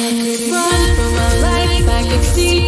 I could run for my life, I could see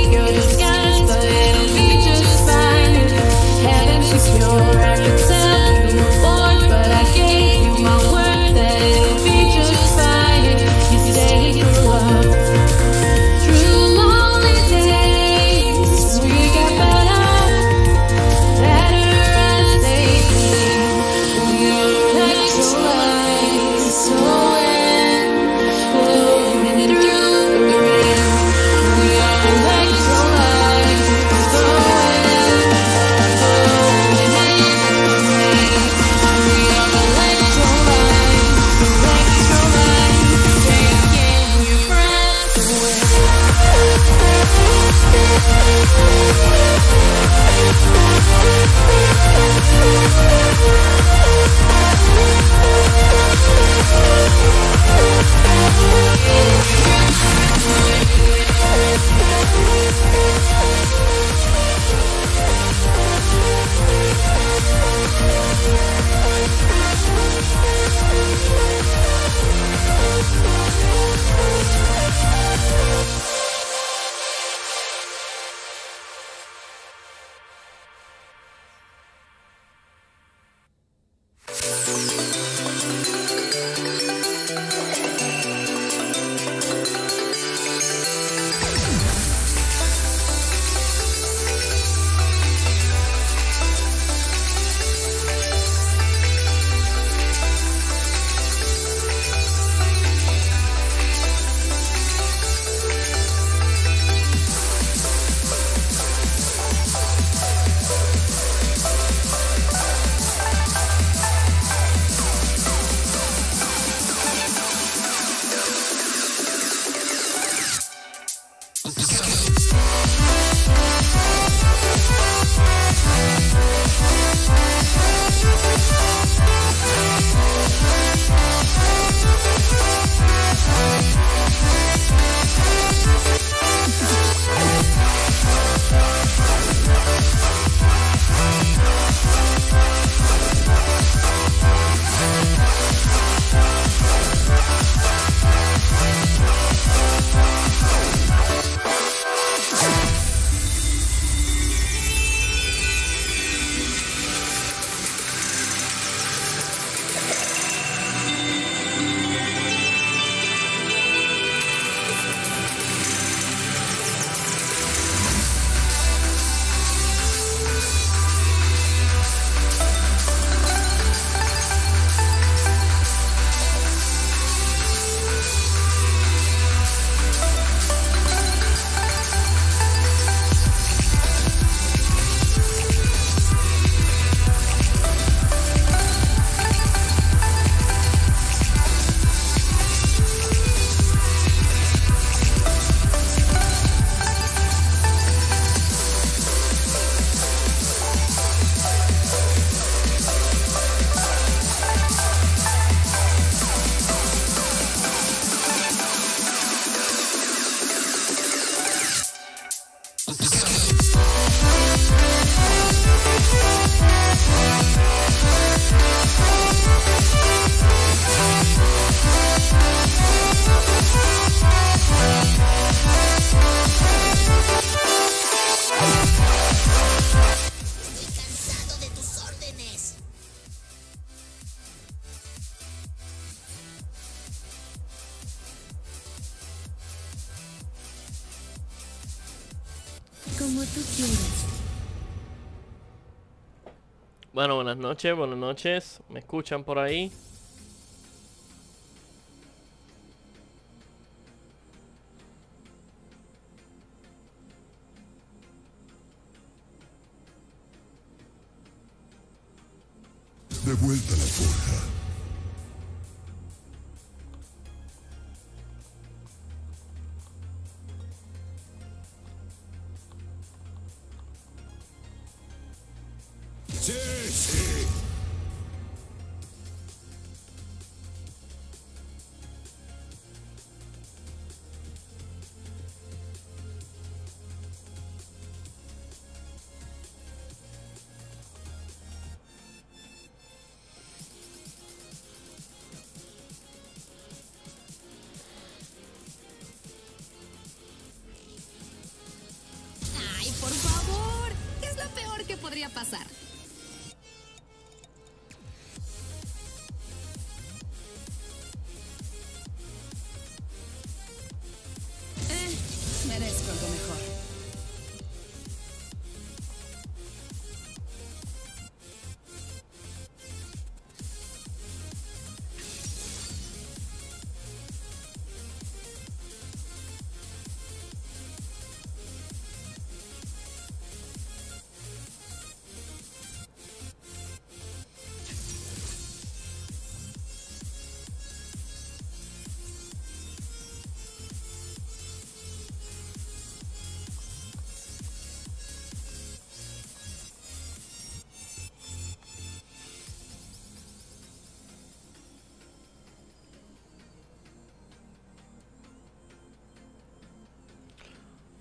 noches, buenas noches. ¿Me escuchan por ahí?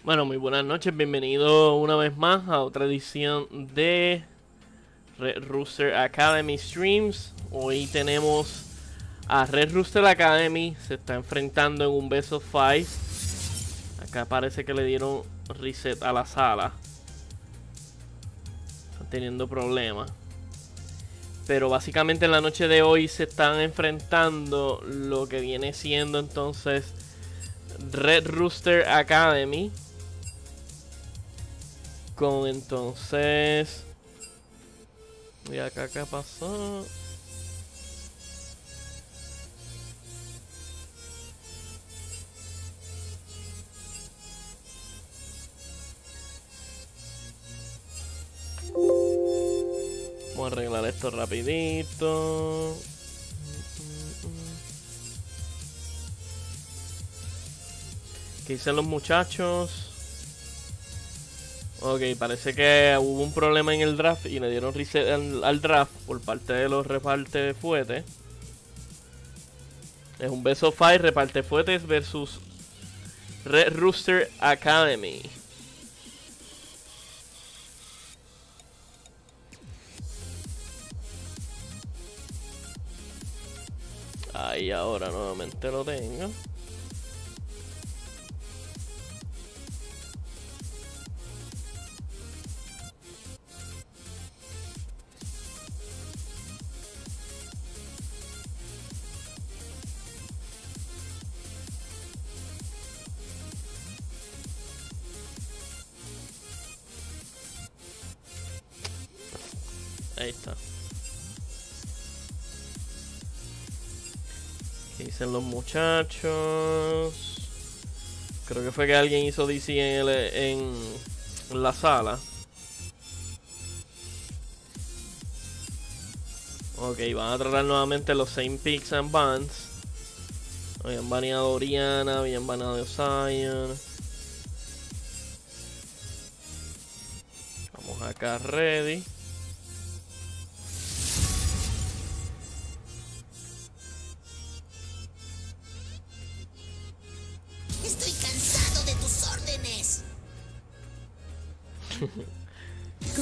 Bueno, muy buenas noches, bienvenido una vez más a otra edición de Red Rooster Academy Streams. Hoy tenemos a Red Rooster Academy, se está enfrentando en un Best of Five. Acá parece que le dieron reset a la sala. Están teniendo problemas. Pero básicamente en la noche de hoy se están enfrentando lo que viene siendo entonces Red Rooster Academy. Con entonces. Mira acá qué pasó. Vamos a arreglar esto rapidito. ¿Qué dicen los muchachos? Ok, parece que hubo un problema en el draft y le dieron reset al, draft por parte de los reparte fuetes. Es un beso five reparte fuetes versus Red Rooster Academy. Ahí ahora nuevamente lo tengo. Ahí está. ¿Qué dicen los muchachos? Creo que fue que alguien hizo DC en, el- en la sala. Ok, van a tratar nuevamente los same picks and bands. Habían baneado Oriana, habían baneado a Zion. Vamos acá ready.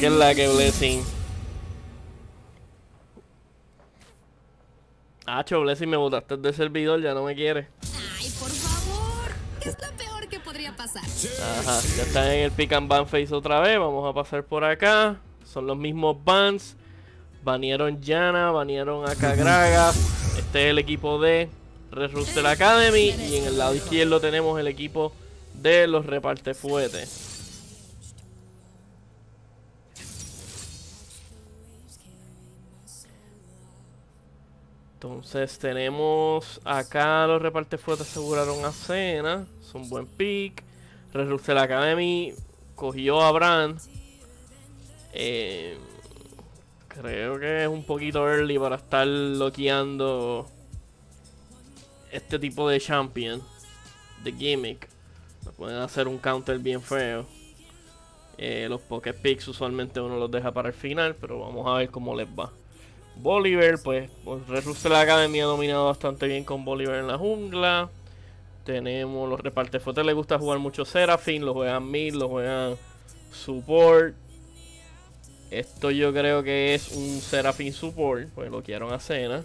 La que Blessing? Acho, Blessing, me botaste del servidor, ya no me quiere. Ay, por favor. Es lo peor que podría pasar. Ajá, ya están en el pick and ban face otra vez. Vamos a pasar por acá. Son los mismos bans. Banieron Yana, banieron a Kagraga. Este es el equipo de Red Academy. Y en el lado izquierdo tenemos el equipo de los repartefuetes. Entonces tenemos acá los repartefuetes aseguraron a Cena. Es un buen pick. Rooster Academy cogió a Brand. Eh, creo que es un poquito early para estar loqueando este tipo de champion. De gimmick. Pueden hacer un counter bien feo. Eh, los Poké Picks usualmente uno los deja para el final, pero vamos a ver cómo les va. Bolívar, pues, Red Rooster Academy ha dominado bastante bien con Bolívar en la jungla. Tenemos los repartefotes, les gusta jugar mucho Seraphine, lo juegan mid, lo juegan support. Esto yo creo que es un Seraphine support, pues lo quiero a Cena.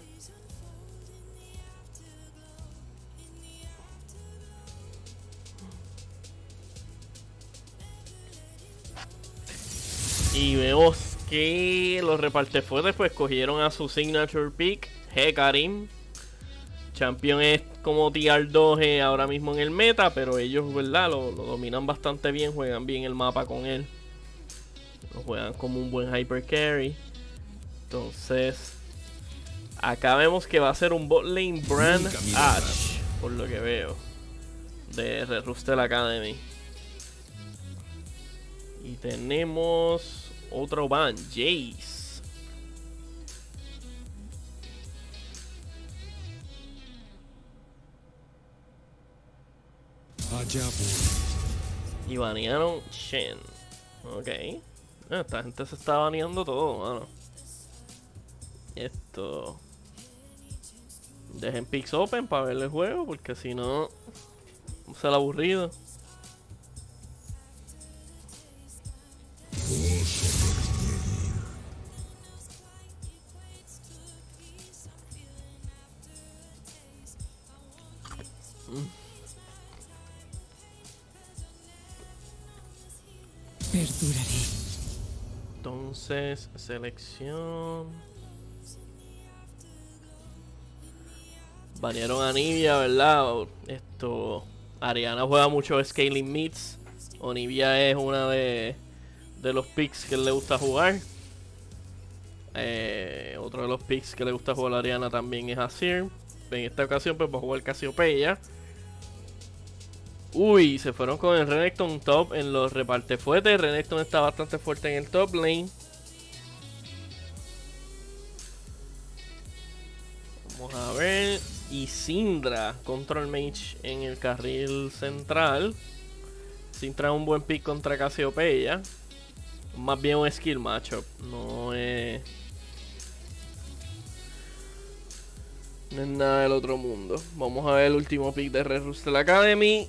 Y vemos que los repartefuertes pues cogieron a su signature pick, Hecarim. Champion es como tier 2 eh, ahora mismo en el meta, pero ellos, ¿verdad? Lo, lo, dominan bastante bien, juegan bien el mapa con él. Lo juegan como un buen hyper carry. Entonces, acá vemos que va a ser un bot lane brand Ash, por lo que veo, de Red Rooster Academy. Y tenemos otro ban, Jace. Y banearon Shen. Ok. Ah, esta gente se está baneando todo, mano. Esto. Dejen Pix Open para ver el juego, porque si no. Se el aburrido. Perduraré. Entonces, selección. Banearon a Nivia, ¿verdad? Esto. Ariana juega mucho Scaling Meets. Onivia es una de, de los picks que le gusta jugar. Eh, otro de los picks que le gusta jugar a Ariana también es Azir. En esta ocasión, pues va a jugar Casiopeya. Uy, se fueron con el Renekton top en los repartefuetes. Renekton está bastante fuerte en el top lane. Vamos a ver. Y Syndra, Control Mage en el carril central. Syndra es un buen pick contra Casiopeya. Más bien un skill matchup. No es. No es nada del otro mundo. Vamos a ver el último pick de Red Rooster Academy.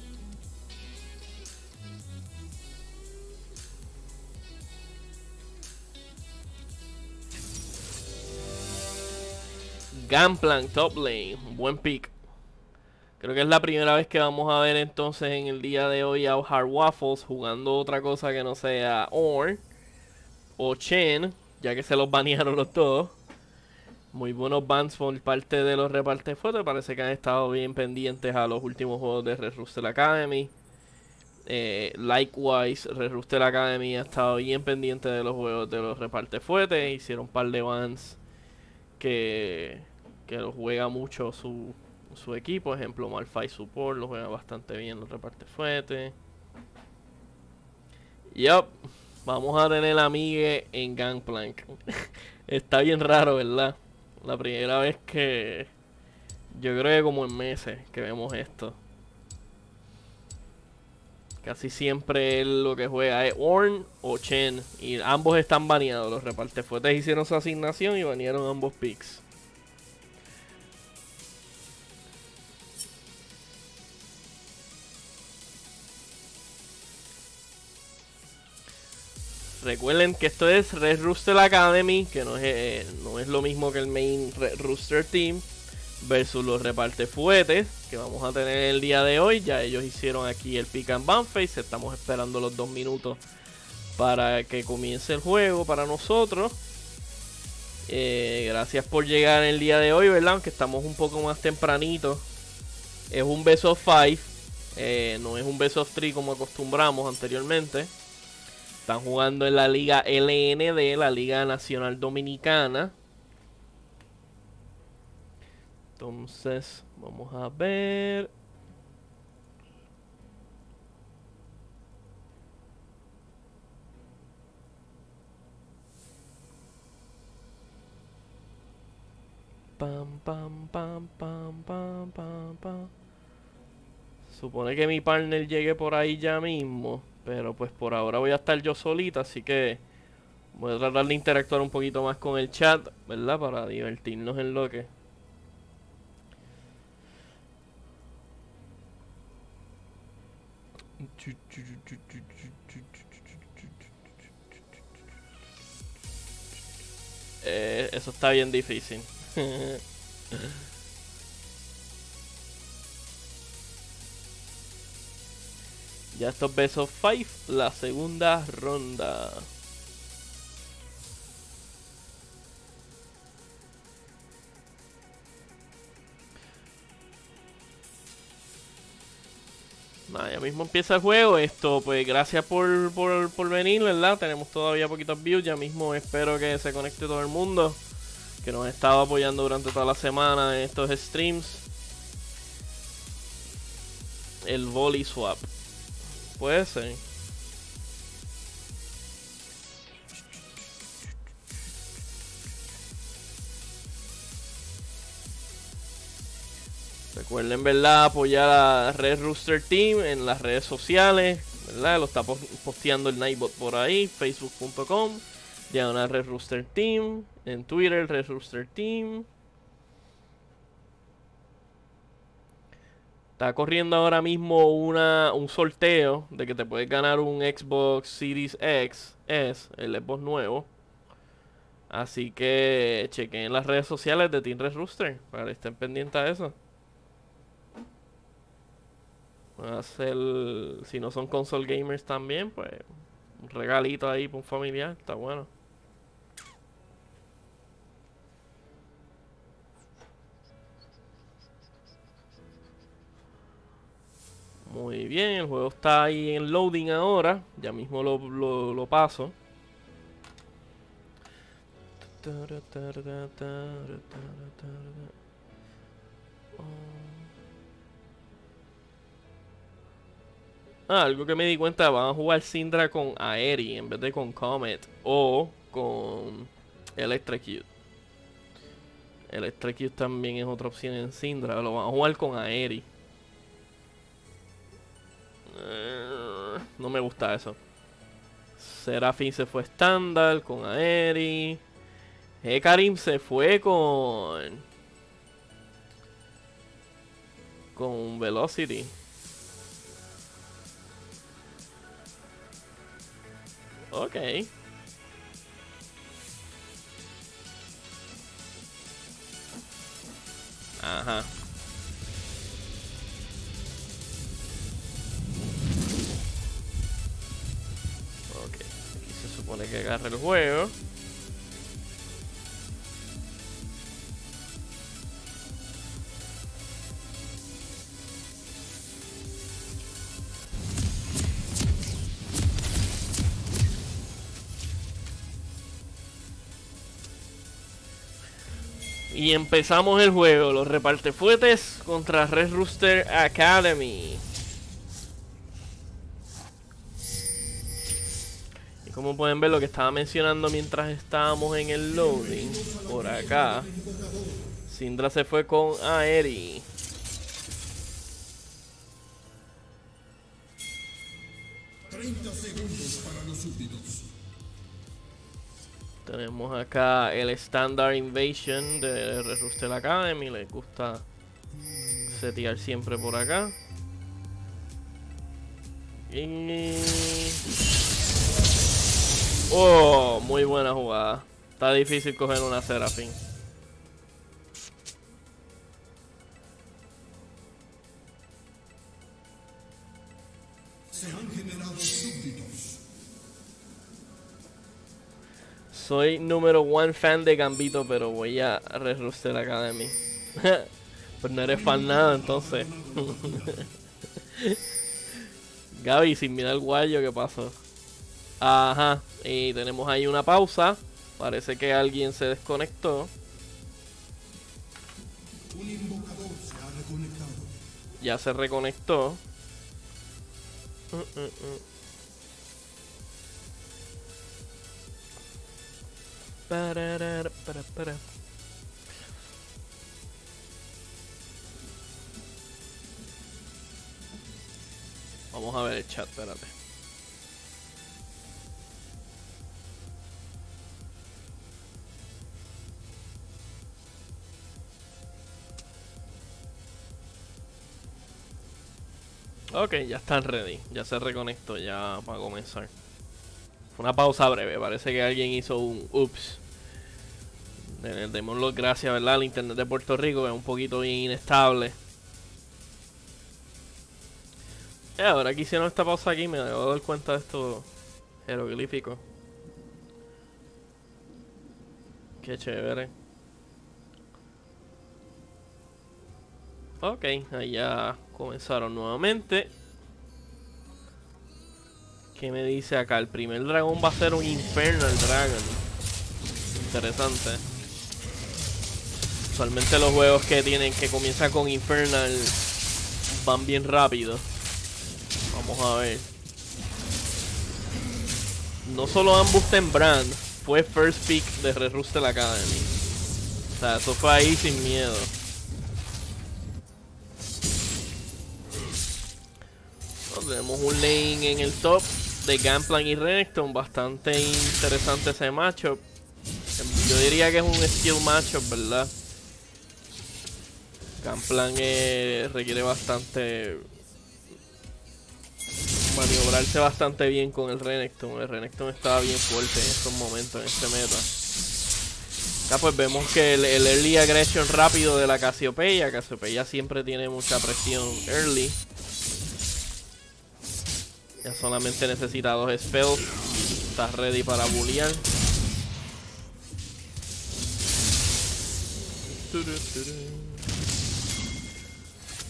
Gunplank top lane, buen pick. Creo que es la primera vez que vamos a ver entonces en el día de hoy a Hard Waffles jugando otra cosa que no sea Orn o Chen, ya que se los banearon los dos. Muy buenos bans por parte de los repartes fotos. Parece que han estado bien pendientes a los últimos juegos de Red Rooster Academy. Eh, likewise, Red Rooster Academy ha estado bien pendiente de los juegos de los repartes fuertes. Hicieron un par de bans que, que lo juega mucho su, su equipo. Ejemplo, Malphite Support lo juega bastante bien los repartes fuertes. Yup, vamos a tener a Migue en Gangplank. Está bien raro, ¿verdad? La primera vez que. Yo creo que como en meses que vemos esto. Casi siempre él lo que juega es Orn o Chen. Y ambos están baneados. Los repartefuetes hicieron su asignación y banearon ambos picks. Recuerden que esto es Red Rooster Academy, que no es, eh, no es lo mismo que el main Red Rooster Team. versus los repartefuetes que vamos a tener el día de hoy. Ya ellos hicieron aquí el pick and ban face. Estamos esperando los dos minutos para que comience el juego para nosotros. Eh, gracias por llegar el día de hoy, ¿verdad? Aunque estamos un poco más tempranito. Es un beso of 5. eh, no es un beso of 3 como acostumbramos anteriormente. Están jugando en la Liga LND, la Liga Nacional Dominicana. Entonces, vamos a ver. Pam, pam, pam, pam, pam, pam, pam. Supone que mi partner llegue por ahí ya mismo. Pero pues por ahora voy a estar yo solita, así que voy a tratar de interactuar un poquito más con el chat, ¿verdad? Para divertirnos en lo que. Eh, eso está bien difícil. ya estos besos 5, la segunda ronda. Ya mismo empieza el juego. Esto, pues gracias por, por, por venir, ¿verdad? Tenemos todavía poquitos views. Ya mismo espero que se conecte todo el mundo. Que nos ha estado apoyando durante toda la semana en estos streams. El volley swap. Puede ser. Recuerden, ¿verdad? Apoyar a Red Rooster Team en las redes sociales, ¿verdad? Lo está po- posteando el Nightbot por ahí, facebook.com, diagonal Red Rooster Team, en Twitter, Red Rooster Team. Está corriendo ahora mismo una, un sorteo de que te puedes ganar un Xbox Series X, es el Xbox nuevo. Así que chequen las redes sociales de Team Red Rooster para que estén pendientes a eso. A si no son console gamers también, pues un regalito ahí para un familiar, está bueno. Muy bien, el juego está ahí en loading ahora, ya mismo lo, lo, paso. Ah, algo que me di cuenta, van a jugar Syndra con Aeri en vez de con Comet o con Electrocute. Electrocute también es otra opción en Syndra, lo van a jugar con Aeri. Eh, no me gusta eso. Serafin se fue estándar con Aeri. Karim se fue con. Con Velocity. Ok. Ajá. Supone que agarra el juego. Y empezamos el juego, los repartefuetes contra Red Rooster Academy. Como pueden ver lo que estaba mencionando mientras estábamos en el loading, por acá, Sindra se fue con Aeri. Tenemos acá el Standard Invasion de Rooster Academy. Les gusta setear siempre por acá. Y... Oh, muy buena jugada. Está difícil coger una Serafín. Se han generado súbditos. Soy número one fan de Gambito, pero voy a Red Rooster Academy. pues no eres fan nada, entonces. Gaby, sin mirar el guayo, ¿qué pasó? Ajá, y tenemos ahí una pausa. Parece que alguien se desconectó. Un invocador se ha reconectado. Ya se reconectó. Pararar, para, para. Vamos a ver el chat, espérate. Ok, ya están ready. Ya se reconectó ya para comenzar. Fue una pausa breve. Parece que alguien hizo un ups. Démoslo gracias, ¿verdad? Al internet de Puerto Rico, es un poquito bien inestable. Eh, ahora que hicieron esta pausa aquí, me debo dar cuenta de esto jeroglífico. Qué chévere. Ok, ahí ya comenzaron nuevamente. ¿Qué me dice acá? El primer dragón va a ser un Infernal Dragon. Interesante. Usualmente los juegos que tienen que comienzan con Infernal van bien rápido. Vamos a ver. No solo ambos Brand, fue first pick de Red Academy. O sea, eso fue ahí sin miedo. Tenemos un lane en el top de Gunplan y Renekton. Bastante interesante ese matchup. Yo diría que es un skill matchup, ¿verdad? Gunplan eh, requiere bastante maniobrarse bastante bien con el Renekton. El Renekton estaba bien fuerte en estos momentos, en este meta. Acá pues vemos que el, el early aggression rápido de la Casiopeia. Casiopeia siempre tiene mucha presión early. Ya solamente necesita dos spells. Está ready para bullear.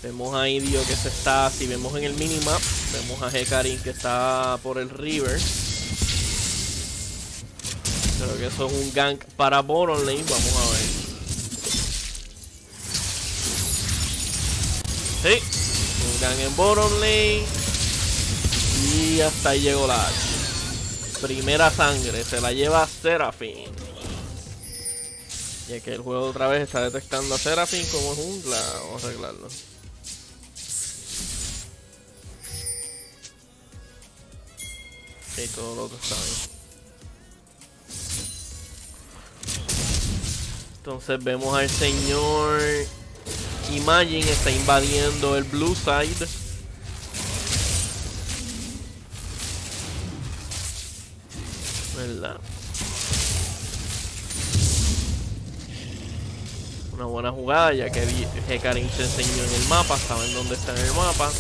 Vemos a Indio que se está, si vemos en el minimap, vemos a Hecarim que está por el river. Creo que eso es un gank para lane, vamos a ver. Sí, un gank en bottom lane. Y hasta ahí llegó la. Primera sangre, se la lleva Seraphine. Y es que el juego otra vez está detectando a Seraphine como jungla. Vamos a arreglarlo. Y todo lo otro está bien. Entonces vemos al señor Imagine está invadiendo el blue side. Una buena jugada ya que Hecarim se enseñó en el mapa, saben dónde está en el mapa.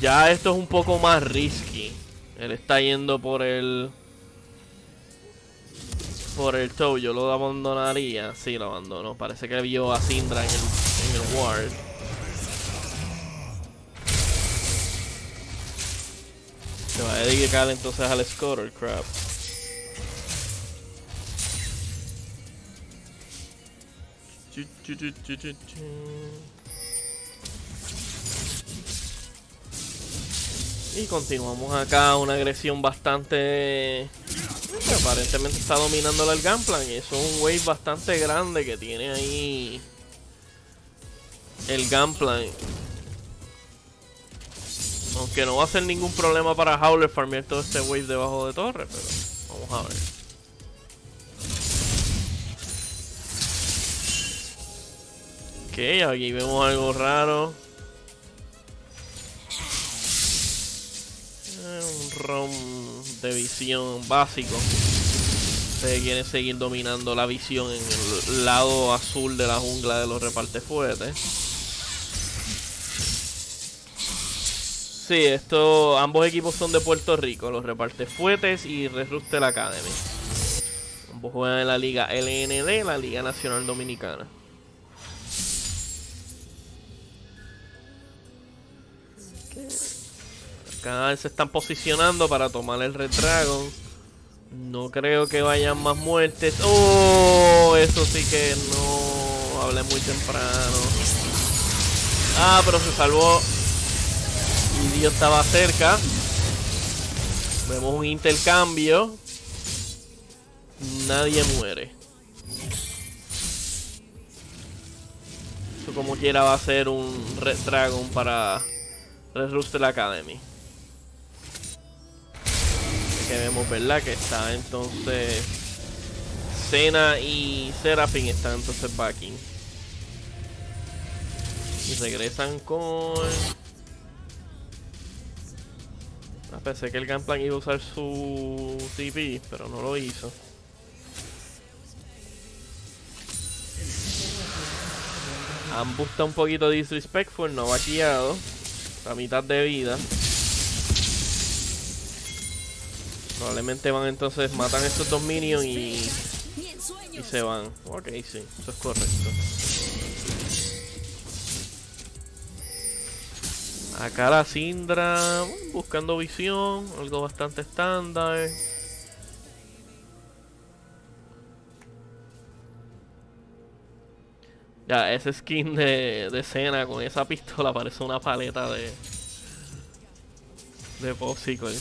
Ya esto es un poco más risky. Él está yendo por el... Por el tow, yo lo abandonaría. Sí, lo abandonó. Parece que vio a Syndra en el, en el ward. Se va a dedicar entonces al scorer, crap. Y continuamos acá, una agresión bastante... aparentemente está dominando el Gunplan y eso es un wave bastante grande que tiene ahí el Gunplan. Aunque no va a ser ningún problema para Howler farmear todo este wave debajo de torre, pero vamos a ver. Aquí vemos algo raro. Eh, un ROM de visión básico. Se quiere seguir dominando la visión en el lado azul de la jungla de los repartefuetes. Sí, esto, ambos equipos son de Puerto Rico, los reparte Fuetes y Red Rooster Academy. Ambos juegan en la Liga LND, la Liga Nacional Dominicana. Acá se están posicionando para tomar el Red Dragon. No creo que vayan más muertes. ¡Oh! Eso sí que no hablé muy temprano. Ah, pero se salvó. Y Dios estaba cerca. Vemos un intercambio. Nadie muere. Esto como quiera va a ser un Red Dragon para Red Rooster Academy. Que vemos, ¿verdad? Que está entonces... Cena y Seraphin están entonces backing. Y regresan con... Ah, pensé que el Gunplan iba a usar su TP, pero no lo hizo. Ambu está un poquito disrespectful, no va guiado. A mitad de vida. Probablemente van entonces, matan estos dos minions y, y se van. Ok, sí, eso es correcto. Acá la Sindra buscando visión, algo bastante estándar. Ya, ese skin de, de escena con esa pistola parece una paleta de. de popsicle.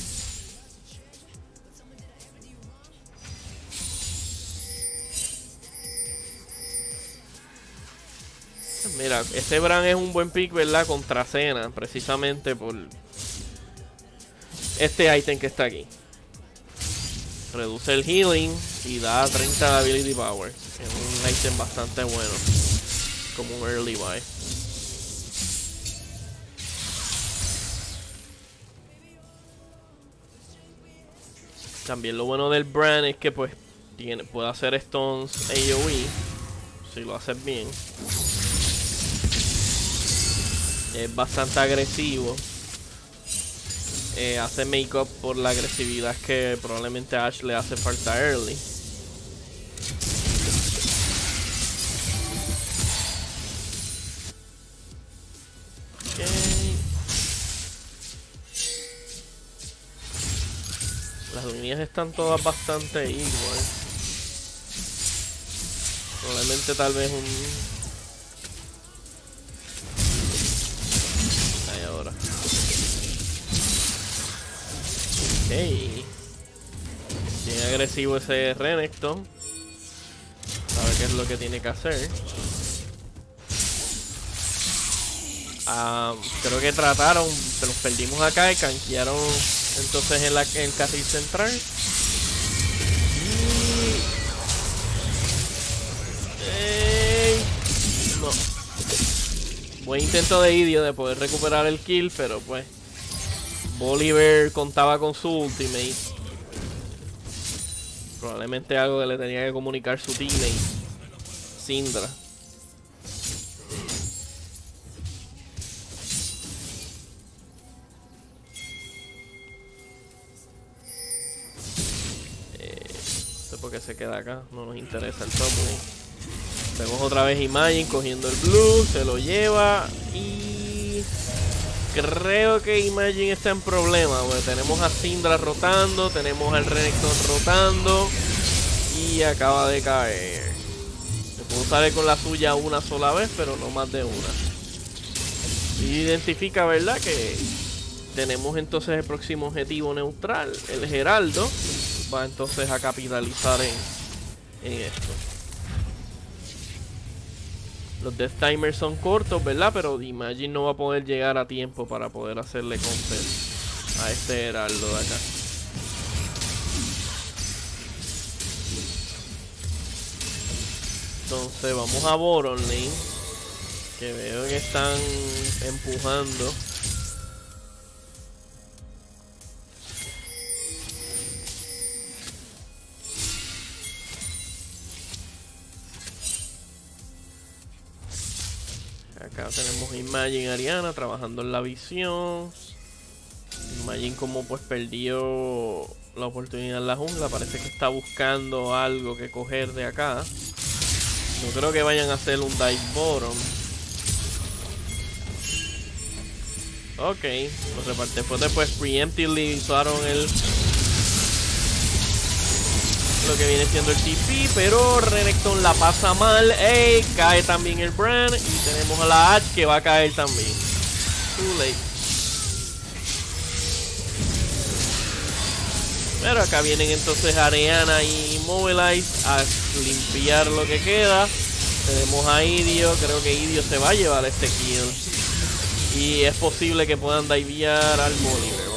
Mira, este Bran es un buen pick, ¿verdad? Contra Cena, precisamente por este ítem que está aquí. Reduce el healing y da 30 de ability power. Es un ítem bastante bueno. Como un early buy. También lo bueno del Bran es que pues puede hacer stones AoE si lo haces bien es bastante agresivo. Eh, hace make-up por la agresividad que probablemente a Ash le hace falta early. Okay. Las líneas están todas bastante igual. Probablemente tal vez un Bien agresivo ese Renekton. Sabe qué es lo que tiene que hacer. Ah, creo que trataron, se los perdimos acá y canquearon entonces en, el carril central. No. Buen intento de Idio de poder recuperar el kill, pero pues Bolívar contaba con su ultimate. Probablemente algo que le tenía que comunicar su teammate. Sindra. Eh, no sé por qué se queda acá. No nos interesa el top Vemos otra vez Imagine cogiendo el blue. Se lo lleva. Y creo que Imagine está en problema. tenemos a Sindra rotando, tenemos al Renekton rotando y acaba de caer. Se pudo salir con la suya una sola vez, pero no más de una. Y identifica, ¿verdad? Que tenemos entonces el próximo objetivo neutral, el Geraldo. Va entonces a capitalizar en esto. Los Death Timers son cortos, ¿verdad? Pero Imagine no va a poder llegar a tiempo para poder hacerle counter a este heraldo de acá. Entonces vamos a Boron Que veo que están empujando. Acá tenemos Imagine Ariana trabajando en la visión. Majin como pues perdió la oportunidad en la jungla, parece que está buscando algo que coger de acá. No creo que vayan a hacer un dive bottom. Ok, los repartefuertes pues preemptively usaron el lo que viene siendo el TP, pero Renekton la pasa mal. Ey, cae también el Brand y tenemos a la H que va a caer también. Too late. Pero acá vienen entonces Ariana y Mobilize a limpiar lo que queda. Tenemos a Idio, creo que Idio se va a llevar este kill. Y es posible que puedan divear al Moliver,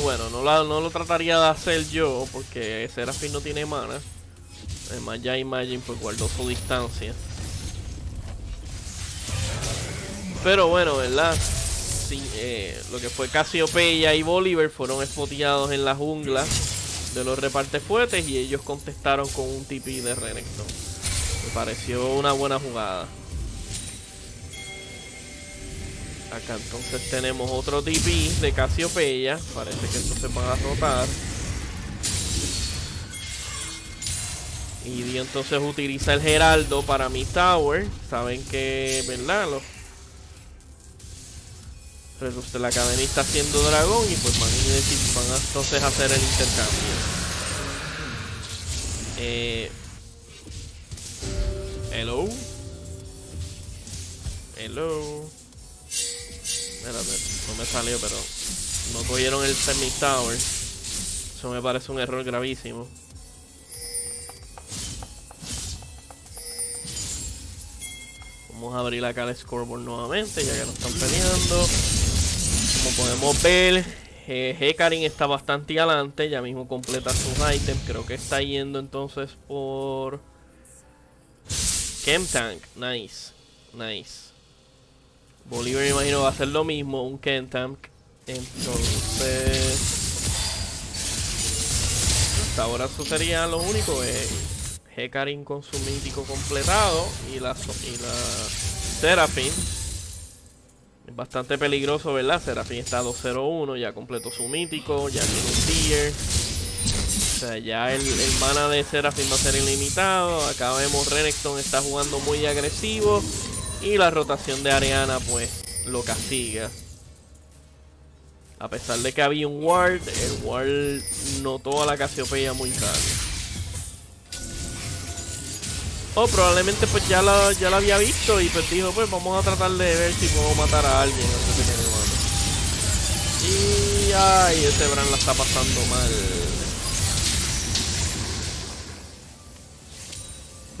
bueno, no, la- no lo trataría de hacer yo porque Seraphine no tiene mana. Además ya Imagine pues guardó su distancia. Pero bueno, ¿verdad? Sí, eh, lo que fue Casiopeya y Bolívar fueron espoteados en la jungla de los repartefuetes y ellos contestaron con un TP de Renekton. Me pareció una buena jugada. Acá entonces tenemos otro TP de Casiopeya. Parece que estos se van a rotar. Y Dio entonces utiliza el Geraldo para mi Tower. Saben que, ¿verdad? Los Redux de la cadena está haciendo dragón y pues van a, decir- van a entonces hacer el intercambio. Eh, hello. Hello. No me salió, pero no cogieron el Semi Tower. Eso me parece un error gravísimo. Vamos a abrir acá el scoreboard nuevamente, ya que no están peleando. Como podemos ver, eh, está bastante adelante, ya mismo completa sus ítems. Creo que está yendo entonces por Chemtank. Nice, nice. Bolívar me imagino va a hacer lo mismo, un Chemtank. Entonces, hasta ahora eso sería lo único. Eh, Hecarim con su mítico completado y la, y la Seraphine. Es bastante peligroso, ¿verdad? Serafín está 201, ya completó su mítico, ya tiene un tier. O sea, ya el, el mana de Serafín va a ser ilimitado. Acá vemos Renekton está jugando muy agresivo. Y la rotación de Ariana, pues, lo castiga. A pesar de que había un ward, el ward notó a la Casiopeia muy tarde. O probablemente pues ya la, ya la había visto y pues dijo pues vamos a tratar de ver si puedo matar a alguien. Y ay, ese Bran la está pasando mal.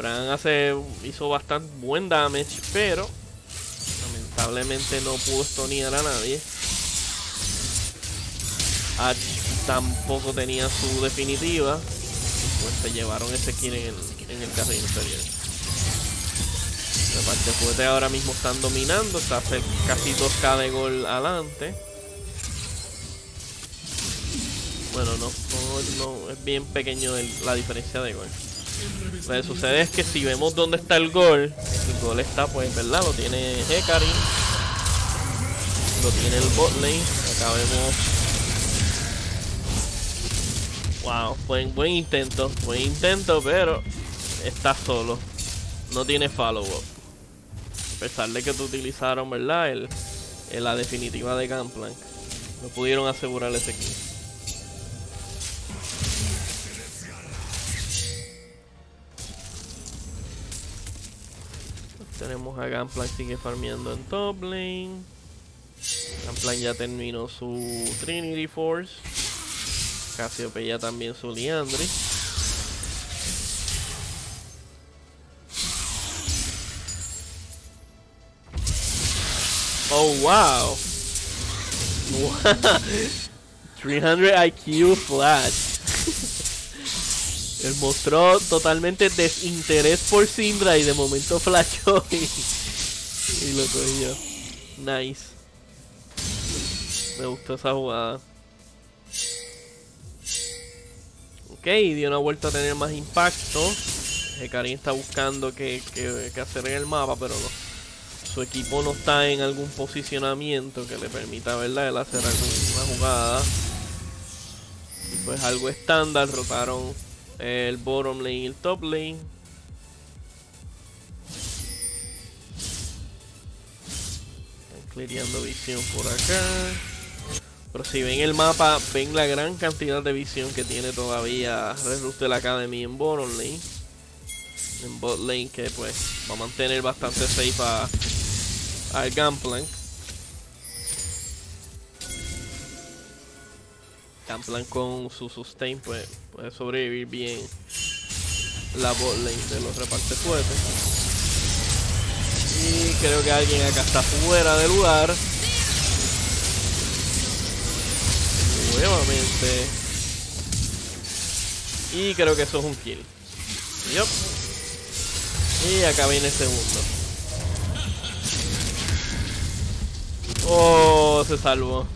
Bran hace, hizo bastante buen damage, pero lamentablemente no pudo stonear a nadie. Ash tampoco tenía su definitiva. Y pues se llevaron ese kill en el, en el carril inferior. La parte fuerte ahora mismo están dominando. Está casi 2k de gol adelante. Bueno, no, es bien pequeño la diferencia de gol. Lo que sucede es que si vemos dónde está el gol, el gol está pues, ¿verdad? Lo tiene Hecarim. Lo tiene el bot lane. Acá vemos Wow, buen, buen intento, buen intento, pero está solo. No tiene follow-up. A pesar de que te utilizaron, ¿verdad? El, la definitiva de Gunplank. No pudieron asegurar ese kill. Tenemos a Gunplank sigue farmeando en top lane. Gunplank ya terminó su Trinity Force. Casiopeya también su Liandry. Oh, wow. Wow. 300 IQ Flash. Él mostró totalmente desinterés por Syndra y de momento flashó y, lo cogió. Nice. Me gustó esa jugada. Ok, dio una vuelta a tener más impacto. Hecarim está buscando qué- qué hacer en el mapa, pero no, su equipo no está en algún posicionamiento que le permita, ¿verdad? El hacer alguna jugada. Y pues algo estándar, rotaron el bottom lane y el top lane. Están visión por acá. Pero si ven el mapa, ven la gran cantidad de visión que tiene todavía Red Rooster Academy en bottom lane. En bot lane que pues va a mantener bastante safe a, al Gunplank. Gunplank con su sustain pues puede sobrevivir bien la bot lane de los repartes fuertes. Y creo que alguien acá está fuera de lugar. Nuevamente. Y creo que eso es un kill. Yup. Y acá viene el segundo. Oh, se salvó.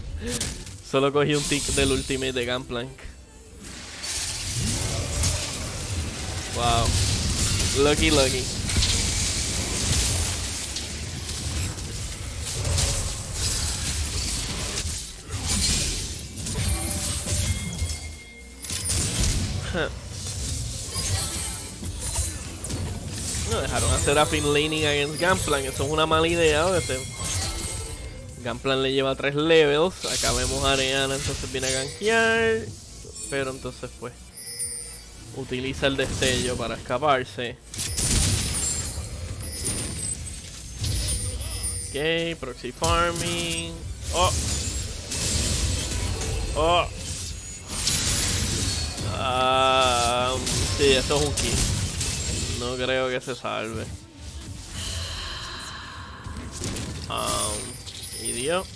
Solo cogí un tick del ultimate de Gunplank. Wow. Lucky, lucky. No dejaron hacer a Finn against Gunplan. Eso es una mala idea. Este. Gunplan le lleva 3 levels. Acá vemos a Ariana, entonces viene a gankear. Pero entonces pues. Utiliza el destello para escaparse. Ok, proxy farming. Oh. Oh. Ah, sí, esto es un kill. No creo que se salve. Um, idiot.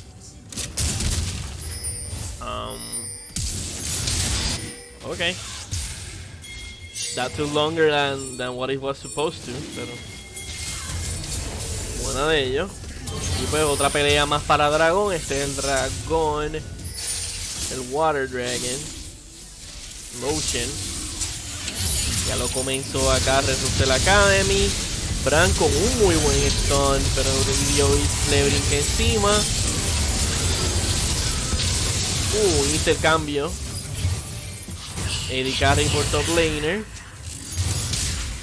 Um, okay. That took longer than, than what it was supposed to, pero buena de ellos. Y pues otra pelea más para dragón. Este es el dragón. El Water Dragon. Lotion. Ya lo comenzó acá Resusel Academy. Bran con un muy buen stun, pero le brinca encima. Uh, intercambio. Eddie Carry por top laner.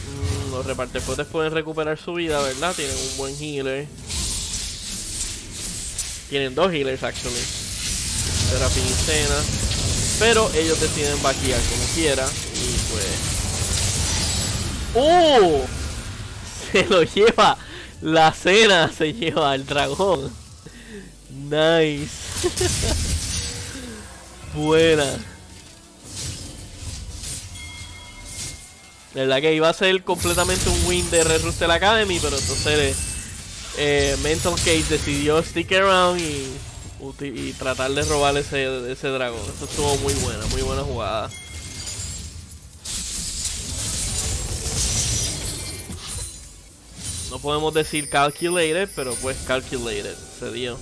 Mm, los repartefotes pueden recuperar su vida, ¿verdad? Tienen un buen healer. Tienen dos healers, actually. Serafín y Cena. Pero ellos deciden vaquear como quiera. Y pues. ¡Uh! Se lo lleva. La cena se lleva al dragón. Nice. Buena. La verdad que iba a ser completamente un win de Red Rooster Academy, pero entonces eh, Mental Case decidió stick around y, y tratar de robar ese, ese dragón. Eso estuvo muy buena, muy buena jugada. No podemos decir calculated, pero pues calculated, se dio.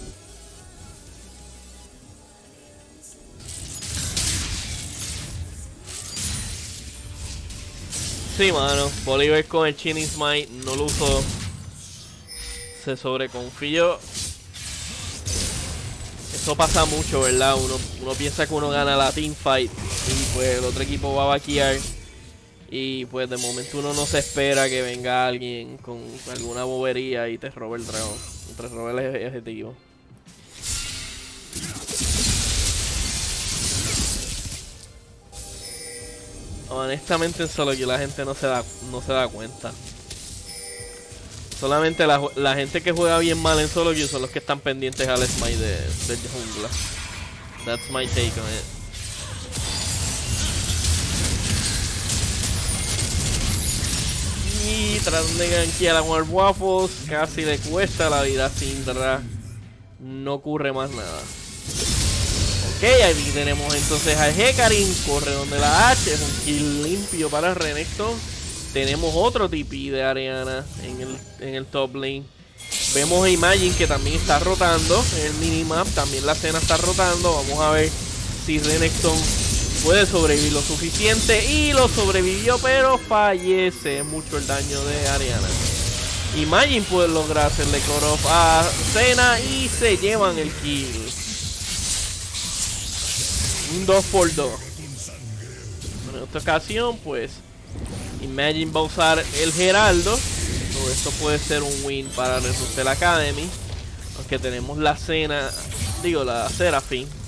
Sí, mano. Bolívar con el Chinning Smite no lo usó. Se sobreconfió. Eso pasa mucho, ¿verdad? Uno, uno piensa que uno gana la teamfight y pues el otro equipo va a vaquear. Y pues de momento uno no se espera que venga alguien con alguna bobería y te robe el dragón. Te robe el objetivo. Honestamente en solo que la gente no se da no se da cuenta. Solamente la, la gente que juega bien mal en solo queue son los que están pendientes al smite de, de jungla. That's my take on it. Y tratando de gankear a War Waffles, casi le cuesta la vida a Syndra. No ocurre más nada. Ok, ahí tenemos entonces a Hecarim, corre donde la H, es un kill limpio para Renekton. Tenemos otro TP de Ariana en el, en el top lane. Vemos a Imagine que también está rotando en el minimap, también la escena está rotando. Vamos a ver si Renekton puede sobrevivir lo suficiente. Y lo sobrevivió, pero fallece mucho el daño de Ariana. Y Majin puede lograr hacerle core off a Cena y se llevan el kill. Un 2 por 2. Bueno, en esta ocasión, pues, Imagine va a usar el Geraldo. So, esto puede ser un win para Resusel Academy. Aunque tenemos la Cena, digo, la Seraphine.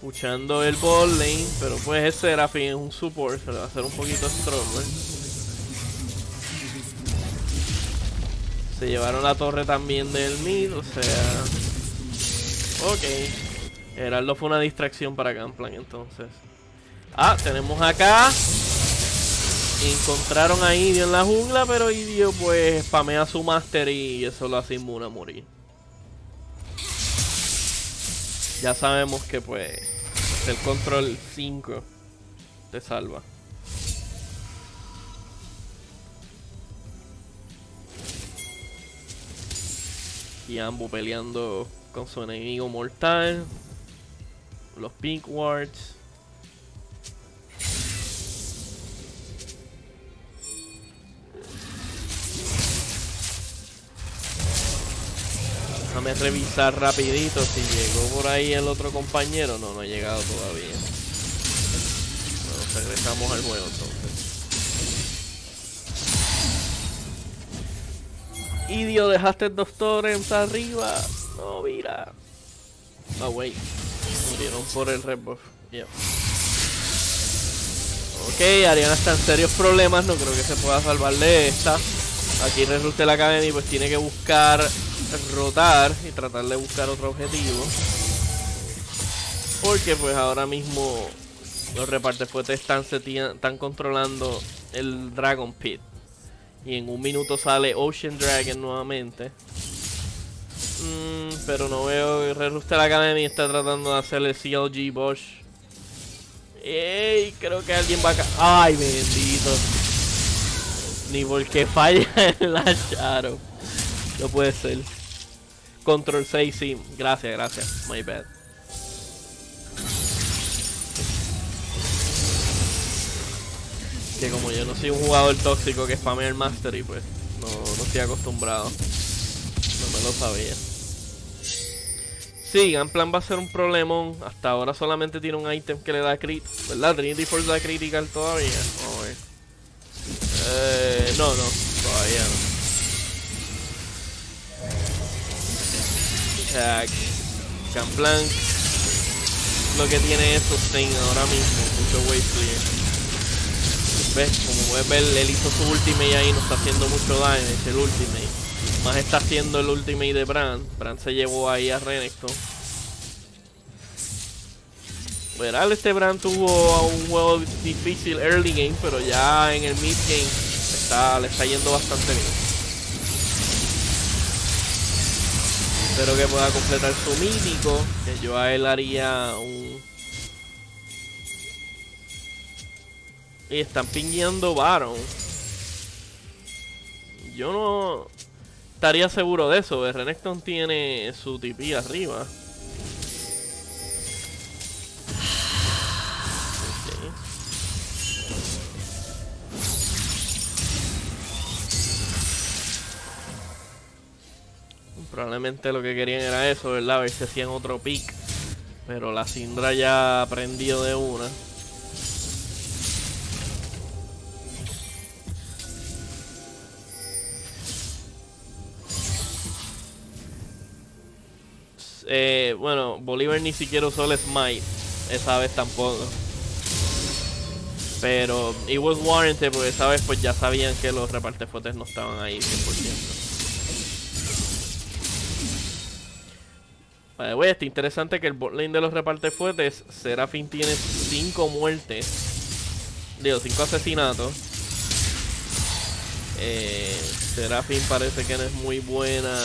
Puchando el ball lane, pero pues el Seraphine es un support, se le va a hacer un poquito stronger. Se llevaron la torre también del mid, o sea... Ok. Heraldo fue una distracción para Gunplan entonces. Ah, tenemos acá. Encontraron a Idio en la jungla, pero Idio pues spamea su master y eso lo hace inmune a morir. Ya sabemos que pues el control 5 te salva. Y Ambu peleando con su enemigo mortal. Los Pink Wards. Déjame revisar rapidito si llegó por ahí el otro compañero. No, no ha llegado todavía. Bueno, regresamos al juego entonces. Idio, dejaste dos torrents arriba. No, mira. Ah, wait. Murieron por el red buff. Yeah. Ok, Ariana está en serios problemas. No creo que se pueda salvar de esta. Aquí Red la Academy pues tiene que buscar rotar y tratar de buscar otro objetivo. Porque pues ahora mismo los repartefuertes están, están controlando el Dragon Pit. Y en un minuto sale Ocean Dragon nuevamente. Mm, pero no veo Rooster Academy está tratando de hacer el CLG Bosch. Ey, creo que alguien va a... Ay, bendito. Ni porque falla en la Shadow. No puede ser. Control 6, sí. Gracias, gracias. My bad. Que como yo no soy un jugador tóxico que spamea el Mastery, pues no, no estoy acostumbrado. No me lo sabía. Sí, Gunplan va a ser un problemón. Hasta ahora solamente tiene un ítem que le da crit. ¿Verdad? Trinity Force da critical todavía. Eh, no, no. Todavía no. Attack. Gunplan lo que tiene es sustain ahora mismo. Mucho wave clear. ¿Ves? Como puedes ver, él hizo su ultimate ahí, no está haciendo mucho damage el ultimate. Más está haciendo el ultimate de Brand. Brand se llevó ahí a Renekton. Verá, este Brand tuvo un juego difícil early game, pero ya en el mid game le está yendo bastante bien. Espero que pueda completar su mítico, que yo a él haría un... Y están pingueando Baron. Yo no estaría seguro de eso. Renekton tiene su tipi arriba. Probablemente lo que querían era eso, ¿verdad? A ver si hacían otro pick. Pero la Sindra ya aprendió de una. Eh, bueno, Bolívar ni siquiera usó el Smite. Esa vez tampoco. Pero it was warranted porque esa vez pues ya sabían que los repartefotes no estaban ahí 100%. Vale, wey, está interesante que el botlane de los repartefuertes, Serafin tiene 5 muertes. Digo, 5 asesinatos. Eh, Serafin parece que no es muy buena.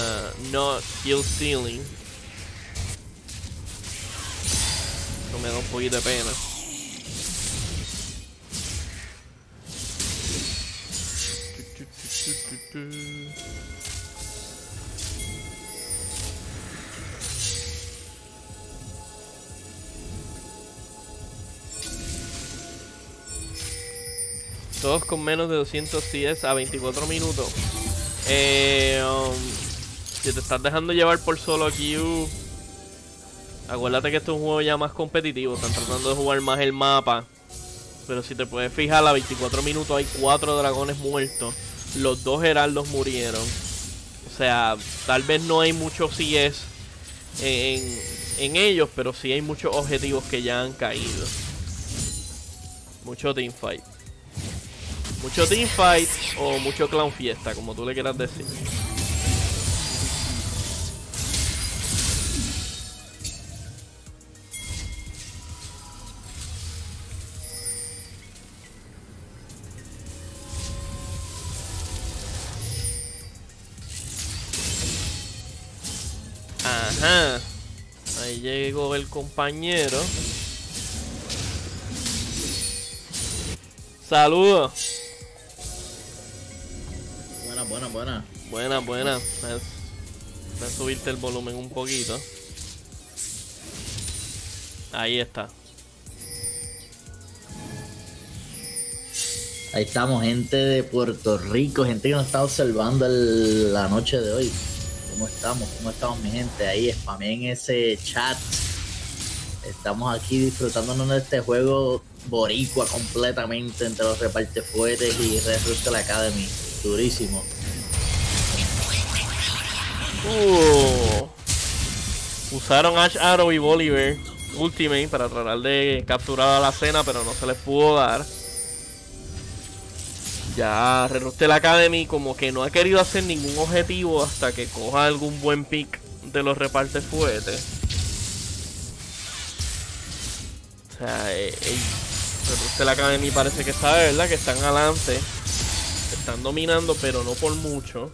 Not kill stealing. Eso me da un poquito de pena. Todos con menos de 200 CS a 24 minutos. Eh, um, si te estás dejando llevar por solo queue, acuérdate que esto es un juego ya más competitivo. Están tratando de jugar más el mapa. Pero si te puedes fijar, a 24 minutos hay 4 dragones muertos. Los dos heraldos murieron. O sea, tal vez no hay mucho CS en, en ellos, pero sí hay muchos objetivos que ya han caído. Mucho teamfight. Mucho teamfight o mucho clown fiesta, como tú le quieras decir. Ajá. Ahí llegó el compañero. Saludos. Buena, buena, buena. Buena. Voy a subirte el volumen un poquito. Ahí está. Ahí estamos, gente de Puerto Rico, gente que nos está observando el- la noche de hoy. ¿Cómo estamos? ¿Cómo estamos, mi gente? Ahí, spameen ese chat. Estamos aquí disfrutándonos de este juego boricua completamente entre los repartefuertes y Red Academy. Durísimo. Uh. Usaron Ash Arrow y Bolívar Ultimate para tratar de capturar a la cena, pero no se les pudo dar. Ya Red Rooster Academy como que no ha querido hacer ningún objetivo hasta que coja algún buen pick de los repartes fuertes. O sea, eh, Academy parece que sabe, ¿verdad? Que están adelante. Están dominando, pero no por mucho.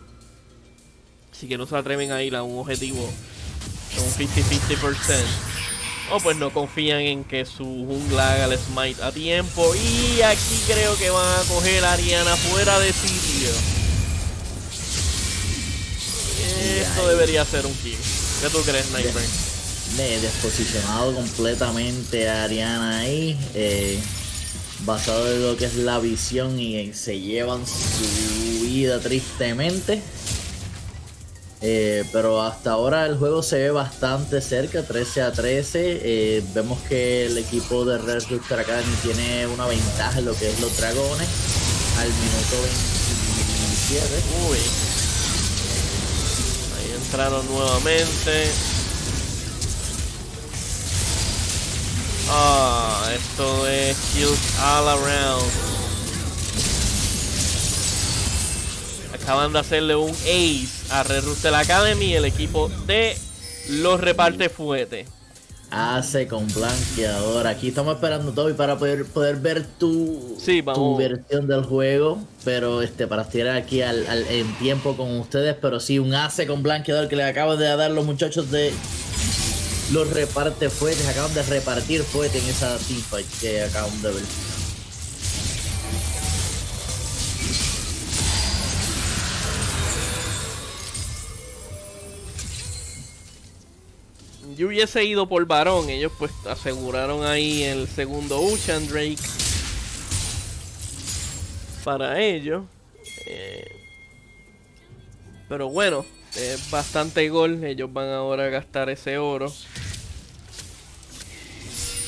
Así que no se atreven a ir a un objetivo de un 50-50%. O pues no confían en que su jungla haga el smite a tiempo. Y aquí creo que van a coger a Ariana fuera de sitio. Esto debería ser un kill. ¿Qué tú crees, Nightmare? de desposicionado completamente a Ariana ahí, eh, basado en lo que es la visión y se llevan su vida tristemente. Eh, pero hasta ahora el juego se ve bastante cerca, 13 a 13. Eh, vemos que el equipo de Red Rooster Academy tiene una ventaja en lo que es los dragones al minuto 27. Uy. Ahí entraron nuevamente. Ah, esto es kills all around. Acaban de hacerle un ace a Red Rooster Academy, el equipo de los reparte fuete. Hace con blanqueador. Aquí estamos esperando Toby para poder, poder ver tu, Sí, tu versión del juego. Pero este, para estirar aquí al, al- en tiempo con ustedes. Pero sí, un ace con blanqueador que le acaban de dar los muchachos de los reparte fuertes. Acaban de repartir fuerte en esa teamfight que acaban de ver. Yo hubiese ido por varón, ellos pues aseguraron ahí el segundo Ocean Drake para ellos. Eh, pero bueno, es bastante gol, ellos van ahora a gastar ese oro.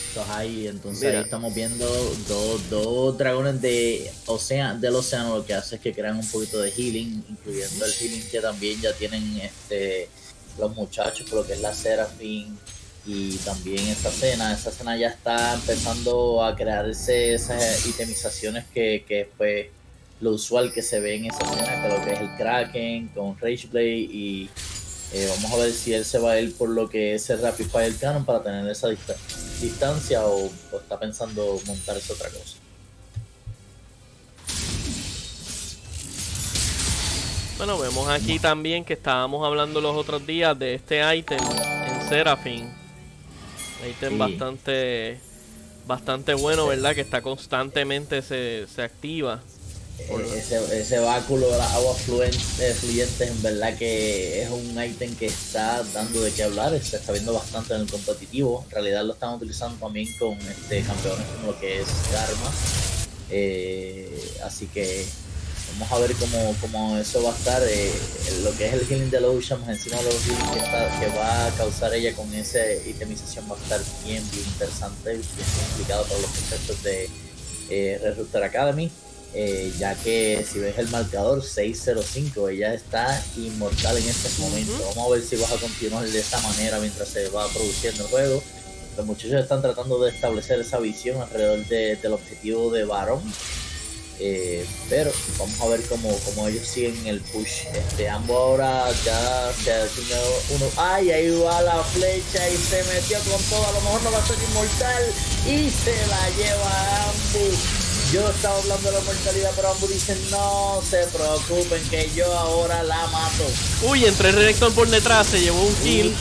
Entonces ahí, entonces ahí estamos viendo dos, dos dragones de océano, del océano, lo que hace es que crean un poquito de healing, incluyendo el healing que también ya tienen este los muchachos, por lo que es la Serafin y también esa cena, esa cena ya está empezando a crearse esas itemizaciones que, que fue lo usual que se ve en esa cena, que lo que es el Kraken con Rageblade y eh, vamos a ver si él se va a ir por lo que es el Rapid Fire Cannon para tener esa dista- distancia o, o está pensando montarse otra cosa. Bueno, vemos aquí también que estábamos hablando los otros días de este ítem en Seraphine. Ítem Sí. bastante bastante bueno, ¿verdad? Que está constantemente se, se activa. Eh, ese, ese báculo de las aguas eh, fluyentes en verdad que es un ítem que está dando de qué hablar, se está viendo bastante en el competitivo, en realidad lo están utilizando también con este campeones como lo que es Karma, Eh, así que Vamos a ver cómo, cómo eso va a estar. eh, lo que es el healing de Lotion encima de los que, está- que va a causar ella con esa itemización va a estar bien, bien interesante, bien complicado para los muchachos de eh, Academy. eh, ya que si ves el marcador 605, ella está inmortal en este momento. Vamos a ver si vas a continuar de esta manera mientras se va produciendo el juego. Los muchachos están tratando de establecer esa visión alrededor de- del objetivo de Baron. Eh, pero vamos a ver cómo, cómo ellos siguen el push. Este, ambos ahora ya se asignó uno. ¡Ay! Ahí va la flecha y se metió con todo. A lo mejor no va a ser inmortal. Y se la lleva Ambu. Yo estaba hablando de la mortalidad, pero Ambu dice: No se preocupen, que yo ahora la mato. Uy, entre Renekton por detrás, se llevó un kill.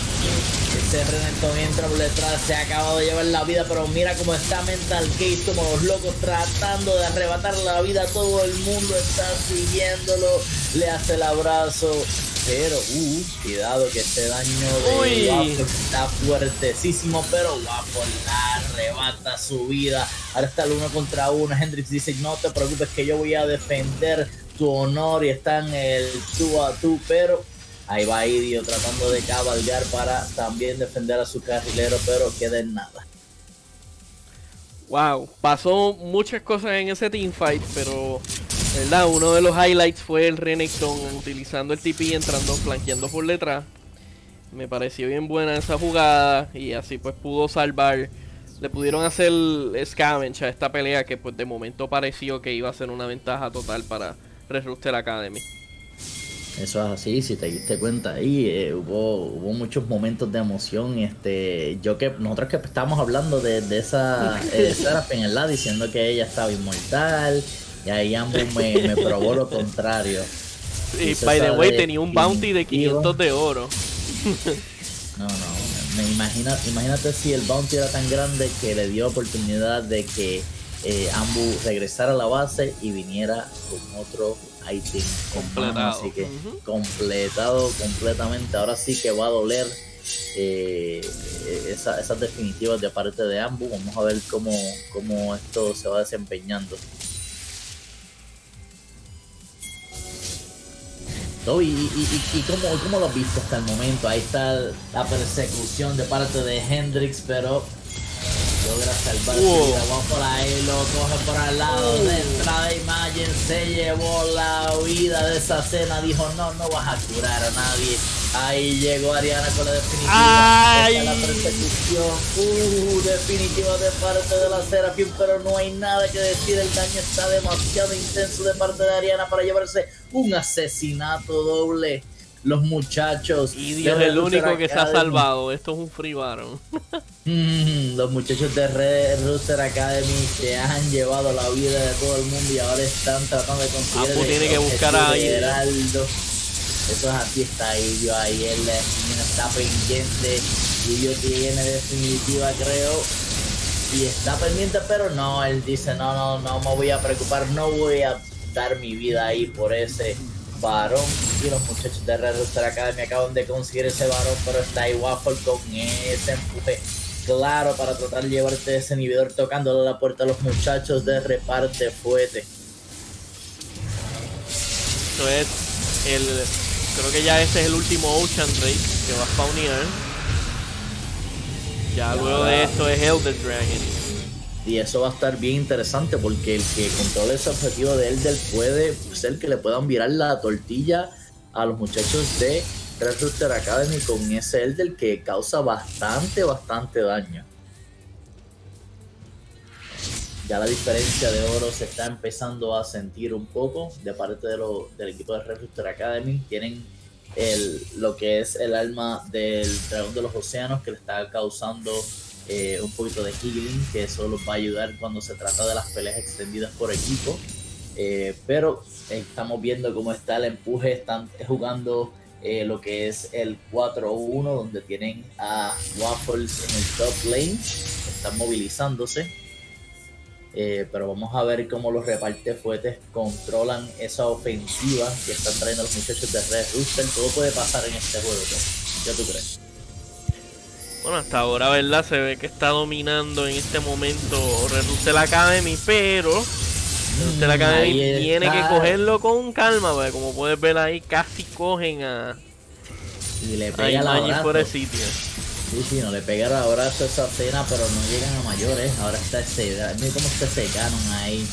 Ese Renekton entra por detrás, se ha acabado de llevar la vida, pero mira cómo está Mental Gate, como los locos tratando de arrebatar la vida. Todo el mundo está siguiéndolo, le hace el abrazo. Pero, uh, cuidado que este daño de. Waffle está fuertesísimo, pero Waffle la arrebata su vida. Ahora está el uno contra uno. Hendrix dice, no te preocupes que yo voy a defender tu honor y están el tú a tú, pero Ahí va Idio tratando de cabalgar para también defender a su carrilero, pero queda en nada. Wow, pasó muchas cosas en ese teamfight, pero verdad, uno de los highlights fue el Renekton utilizando el TP entrando, flanqueando por detrás. Me pareció bien buena esa jugada y así pues pudo salvar. Le pudieron hacer scavenge a esta pelea que pues de momento pareció que iba a ser una ventaja total para Red Rooster Academy. Eso es así, si te diste cuenta ahí, eh, hubo, hubo muchos momentos de emoción. Este, yo que nosotros que estábamos hablando de, de esa eh, Seraphine, ¿verdad? Diciendo que ella estaba inmortal, y ahí ambos me, me probó lo contrario. Y by the way tenía un bounty de definitivo. 500 de oro. No, no, me imagina, imagínate si el bounty era tan grande que le dio oportunidad de que eh, Ambu regresara a la base y viniera con otro item Completado. así que completado completamente. Ahora sí que va a doler eh, esa- esas definitivas de parte de Ambu. Vamos a ver cómo, cómo esto se va desempeñando. ¿Y, y, y, cómo, cómo lo has visto hasta el momento? Ahí está la persecución de parte de Hendrix, pero logra salvar su Wow. vida. Va por ahí, lo coge por al lado de entrada. Imagine se llevó la vida de esa cena. Dijo: No, no vas a curar a nadie. Ahí llegó Ariana con la definitiva. Ay. Esta es la persecución. Uh, definitiva de parte de la Serafim, pero no hay nada que decir. El daño está demasiado intenso de parte de Ariana para llevarse un asesinato doble. Los muchachos. Y es el único que se ha salvado. Esto es un free baron. Mm, los muchachos de Red Rooster Academy se han llevado la vida de todo el mundo y ahora están tratando de conseguir Apu tiene que buscar a. Heraldo. Eso es así, está Idio ahí, él está pendiente. Idio tiene definitiva, creo. Y está pendiente, pero no, él dice, no, no, no me voy a preocupar, no voy a dar mi vida ahí por ese varón. Y los muchachos de Red Rooster Academy acaban de conseguir ese varón, pero está ahí Waffle con ese empuje claro para tratar de llevarte ese inhibidor tocándole la puerta a los muchachos de reparte fuete. Esto es el. Creo que ya este es el último Ocean Drake que va a spawnear. Ya luego de esto es Elder Dragon. Y eso va a estar bien interesante porque el que controla ese objetivo de Elder puede ser que le puedan virar la tortilla a los muchachos de Red Rooster Academy con ese Elder que causa bastante, bastante daño. Ya la diferencia de oro se está empezando a sentir un poco de parte de lo- del equipo de Red Rooster Academy. Tienen el, lo que es el alma del dragón de los océanos que le está causando eh, un poquito de healing, que eso los va a ayudar cuando se trata de las peleas extendidas por equipo. Eh, pero estamos viendo cómo está el empuje, están jugando eh, lo que es el 4-1, donde tienen a Waffles en el top lane, están movilizándose. Eh, pero vamos a ver cómo los repartefuetes controlan esa ofensiva que están trayendo los muchachos de Red Rooster. Todo puede pasar en este juego. ¿qué tú crees? Bueno, hasta ahora, ¿verdad? Se ve que está dominando en este momento Red Rooster Academy, pero Usted la Academy tiene que cogerlo con calma, porque como puedes ver ahí, casi cogen a, Y le a pega abrazo. fuera de sitio. Sí, sí, no le pega el abrazo a esa cena, pero no llegan a mayores. Ahora está ese, mira cómo está ese canon ahí,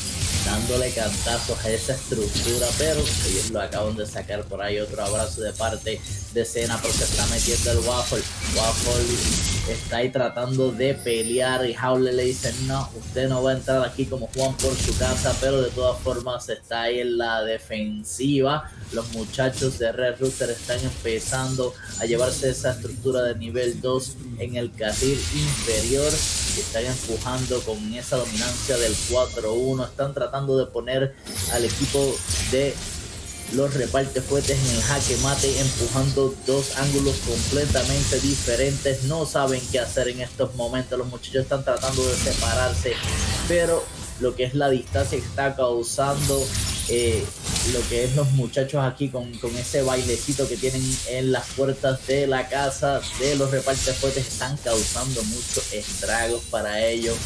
dándole cantazos a esa estructura, pero ellos lo acaban de sacar por ahí otro abrazo de parte de cena, pero se está metiendo el Waffle. Waffle está ahí tratando de pelear y Howley le dice, no, usted no va a entrar aquí como Juan por su casa, pero de todas formas está ahí en la defensiva. Los muchachos de Red Rooster están empezando a llevarse esa estructura de nivel 2 en el carril inferior están empujando con esa dominancia del 4-1. Están tratando de poner al equipo de los reparte fuertes en el jaque mate, empujando dos ángulos completamente diferentes. No saben qué hacer en estos momentos. Los muchachos están tratando de separarse, pero lo que es la distancia está causando eh, lo que es los muchachos aquí con, con ese bailecito que tienen en las puertas de la casa de los repartes fuertes están causando muchos estragos para ellos.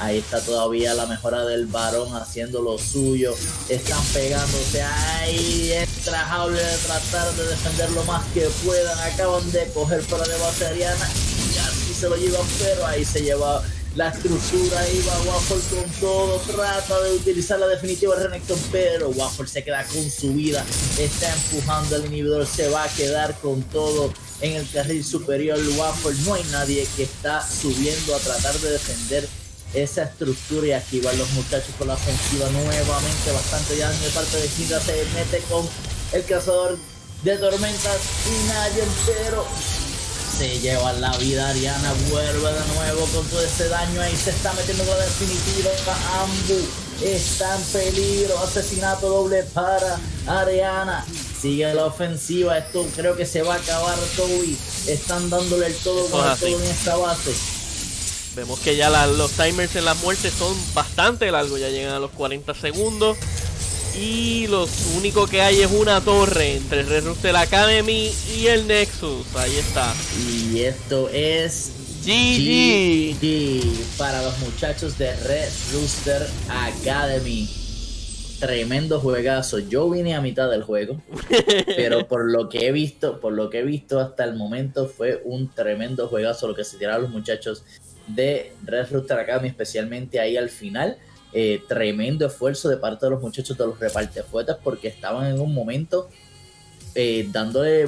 Ahí está todavía la mejora del varón haciendo lo suyo. Están pegándose. Ahí entra Jaule de tratar de defender lo más que puedan. Acaban de coger para de base. Y así se lo llevan, pero ahí se lleva la estructura. Va Waffle con todo. Trata de utilizar la definitiva Renekton, pero Waffle se queda con su vida. Está empujando el inhibidor. Se va a quedar con todo en el carril superior. Waffle, no hay nadie que está subiendo a tratar de defender esa estructura y aquí van los muchachos con la ofensiva nuevamente bastante daño de parte de Hydra se mete con el cazador de tormentas y nadie pero se lleva la vida Ariana vuelve de nuevo con todo ese daño ahí se está metiendo con la definitiva Ambu está en peligro asesinato doble para Ariana sigue la ofensiva esto creo que se va a acabar Toby están dándole el todo con el todo en esta base Vemos que ya la- los timers en las muertes son bastante largos, ya llegan a los 40 segundos. Y lo único que hay es una torre entre Red Rooster Academy y el Nexus. Ahí está. Y esto es GG. GG para los muchachos de Red Rooster Academy. Tremendo juegazo. Yo vine a mitad del juego, pero por lo que he visto, por lo que he visto hasta el momento fue un tremendo juegazo lo que se tiraron los muchachos de Red Rooster Academy, especialmente ahí al final. Eh, tremendo esfuerzo de parte de los muchachos de los repartefuetas porque estaban en un momento eh, dándole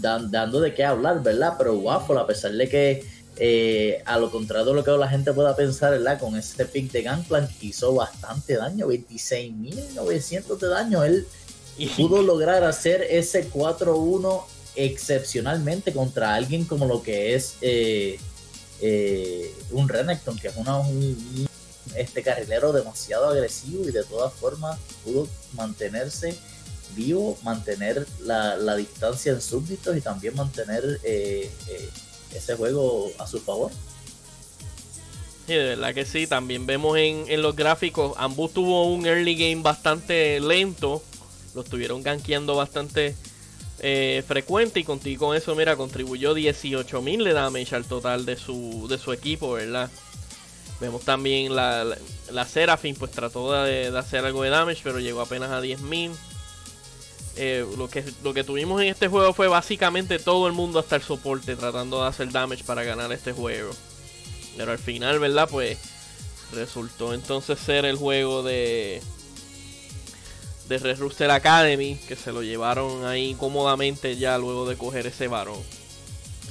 dan- dando de qué hablar, ¿verdad? Pero Waffle, a pesar de que eh, a lo contrario de lo que la gente pueda pensar, ¿verdad? Con ese pick de Gangplank hizo bastante daño, 26.900 de daño. Él pudo lograr hacer ese 4-1 excepcionalmente contra alguien como lo que es eh, un Renekton, que es una, un, un- este carrilero demasiado agresivo y de todas formas pudo mantenerse vivo, mantener la, la distancia en súbditos y también mantener eh, eh, ese juego a su favor. Sí, de verdad que sí. También vemos en, en los gráficos. Ambos tuvo un early game bastante lento. Lo estuvieron gankeando bastante eh, frecuente. Y contigo con eso, mira, contribuyó 18.000 de damage al total de su, de su equipo, ¿verdad? Vemos también la, la, la Seraphine, pues trató de, de hacer algo de damage, pero llegó apenas a 10.000. Eh, lo, que, lo que tuvimos en este juego fue básicamente todo el mundo hasta el soporte tratando de hacer damage para ganar este juego. Pero al final, ¿verdad? Pues resultó entonces ser el juego de de Red Rooster Academy que se lo llevaron ahí cómodamente ya luego de coger ese varón.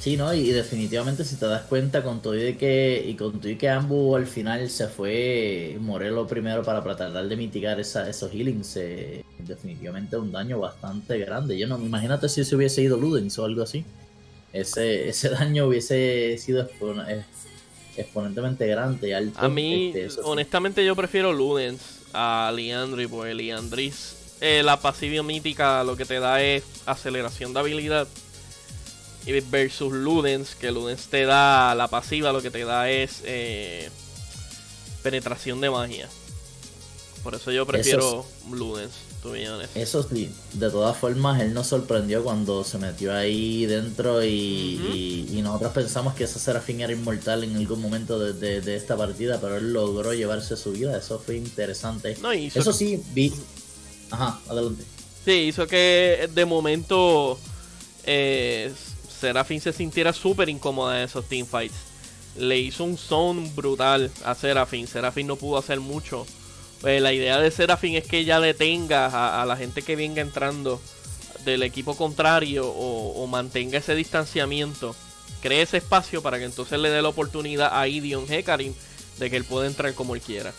Sí, ¿no? Y definitivamente si te das cuenta con todo y que y con todo y que Ambu al final se fue Morelo primero para tratar de mitigar esa, esos healings, eh, definitivamente un daño bastante grande. Yo no imagínate si se hubiese ido Ludens o algo así. Ese, ese daño hubiese sido expon- exponentemente grande y alto. A mí, este, sí. honestamente, yo prefiero Ludens a Liandry, porque Liandris, eh, la pasiva mítica lo que te da es aceleración de habilidad. Y versus Ludens, que Ludens te da la pasiva, lo que te da es eh, penetración de magia. Por eso yo prefiero Ludens, to be honest. Eso sí, de todas formas, él nos sorprendió cuando se metió ahí dentro y, y- y nosotros pensamos que ese Serafín era inmortal en algún momento de, de- de esta partida, pero él logró llevarse su vida, eso fue interesante. No, y hizo- Eso sí, vi... Ajá, adelante. Sí, hizo que de momento eh, Serafín se sintiera súper incómoda en esos teamfights. Le hizo un zone brutal a Serafín. Serafín no pudo hacer mucho. Eh, la idea de Serafín es que ella detenga a, la gente que venga entrando del equipo contrario o, o mantenga ese distanciamiento. Cree ese espacio para que entonces le dé la oportunidad a Idion Hecarim de que él pueda entrar como él quiera.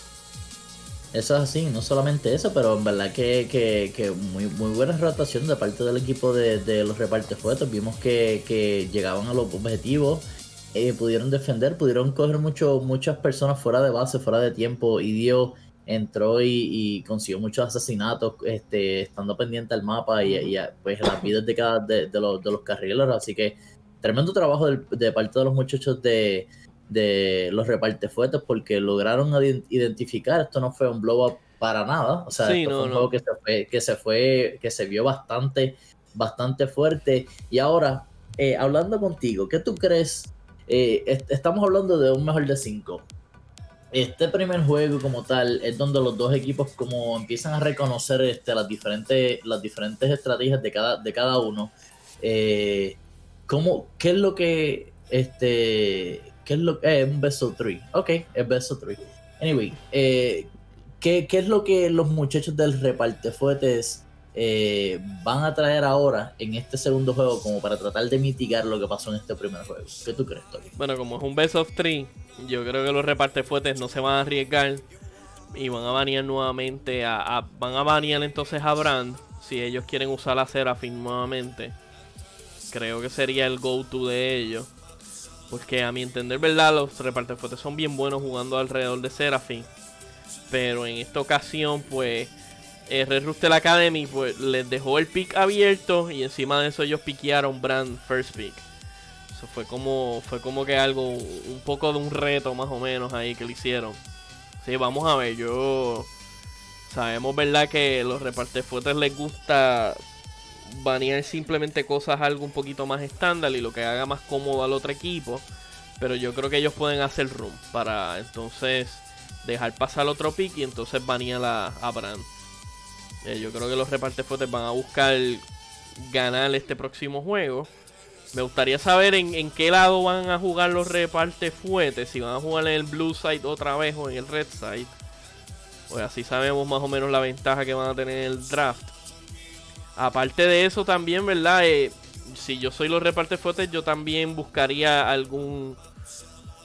Eso es así, no solamente eso, pero en verdad que, que, que muy, muy buena rotación de parte del equipo de, de los repartes fuertes. Vimos que, que llegaban a los objetivos, eh, pudieron defender, pudieron coger mucho, muchas personas fuera de base, fuera de tiempo. Y Dio entró y, consiguió muchos asesinatos, este, estando pendiente al mapa y, pues las vidas de cada de, de los, de los carrileros. Así que tremendo trabajo del- de parte de los muchachos de, de los repartes fuertes porque lograron ident- identificar esto no fue un blow up para nada o sea Sí, esto no, fue un no. juego que se fue que se fue que se vio bastante bastante fuerte. Y ahora eh, hablando contigo qué tú crees Eh, est- estamos hablando de un mejor de cinco. Este primer juego como tal es donde los dos equipos como empiezan a reconocer este, las diferentes las diferentes estrategias de cada de cada uno. Eh, ¿cómo, ¿qué es lo que este qué es lo que es un beso 3 ok es beso 3 anyway eh, ¿qué, qué es lo que los muchachos del reparte fuetes eh, van a traer ahora en este segundo juego como para tratar de mitigar lo que pasó en este primer juego ¿qué tú crees Toby? Bueno, como es un best of three, yo creo que los repartefuertes no se van a arriesgar y van a banear nuevamente a, van a banear entonces a Brand si ellos quieren usar a Seraphine nuevamente. Creo que sería el go-to de ellos. Porque a mi entender, ¿verdad? Los repartefuertes son bien buenos jugando alrededor de Seraphine. Pero en esta ocasión, pues, eh, Red Rooster Academy pues, les dejó el pick abierto y encima de eso ellos piquearon Brand first pick. Eso fue como, fue como que algo, un poco de un reto más o menos ahí que le hicieron. Sí, vamos a ver, yo... Sabemos, ¿verdad? Que los repartefuertes les gusta banear simplemente cosas algo un poquito más estándar y lo que haga más cómodo al otro equipo. Pero yo creo que ellos pueden hacer room para entonces dejar pasar otro pick y entonces banear a, a Brand. Eh, yo creo que los repartefuertes van a buscar ganar este próximo juego. Me gustaría saber en, qué lado van a jugar los repartefuetes. Si van a jugar en el blue side otra vez o en el red side. Pues así sabemos más o menos la ventaja que van a tener en el draft. Aparte de eso también, ¿verdad? Eh, si yo soy los repartefuertes, yo también buscaría algún...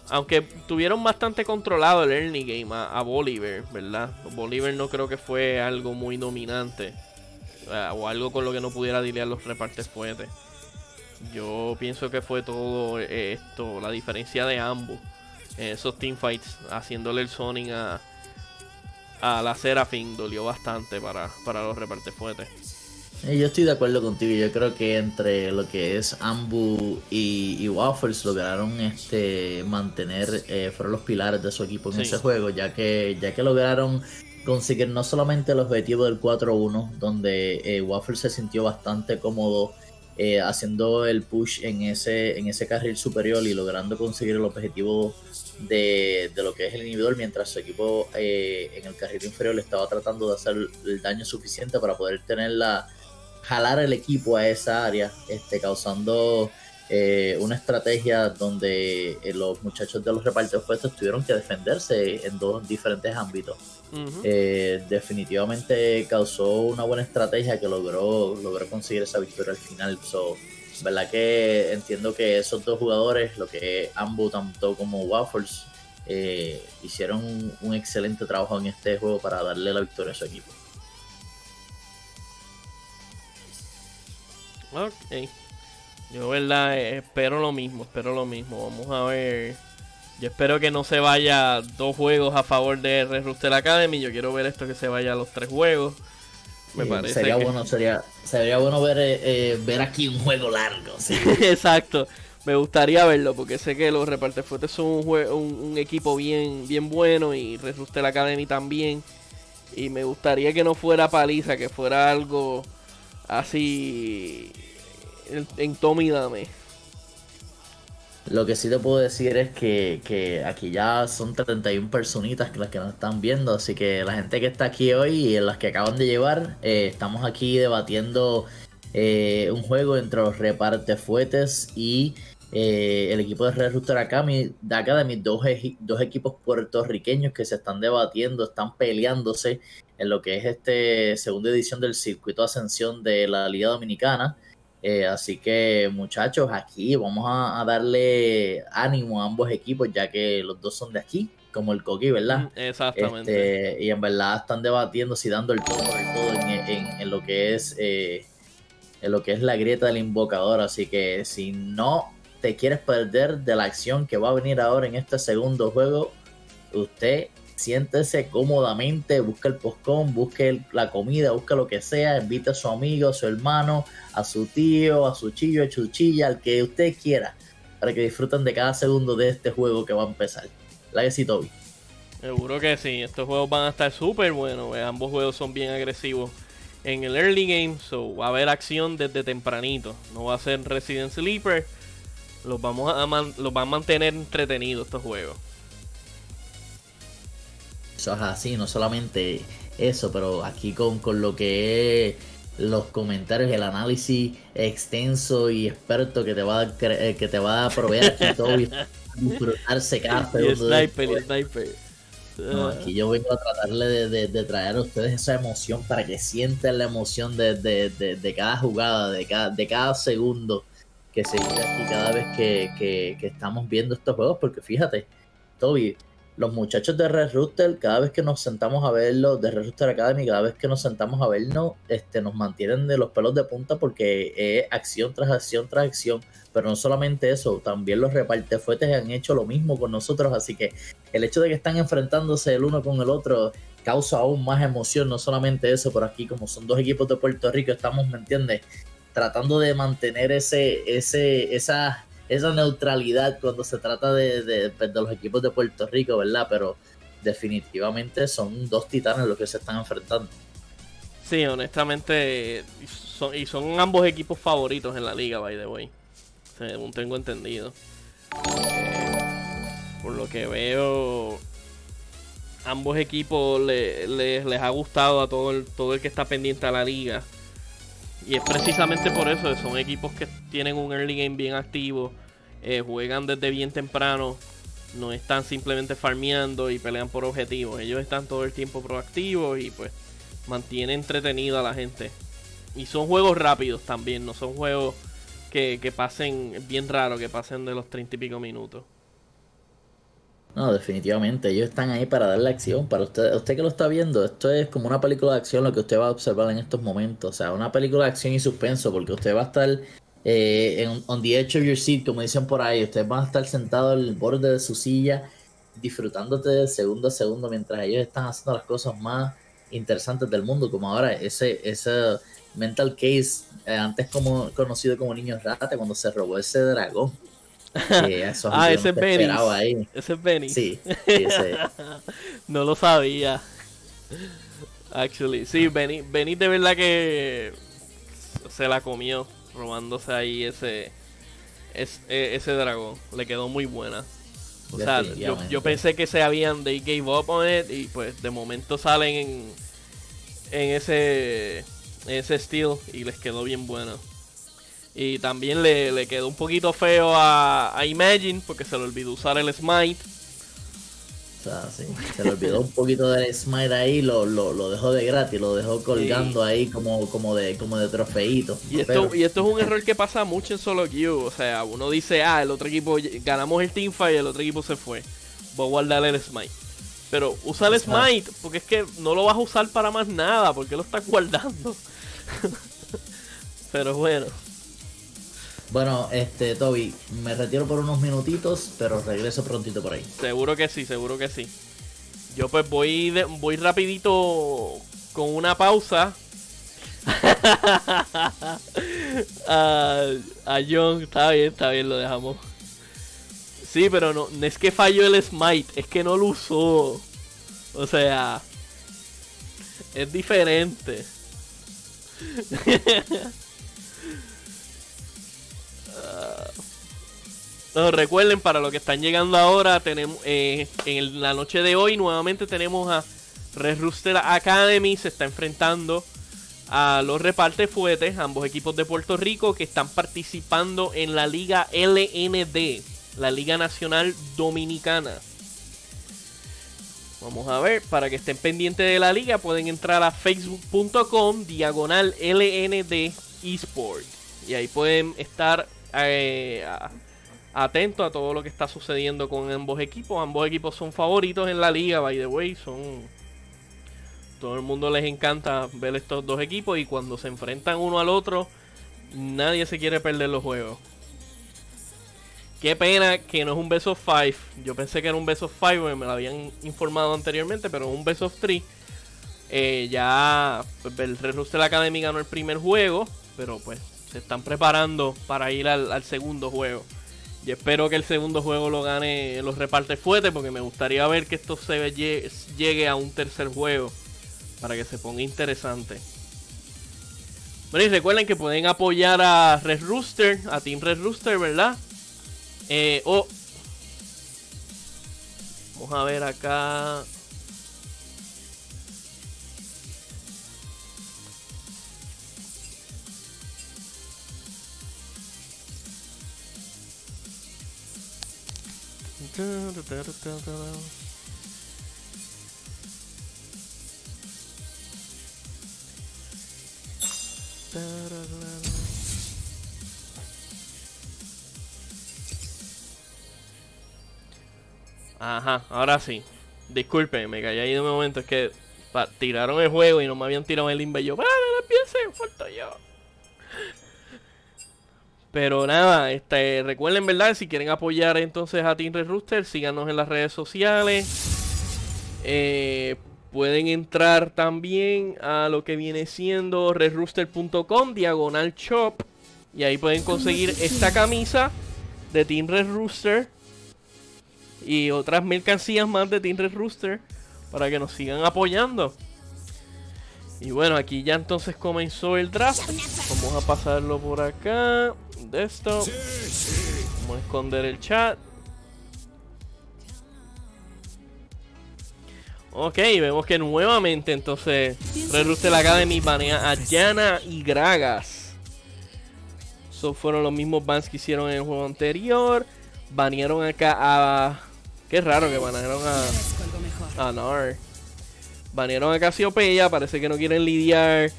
Aunque tuvieron bastante controlado el early game a, a Bolívar, ¿verdad? Bolívar no creo que fue algo muy dominante. eh, o algo con lo que no pudiera dilear los repartefuertes. Yo pienso que fue todo eh, esto, la diferencia de ambos. En esos teamfights, haciéndole el zoning a, a la Serafin, dolió bastante para, para los repartefuertes. Eh, Yo estoy de acuerdo contigo. Yo creo que entre lo que es Ambu y, y Waffles lograron este mantener, eh, fueron los pilares de su equipo en Sí. ese juego, ya que, ya que lograron conseguir no solamente el objetivo del 4-1, donde eh, Waffles se sintió bastante cómodo eh, haciendo el push en ese, en ese carril superior y logrando conseguir el objetivo de, de lo que es el inhibidor, mientras su equipo eh, en el carril inferior le estaba tratando de hacer el daño suficiente para poder tener la jalar el equipo a esa área, este, causando eh, una estrategia donde eh, los muchachos de los repartos puestos tuvieron que defenderse en dos diferentes ámbitos. Eh, definitivamente causó una buena estrategia que logró, logró conseguir esa victoria al final. So, verdad que entiendo que esos dos jugadores, lo que Ambu tanto como Waffles, eh, hicieron un, un excelente trabajo en este juego para darle la victoria a su equipo. Ok. Yo, verdad, eh, espero lo mismo, espero lo mismo. Vamos a ver. Yo espero que no se vaya dos juegos a favor de Red Rooster Academy. Yo quiero ver esto que se vaya a los tres juegos. Me Eh, parece sería que- bueno, sería, sería bueno ver, eh, eh, ver aquí un juego largo. sí. Exacto. Me gustaría verlo porque sé que los repartefuertes son un, jue- un, un equipo bien, bien bueno y Red Rooster Academy también. Y me gustaría que no fuera paliza, que fuera algo así en, Tommy Dame. Lo que sí te puedo decir es que, que aquí ya son 31 personitas las que nos están viendo, así que la gente que está aquí hoy y las que acaban de llevar, eh, estamos aquí debatiendo eh, un juego entre los repartefuetes y eh, el equipo de Red Rooster Academy, de Academy dos, dos equipos puertorriqueños que se están debatiendo, están peleándose en lo que es este segunda edición del circuito ascensión de la Liga Dominicana. Eh, así que muchachos, aquí vamos a, a darle ánimo a ambos equipos, ya que los dos son de aquí, como el Coqui, ¿verdad? Exactamente. Este, y en verdad están debatiendo, si dando el todo por el todo en, en- en lo que es eh, en lo que es la grieta del invocador. Así que si no te quieres perder de la acción que va a venir ahora en este segundo juego, usted siéntese cómodamente, busca el postcón, busque la comida, busca lo que sea, invite a su amigo, a su hermano, a su tío, a su chillo, a su chilla, al que usted quiera, para que disfruten de cada segundo de este juego que va a empezar. La que sí, Toby. Seguro que sí, estos juegos van a estar súper buenos. eh, Ambos juegos son bien agresivos en el early game, so va a haber acción desde tempranito. No va a ser Resident Sleeper. Los vamos a man- los van a mantener entretenidos estos juegos. Eso es así, no solamente eso, pero aquí con, con lo que es los comentarios, el análisis extenso y experto que te va a, eh, que te va a proveer aquí Toby, disfrutarse cada Y segundo Sniper, y. Sniper. No, aquí yo vengo a tratarle de, de- de traer a ustedes esa emoción para que sientan la emoción de- de cada jugada, de cada, de cada segundo que se vive aquí cada vez que, que- estamos viendo estos juegos, porque fíjate, Toby, los muchachos de Red Rooster, cada vez que nos sentamos a verlos, de Red Rooster Academy, cada vez que nos sentamos a vernos, este, nos mantienen de los pelos de punta porque es acción tras acción tras acción. Pero no solamente eso, también los repartefuetes han hecho lo mismo con nosotros, así que el hecho de que están enfrentándose el uno con el otro causa aún más emoción, no solamente eso, por aquí como son dos equipos de Puerto Rico, estamos, ¿me entiendes? Tratando de mantener ese, ese, esa, esa neutralidad cuando se trata de, pues, de los equipos de Puerto Rico, ¿verdad? Pero definitivamente son dos titanes los que se están enfrentando. Sí, honestamente, son, y son ambos equipos favoritos en la liga, by the way. Según tengo entendido. Por lo que veo, ambos equipos le- le- les ha gustado a todo el, todo el que está pendiente a la liga. Y es precisamente por eso, son equipos que tienen un early game bien activo, eh, juegan desde bien temprano, no están simplemente farmeando y pelean por objetivos. Ellos están todo el tiempo proactivos y pues mantiene entretenido a la gente. Y son juegos rápidos también, no son juegos que, que pasen, bien raro que pasen de los 30 y pico minutos. No, definitivamente, ellos están ahí para darle acción. Para usted, usted que lo está viendo, esto es como una película de acción lo que usted va a observar en estos momentos. O sea, una película de acción y suspenso, porque usted va a estar eh, en, on the edge of your seat, como dicen por ahí. Usted va a estar sentado al borde de su silla, disfrutándote de segundo a segundo mientras ellos están haciendo las cosas más interesantes del mundo, como ahora ese, ese mental case, eh, antes como conocido como niño rata, cuando se robó ese dragón. Eso Ah, ese te Benny. Ese es Benny. Sí, sí, ese. no lo sabía. Actually, sí, Benny, Benny de verdad que se la comió robándose ahí ese es- e- ese dragón. Le quedó muy buena. O sea, yo, yo pensé que se habían they gave up on it y pues de momento salen en en ese en ese estilo y les quedó bien bueno. Y también le, le quedó un poquito feo a, a Imagine porque se le olvidó usar el Smite. O sea, sí, se le olvidó un poquito del Smite ahí, lo, lo, lo dejó de gratis, lo dejó colgando ahí como, como de como de trofeito. Y esto, y esto es un error que pasa mucho en solo queue. O sea, uno dice, ah, el otro equipo ganamos el teamfight y el otro equipo se fue. Voy a guardar el smite. Pero usa el smite, porque es que no lo vas a usar para más nada, porque lo estás guardando. Pero bueno, bueno, este, Toby, me retiro por unos minutitos, pero regreso prontito por ahí. seguro que sí, seguro que sí. Yo pues voy de- voy rapidito con una pausa. a, a John, está bien, está bien, lo dejamos. Sí, pero no, no es que falló el smite, es que no lo usó. O sea, es diferente. Recuerden, para los que están llegando ahora, tenemos eh, en la noche de hoy nuevamente tenemos a Red Rooster Academy. Se está enfrentando a los reparte fuetes, ambos equipos de Puerto Rico que están participando en la Liga LND, la Liga Nacional Dominicana. Vamos a ver, para que estén pendientes de la liga, pueden entrar a facebook.com diagonal LND eSport. Y ahí pueden estar eh, atentos a todo lo que está sucediendo con ambos equipos. Ambos equipos son favoritos en la liga, by the way. Son. Todo el mundo les encanta ver estos dos equipos. Y cuando se enfrentan uno al otro, nadie se quiere perder los juegos. Qué pena que no es un Best of 5. Yo pensé que era un Best of 5 porque me lo habían informado anteriormente, pero es un Best of 3. Eh, ya pues, el Red Rooster Academy ganó el primer juego, pero pues se están preparando para ir al, segundo juego. Y espero que el segundo juego lo gane los repartes fuertes porque me gustaría ver que esto se llegue a un tercer juego para que se ponga interesante. Bueno, y recuerden que pueden apoyar a Red Rooster, a Team Red Rooster, ¿verdad? Eh, oh. Vamos a ver acá. Ajá, ahora sí. Disculpen, me caí ahí de un momento. Es que tiraron el juego y no me habían tirado el limbe. Yo, ¡Ah, no! Falta yo. Pero nada, este, recuerden, ¿verdad? Si quieren apoyar entonces a Team Red Rooster, síganos en las redes sociales. Eh, pueden entrar también a lo que viene siendo redrooster.com, diagonal shop. Y ahí pueden conseguir esta camisa de Team Red Rooster y otras mercancías más de Team Red Rooster para que nos sigan apoyando. Y bueno, aquí ya entonces comenzó el draft. Vamos a pasarlo por acá. De esto. Vamos a esconder el chat. Ok, vemos que nuevamente entonces Red Rooster Academy banea a Yana y Gragas. Esos fueron los mismos bans que hicieron en el juego anterior. Banearon acá a Qué raro que banearon a. A Nar. Banearon a Casiopeya. Parece que no quieren lidiar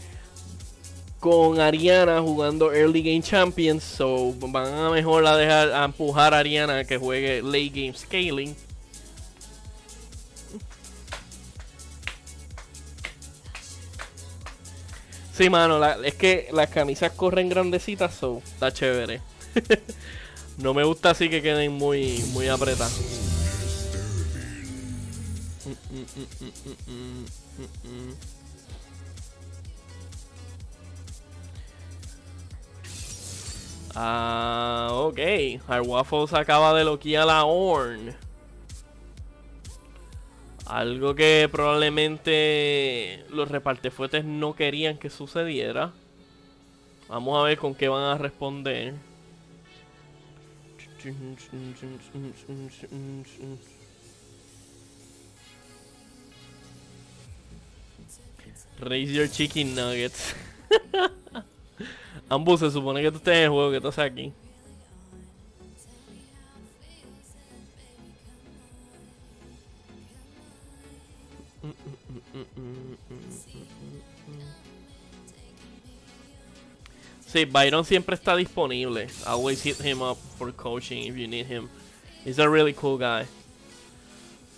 con Ariana jugando Early Game Champions. So van a mejor a dejar a empujar a Ariana que juegue Late Game Scaling. Sí, mano, es que las camisas corren grandecitas, so está chévere. no me gusta así que queden muy, muy apretadas. Ah, ok. Waffles acaba de loquear la Horn. Algo que probablemente los repartefuetes no querían que sucediera. Vamos a ver con qué van a responder. Raise your chicken nuggets. Ambos se supone que tú estés en el juego, que estás aquí. Sí, Byron siempre está disponible. Always hit him up for coaching if you need him. He's a really cool guy.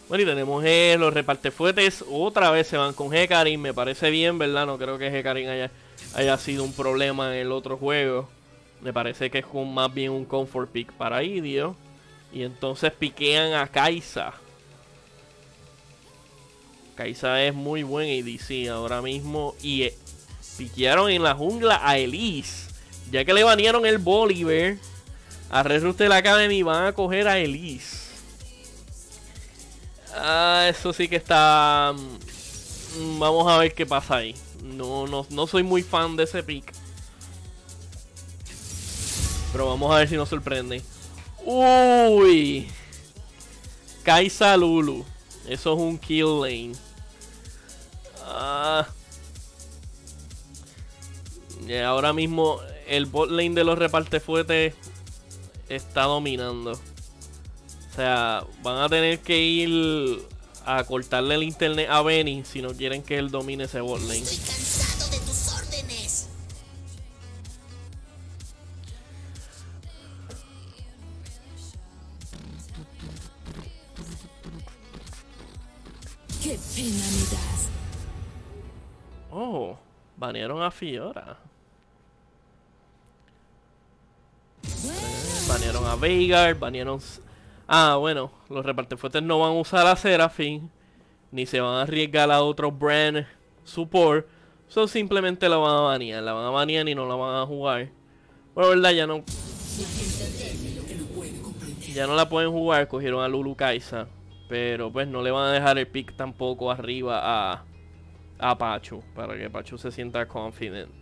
Bueno, y tenemos eh, los repartefuetes. Otra vez se van con Hecarim. Me parece bien, ¿verdad? No creo que Hecarim haya, haya sido un problema en el otro juego. Me parece que es más bien un comfort pick para Idio. Y entonces piquean a Kaisa. Kaisa es muy buen ADC ahora mismo. Y eh, piquearon en la jungla a Elise. Ya que le banearon el Bolívar. A Red Rooster Academy van a coger a Elise. Ah, eso sí que está. mm, vamos a ver qué pasa ahí. No, no, no soy muy fan de ese pick. Pero vamos a ver si nos sorprende. Uy. Kaisa Lulu. Eso es un kill lane. Ah. Y ahora mismo el bot lane de los repartefuetes está dominando. O sea, van a tener que ir a cortarle el internet a Benny si no quieren que él domine ese bot lane. Estoy cansado de tus órdenes. ¡Qué pena me das! Oh, banearon a Fiora. Banearon a Veigar, banearon... Ah, bueno, los repartefuertes no van a usar a Seraphine, ni se van a arriesgar a otro brand support, so simplemente la van a banear, la van a banear y no la van a jugar. Pero verdad ya no... Ya no la pueden jugar, cogieron a Lulu Kaisa, pero pues no le van a dejar el pick tampoco arriba a, a Pachu, para que Pachu se sienta confident.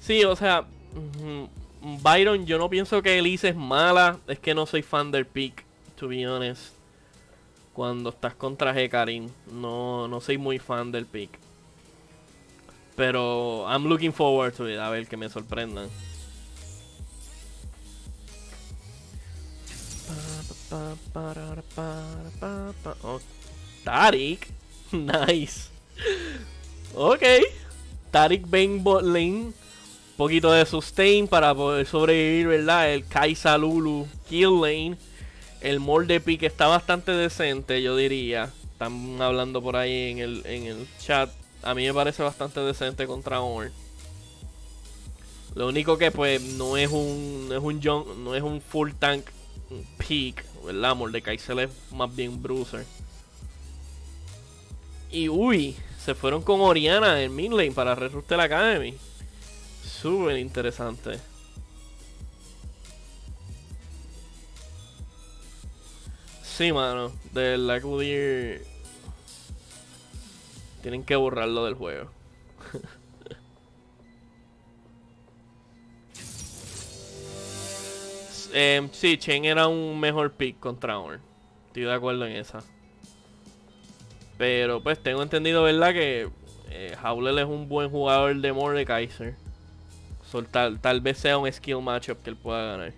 Sí, o sea, Byron, yo no pienso que Elise es mala, es que no soy fan del pick, to be honest. Cuando estás contra Hecarim, no, no soy muy fan del pick. Pero I'm looking forward to it, a ver que me sorprendan. Pa. Oh, Tarik, nice. Ok, Tarik Bane bot lane. Poquito de sustain para poder sobrevivir, ¿verdad? El Kaisa Lulu kill lane. El molde pick está bastante decente, yo diría. Están hablando por ahí en el, en el chat. A mí me parece bastante decente contra Orn. Lo único que pues no es un no es un junk- no es un full tank peak, ¿verdad? Mordecai es más bien bruiser. Y uy, se fueron con Oriana en mid lane para Red Rooster Academy. Súper interesante. Sí, mano, de la tienen que borrarlo del juego. Eh, sí, Chen era un mejor pick contra Orn. Estoy de acuerdo en esa. Pero pues tengo entendido, ¿verdad? Que eh, es un buen jugador de Mordekaiser. So, tal, tal vez sea un skill matchup que él pueda ganar.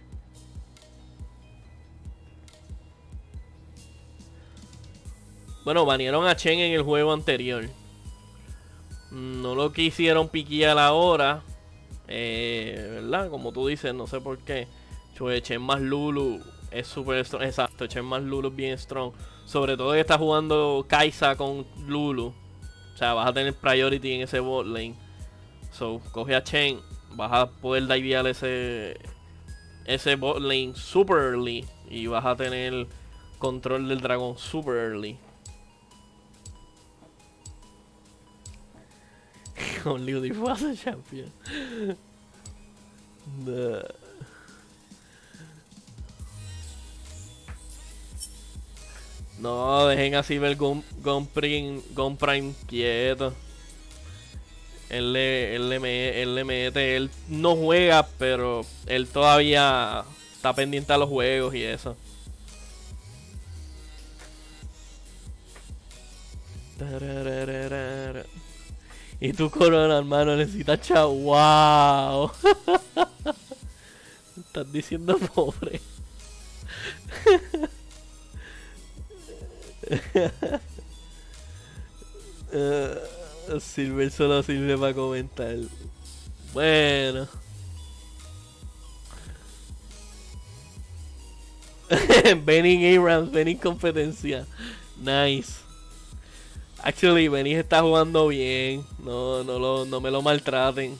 Bueno, banearon a Chen en el juego anterior. No lo quisieron piquear ahora. Eh, ¿Verdad? Como tú dices, no sé por qué. Chue, Chen más Lulu es súper strong. Exacto, Chen más Lulu es bien strong. Sobre todo que está jugando Kaisa con Lulu. O sea, vas a tener priority en ese bot lane. So, coge a Chen. Vas a poder divear ese, ese bot lane super early. Y vas a tener control del dragón super early. Only a champion. Nah. No, dejen así ver Gun, Gun Gun quieto. Él le, él, le me- él mete, él no juega, pero él todavía está pendiente a los juegos y eso. Y tu corona, hermano, necesitas chao. ¡Wow! Estás diciendo pobre. Eh, Silver solo sirve para comentar. Bueno. Benning Abrams, Benning competencia. Nice. Actually, Benny está jugando bien. No, no, lo, no me lo maltraten.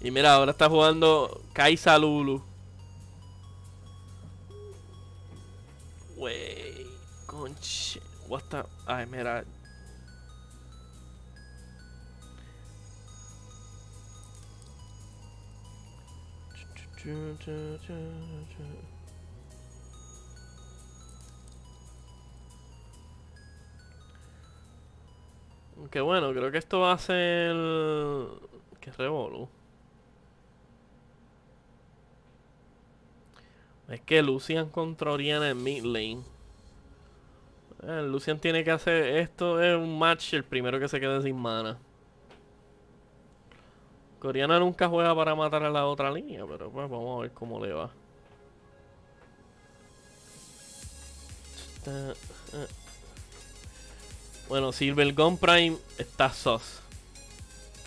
Y mira, ahora está jugando Kaisa Lulu. Wey, What's the... Ay, mira. Que bueno, creo que esto va a ser... Que revolu. Es que Lucian contra en mid lane. Eh, Lucian tiene que hacer esto es un match el primero que se quede sin mana. Oriana nunca juega para matar a la otra línea, pero pues vamos a ver cómo le va. Bueno, Silver Gun Prime está sos.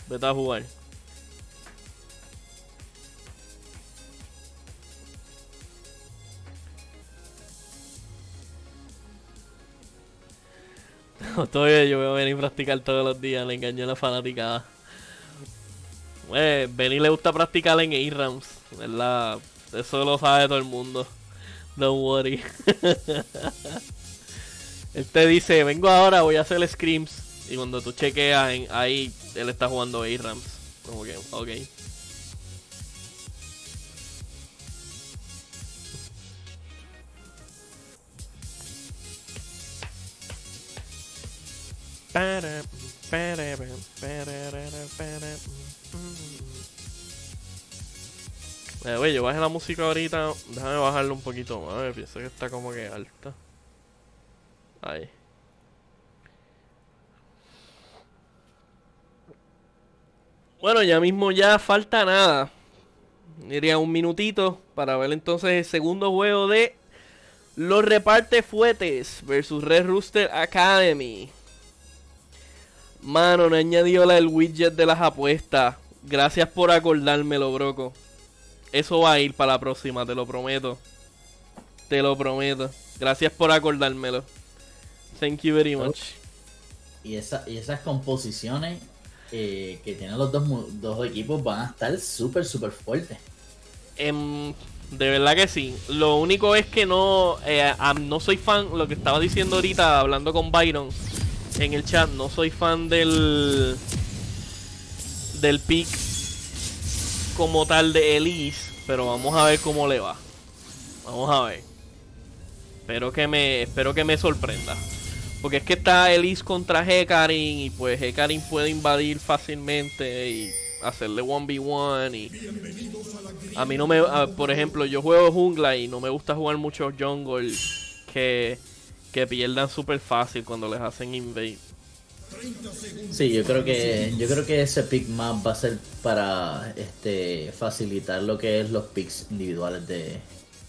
Vete a jugar. Todavía yo voy a venir a practicar todos los días, le engañé a la fanaticada. Pues, Benny le gusta practicar en A-Rams, ¿verdad? Eso lo sabe todo el mundo. Don't worry. él te dice, vengo ahora, voy a hacer screams. Y cuando tú chequeas ahí, él está jugando A-Rams. Como que, ok. Para. Eh, yo bajé la música ahorita. Déjame bajarlo un poquito más. Pienso que está como que alta. Ahí. Bueno, ya mismo ya falta nada. Diría un minutito para ver entonces el segundo juego de los reparte fuetes versus Red Rooster Academy. Mano, no añadió la el widget de las apuestas. Gracias por acordármelo, broco. Eso va a ir para la próxima, te lo prometo. Te lo prometo. Gracias por acordármelo. Thank you very much. Y, esa, y esas composiciones eh, que tienen los dos, dos equipos van a estar súper, súper fuertes. Em, de verdad que sí. Lo único es que no, eh, no soy fan, lo que estaba diciendo ahorita, hablando con Byron en el chat, no soy fan del del pick como tal de Elise, pero vamos a ver cómo le va. Vamos a ver. Espero que me, espero que me sorprenda. Porque es que está Elise contra Hecarim y pues Hecarim puede invadir fácilmente y hacerle 1v1 y a mí no me, por ejemplo, yo juego jungla y no me gusta jugar mucho jungle que, que pierdan súper fácil cuando les hacen invade. Sí, yo creo que yo creo que ese pick más va a ser para este facilitar lo que es los picks individuales de,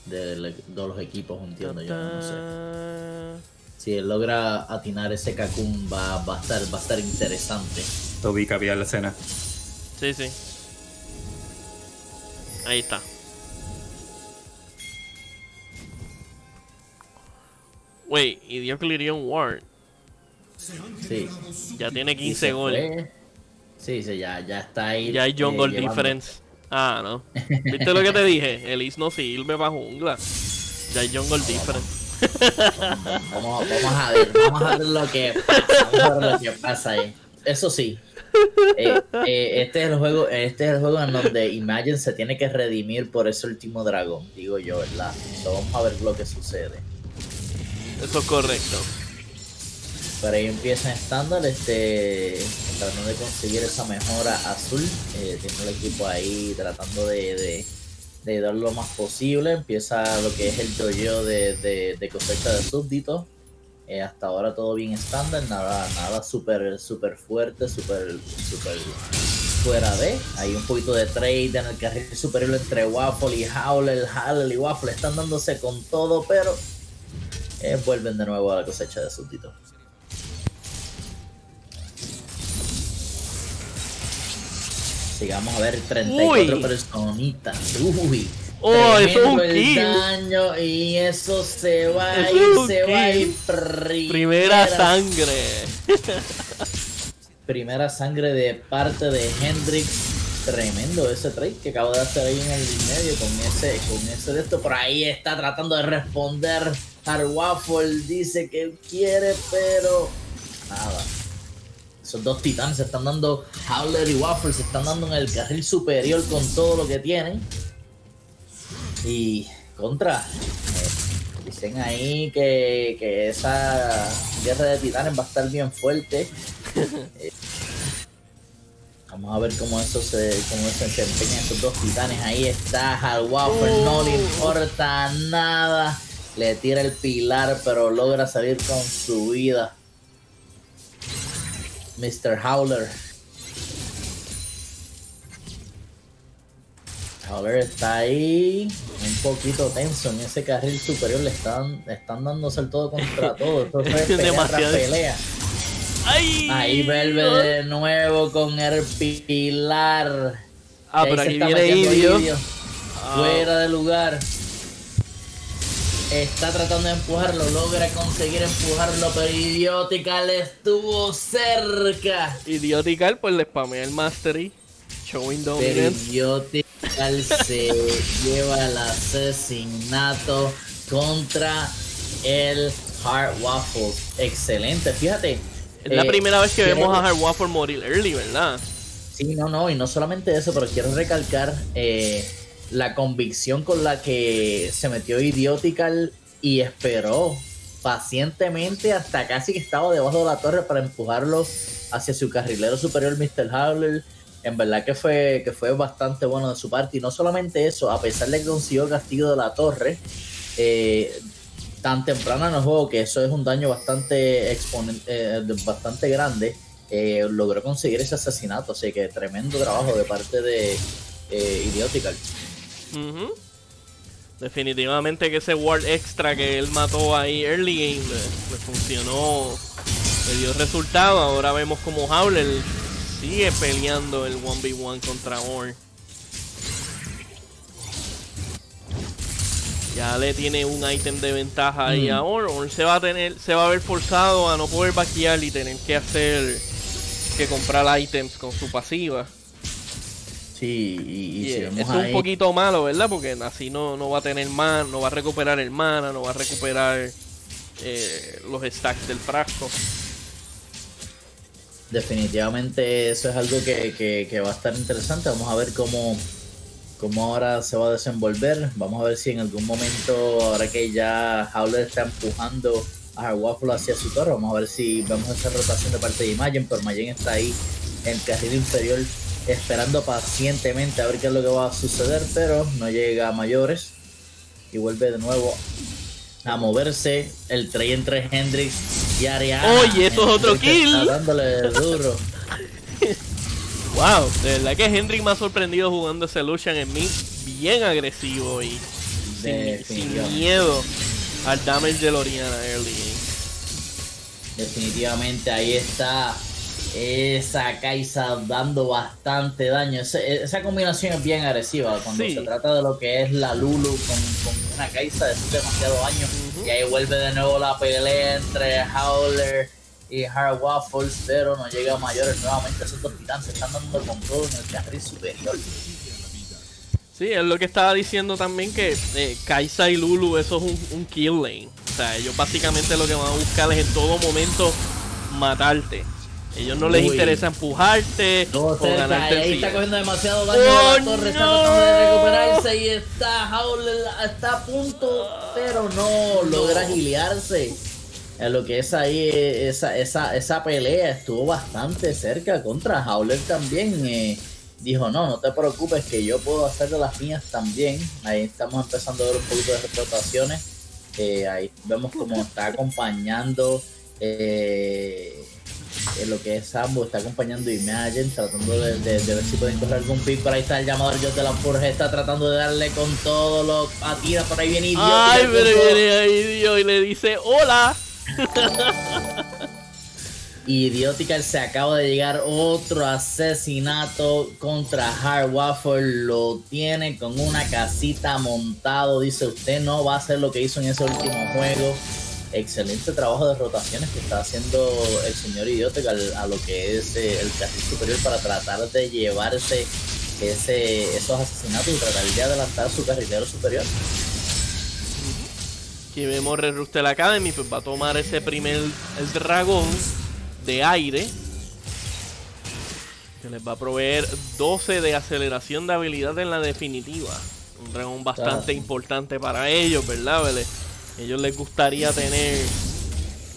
de, los equipos, entiendo yo, no sé. Si él logra atinar ese Kakun va, va a estar va a estar interesante. Toby cabía la escena. Sí, sí. Ahí está. Wait, y dio Clirion Ward. Sí. Ya tiene Y 15 se goles. fue. Sí, sí, ya, ya está ahí. Ya hay eh, jungle difference. Ah, no. ¿Viste lo que te dije? Elise no sirve para jungla. Ya hay jungle difference. Vamos, vamos a ver, vamos a ver lo que pasa, vamos a ver lo que pasa ahí. Eso sí, eh, eh, este es el juego, este es el juego en donde Imagine se tiene que redimir por ese último dragón, digo yo, ¿verdad? So, vamos a ver lo que sucede. Eso es correcto. Por ahí empieza estándar, este, tratando de conseguir esa mejora azul, eh, tiene el equipo ahí tratando de, de, de dar lo más posible, empieza lo que es el dojo de, de, de cosecha de súbditos, Eh, hasta ahora todo bien estándar, nada, nada súper super fuerte, súper super fuera de, hay un poquito de trade en el carril superior entre Waffle y Howler, Howler y Waffle están dándose con todo, pero eh, vuelven de nuevo a la cosecha de súbditos. Sigamos a ver 34 Uy. personitas. Uy. Oh, eso es un el kill. daño y eso se va Eso es un se va kill. ir. Primera, Primera sangre. Primera sangre de parte de Hendrix. Tremendo ese trade que acabo de hacer ahí en el medio con ese, con ese de esto. Por ahí está tratando de responder. Waffle dice que quiere, pero nada. Esos dos titanes se están dando, Howler y Waffle se están dando en el carril superior con todo lo que tienen. Y contra. eh, dicen ahí que, que esa guerra de titanes va a estar bien fuerte. Eh, Vamos a ver cómo eso se, cómo se desempeñan estos dos titanes. Ahí está Hal Waffle, no le importa nada. Le tira el pilar, pero logra salir con su vida. Mr. Howler. Howler está ahí un poquito tenso en ese carril superior. Le están, le están dándose el todo contra todo. Esto es Demasiado. pelea. ¡Ay! Ahí vuelve de nuevo con el pilar. Ah, pero aquí está viene Idio. Idio. Ah. Fuera de lugar. Está tratando de empujarlo, logra conseguir empujarlo, pero Idiotical estuvo cerca. Idiotical, pues le spamea el Mastery. Showing Pero dominance. Idiotical se lleva el asesinato contra el Hard Waffles. Excelente, fíjate. Es la eh, primera vez que vemos a Hard Waffle morir early, ¿verdad? Sí, no, no, y no solamente eso, pero quiero recalcar eh, la convicción con la que se metió Idiotical y esperó pacientemente hasta casi que estaba debajo de la torre para empujarlo hacia su carrilero superior, Mr. Howler. En verdad que fue, que fue bastante bueno de su parte. Y no solamente eso, a pesar de que consiguió castigo de la torre, eh, tan temprano en el juego, que eso es un daño bastante, eh, bastante grande, eh, logró conseguir ese asesinato. Así que tremendo trabajo de parte de eh, Definitivamente que ese ward extra que él mató ahí early game le, le funcionó, le dio resultado. Ahora vemos como Howler sigue peleando el 1v1 contra Orn. Ya le tiene un ítem de ventaja ahí Mm. a Orn. Orn se va a tener, se va a ver forzado a no poder vaquear y tener que hacer que comprar ítems con su pasiva. Sí, y, si vemos eso es un poquito malo, ¿verdad? Porque así no, no va a tener mana, no va a recuperar el mana, no va a recuperar eh, los stacks del frasco. Definitivamente eso es algo que, que- que va a estar interesante. Vamos a ver cómo, cómo ahora se va a desenvolver. Vamos a ver si en algún momento, ahora que ya Howler está empujando a Waffle hacia su torre, vamos a ver si vemos esa rotación de parte de Imagen. Pero Imagen está ahí en el carril inferior esperando pacientemente a ver qué es lo que va a suceder, pero no llega a mayores. Y vuelve de nuevo a moverse el 3 entre Hendrix y Ariana. Oye, eso es otro Hendrix kill. dándole duro. Wow, de verdad que Hendrik me ha sorprendido jugando ese Lucian en mí bien agresivo y sin, miedo al damage de Loriana early. Definitivamente ahí está esa Kaisa dando bastante daño. Esa combinación es bien agresiva cuando Sí. se trata de lo que es la Lulu con, con una Kaisa, es demasiado daño. Y ahí vuelve de nuevo la pelea entre Howler y Hard Waffles, pero no llega a mayores nuevamente. Esos dos titanes están dando con todo en el carril superior. Sí, es lo que estaba diciendo también que eh, Kaisa y Lulu eso es un, un kill lane. O sea, ellos básicamente lo que van a buscar es en todo momento matarte. Ellos no les interesa empujarte Todo o cerca, ganarte ahí está cogiendo demasiado daño ¡Oh, de la torre, está no! tratando de recuperarse y está Howler, está a punto, pero no logra agiliarse. En lo que es ahí, esa, esa, esa pelea estuvo bastante cerca contra Howler también. eh, dijo, no, no te preocupes que yo puedo hacer de las mías también. Ahí estamos empezando a ver un poquito de rotaciones. Eh, ahí vemos como está acompañando eh, en lo que es Sambo, está acompañando Imagine, tratando de, de- de ver si pueden correr algún pick. Por ahí está el llamador Dios de la Forja, está tratando de darle con todo lo atira, por ahí viene idiota. Ay, pero viene ahí Dios y le dice hola. Idiotical se acaba de llegar otro asesinato contra Hard Waffle. Lo tiene con una casita montado. Dice usted no va a hacer lo que hizo en ese último juego. Excelente trabajo de rotaciones que está haciendo el señor Idiotical a lo que es eh, el carril superior para tratar de llevarse ese, esos asesinatos y tratar de adelantar su carrilero superior. Aquí vemos Red Academy, pues va a tomar ese primer el dragón de aire. Que les va a proveer 12 de aceleración de habilidad en la definitiva. Un dragón bastante importante para ellos, ¿verdad? ¿Vale? Ellos les gustaría tener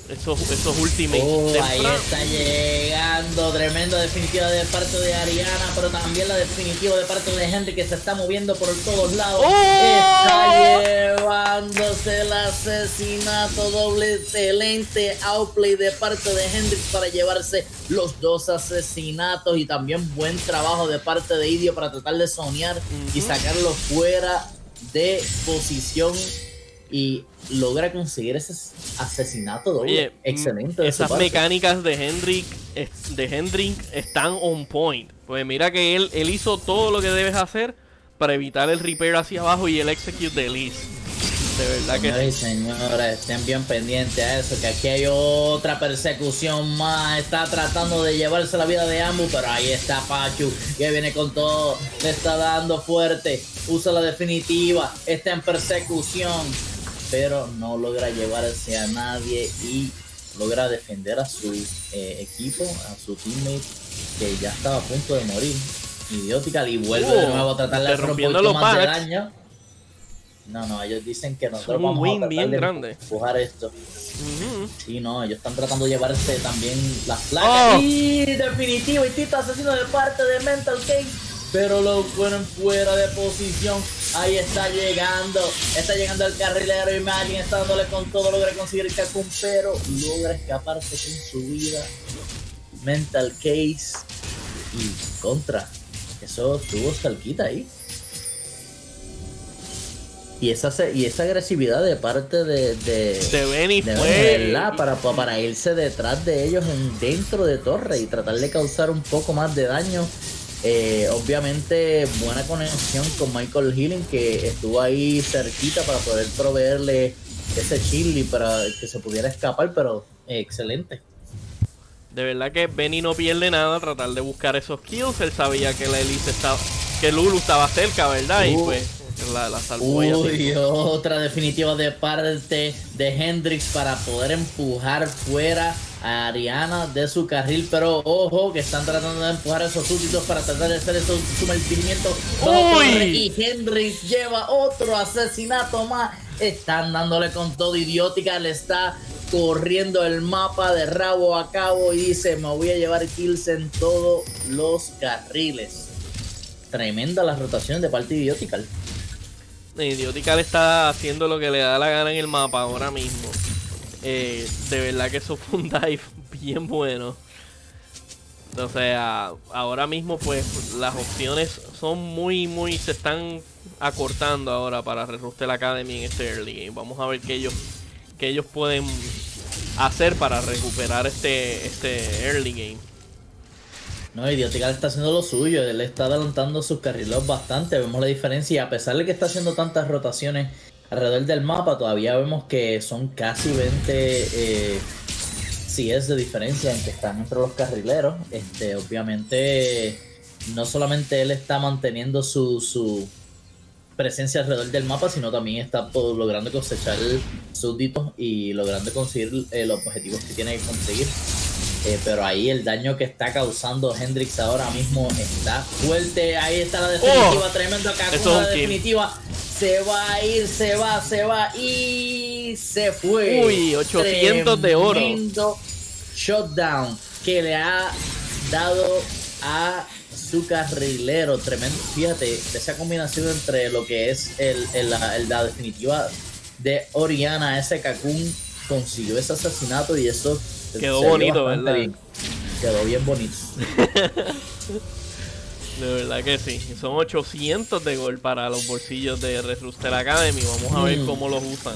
esos, esos ultimates Oh, ahí está llegando. Tremenda definitiva de parte de Ariana, pero también la definitiva de parte de Henry que se está moviendo por todos lados. ¡Oh! Está llevándose el asesinato doble excelente outplay de parte de Hendrix para llevarse los dos asesinatos y también buen trabajo de parte de Idio para tratar de soñar y sacarlo fuera de posición y logra conseguir ese asesinato doble. Oye, excelente. de su esas mecánicas de Hendrick, es- de Hendrick están on point. Pues mira que él, él hizo todo lo que debes hacer para evitar el repair hacia abajo y el execute de Liz. De verdad que Señores sí. señores, estén bien pendientes a eso, que aquí hay otra persecución más. Está tratando de llevarse la vida de Ambu, pero ahí está Pachu, que viene con todo, le está dando fuerte, usa la definitiva, está en persecución, pero no logra llevarse a nadie y logra defender a su eh, equipo, a su teammate, que ya estaba a punto de morir. Idiótica, y vuelve de Uh, nuevo a tratar de hacer un más de daño. No, no, ellos dicen que nosotros un vamos win a tratar bien de grande. empujar esto. Ujú. Sí, no, ellos están tratando de llevarse también las placas. Oh. Y definitivo, y Tito asesino de parte de Mental Case. Pero lo ponen fuera de posición. Ahí está llegando. Está llegando el carrilero. Imagine está dándole con todo. Logra conseguir el Kakun, pero logra escaparse con su vida. Mental Case. Y contra. Eso tuvo cerquita ahí. Y esa, y esa agresividad de parte de, de, De Benny de fue. verdad, para, pa- para irse detrás de ellos en, dentro de torre y tratar de causar un poco más de daño. Eh, obviamente buena conexión con Michael Healing que estuvo ahí cerquita para poder proveerle ese chili para que se pudiera escapar, pero eh, excelente. De verdad que Benny no pierde nada tratar de buscar esos kills. Él sabía que la Elise estaba. que Lulu estaba cerca, ¿verdad? y Uh. pues la, la salvó Uy, otra definitiva de parte de Hendrix para poder empujar fuera a Ariana de su carril, pero ojo que están tratando de empujar a esos súbditos para tratar de hacer esos sumergimientos. Y Hendrix lleva otro asesinato más. Están dándole con todo idiótica, le está corriendo el mapa de rabo a cabo y dice me voy a llevar kills en todos los carriles. Tremenda las rotaciones de parte Idiotical. Idiotical está haciendo lo que le da la gana en el mapa ahora mismo. Eh, de verdad que eso fue un dive bien bueno. O sea, ahora mismo pues las opciones son muy, muy, se están acortando ahora para Rerustel Academy en este early game. Vamos a ver qué ellos, qué ellos pueden hacer para recuperar este, este early game. No, Idiotical está haciendo lo suyo, él está adelantando sus carrileros bastante, vemos la diferencia y a pesar de que está haciendo tantas rotaciones alrededor del mapa, todavía vemos que son casi 20 eh, CS de diferencia en que están entre los carrileros. Este, obviamente, no solamente él está manteniendo su, su presencia alrededor del mapa, sino también está pues, logrando cosechar súbditos y logrando conseguir eh, los objetivos que tiene que conseguir. Eh, pero ahí el daño que está causando Hendrix ahora mismo está fuerte. Ahí está la definitiva, Oh, tremendo Kakuna, es la un kill. Se va a ir, se va, se va y se fue. Uy, 800 de oro. Tremendo shutdown que le ha dado a su carrilero. Tremendo. Fíjate, esa combinación entre lo que es el, el- la, el- la definitiva de Oriana, ese Kakun consiguió ese asesinato y eso Quedó bonito, ¿verdad? bien. Quedó bien bonito. De verdad que sí. Son 800 de gol para los bolsillos de Rooster Academy. Vamos a ver Mm. cómo los usan.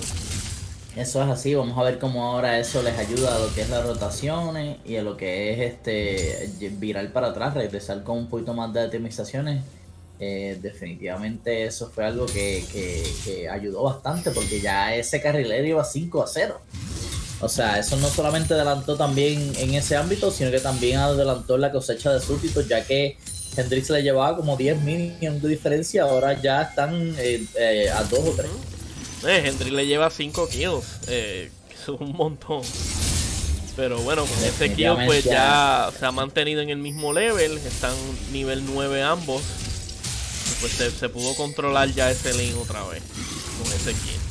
Eso es así, vamos a ver cómo ahora eso les ayuda a lo que es las rotaciones y a lo que es este virar para atrás, regresar con un poquito más de optimizaciones. Eh, definitivamente eso fue algo que, que- que ayudó bastante porque ya ese carrilero iba 5 a 0. O sea, eso no solamente adelantó también en ese ámbito, sino que también adelantó la cosecha de súbditos, ya que Hendrix le llevaba como 10 minions de diferencia, ahora ya están eh, eh, a 2 o 3. Eh, Hendry le lleva 5 kills. Eh, es un montón. Pero bueno, con ese kill pues ya se ha mantenido en el mismo level. Están nivel 9 ambos. pues se, se pudo controlar ya ese lane otra vez con ese kill.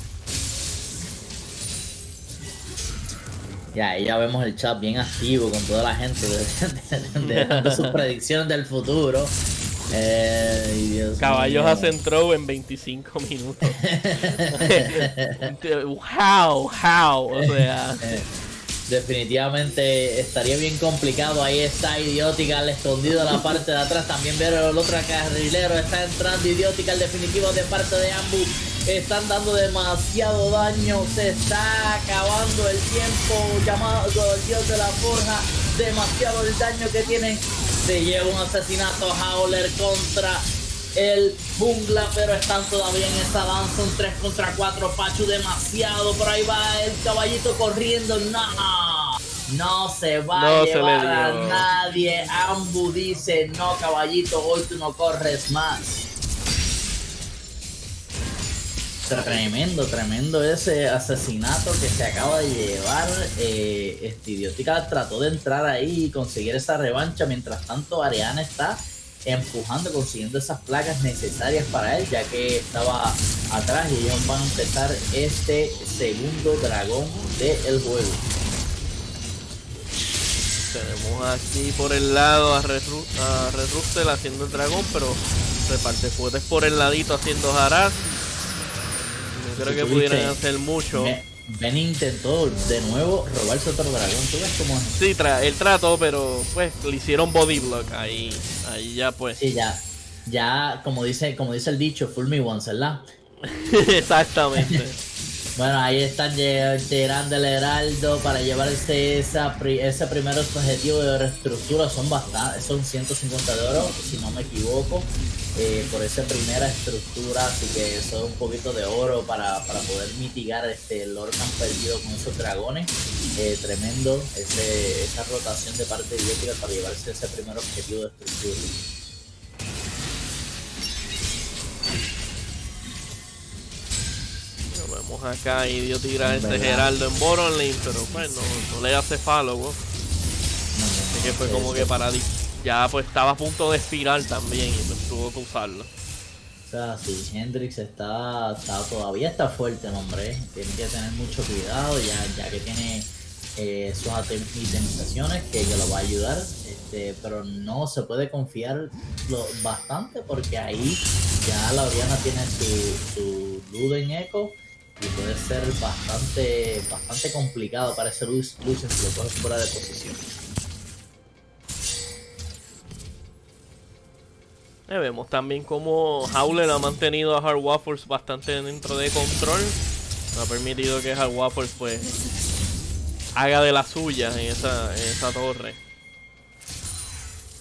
Ya, ahí ya vemos el chat bien activo con toda la gente dando sus predicciones del futuro. Eh, Dios Caballos hacen throw en 25 minutos. how, how, o sea. Definitivamente estaría bien complicado. Ahí está al escondido en la parte de atrás. También ver el otro carrilero. Está entrando Idiótica al definitivo de parte de Ambu. Están dando demasiado daño. Se está acabando el tiempo. Llamado el dios de la forja. Demasiado el daño que tienen. Se lleva un asesinato Howler contra el jungla, pero están todavía en esa danza, un 3 contra 4, Pachu demasiado, por ahí va el caballito corriendo, no, no se va No a llevar a nadie, Ambu dice, no caballito, hoy tú no corres más. Tremendo, tremendo ese asesinato que se acaba de llevar. Eh, este Idiótica trató de entrar ahí y conseguir esa revancha. Mientras tanto, Ariana está empujando, consiguiendo esas placas necesarias para él, ya que estaba atrás y ellos van a empezar este segundo dragón del juego. Tenemos aquí por el lado a Red, Ru- a Red haciendo el dragón, pero reparte fuertes por el ladito haciendo Haraz. No creo que pudieran hacer mucho. Ben intentó de nuevo robarse otro dragón. ¿Tú ves cómo es? Sí, tra- él trató, pero pues le hicieron body block ahí. Ahí ya pues. Sí, ya, ya, como dice, como dice el dicho, full me once, ¿verdad? Exactamente. Bueno, ahí están lle- llegando el Heraldo para llevarse esa, pri- ese primer objetivo de reestructura. Son bastante, son 150 de oro, si no me equivoco, eh, por esa primera estructura. Así que eso es un poquito de oro para, para poder mitigar este el oro que han perdido con esos dragones. Eh, tremendo ese, esa rotación de parte de Idiótica para llevarse ese primer objetivo de estructura. Lo vemos acá, idiot tira este ¿Verdad? Geraldo en Boron Lane, pero pues no, no le hace follow. No, Así que fue como que para ya pues estaba a punto de expirar también y pues tuvo que usarlo. O sea, sí, Hendrix está, está todavía está fuerte hombre. Tiene que tener mucho cuidado ya, ya que tiene eh, sus itemizaciones que, que lo va a ayudar. Este, pero no se puede confiar lo- bastante porque ahí ya la Oriana tiene su, su Luden Echo y puede ser bastante bastante complicado para ese Lu- Lucian si lo coges fuera de posición. Eh, vemos también como Howler ha mantenido a Hard Waffles bastante dentro de control. No ha permitido que Hard Waffles pues haga de las suyas en esa, en esa torre.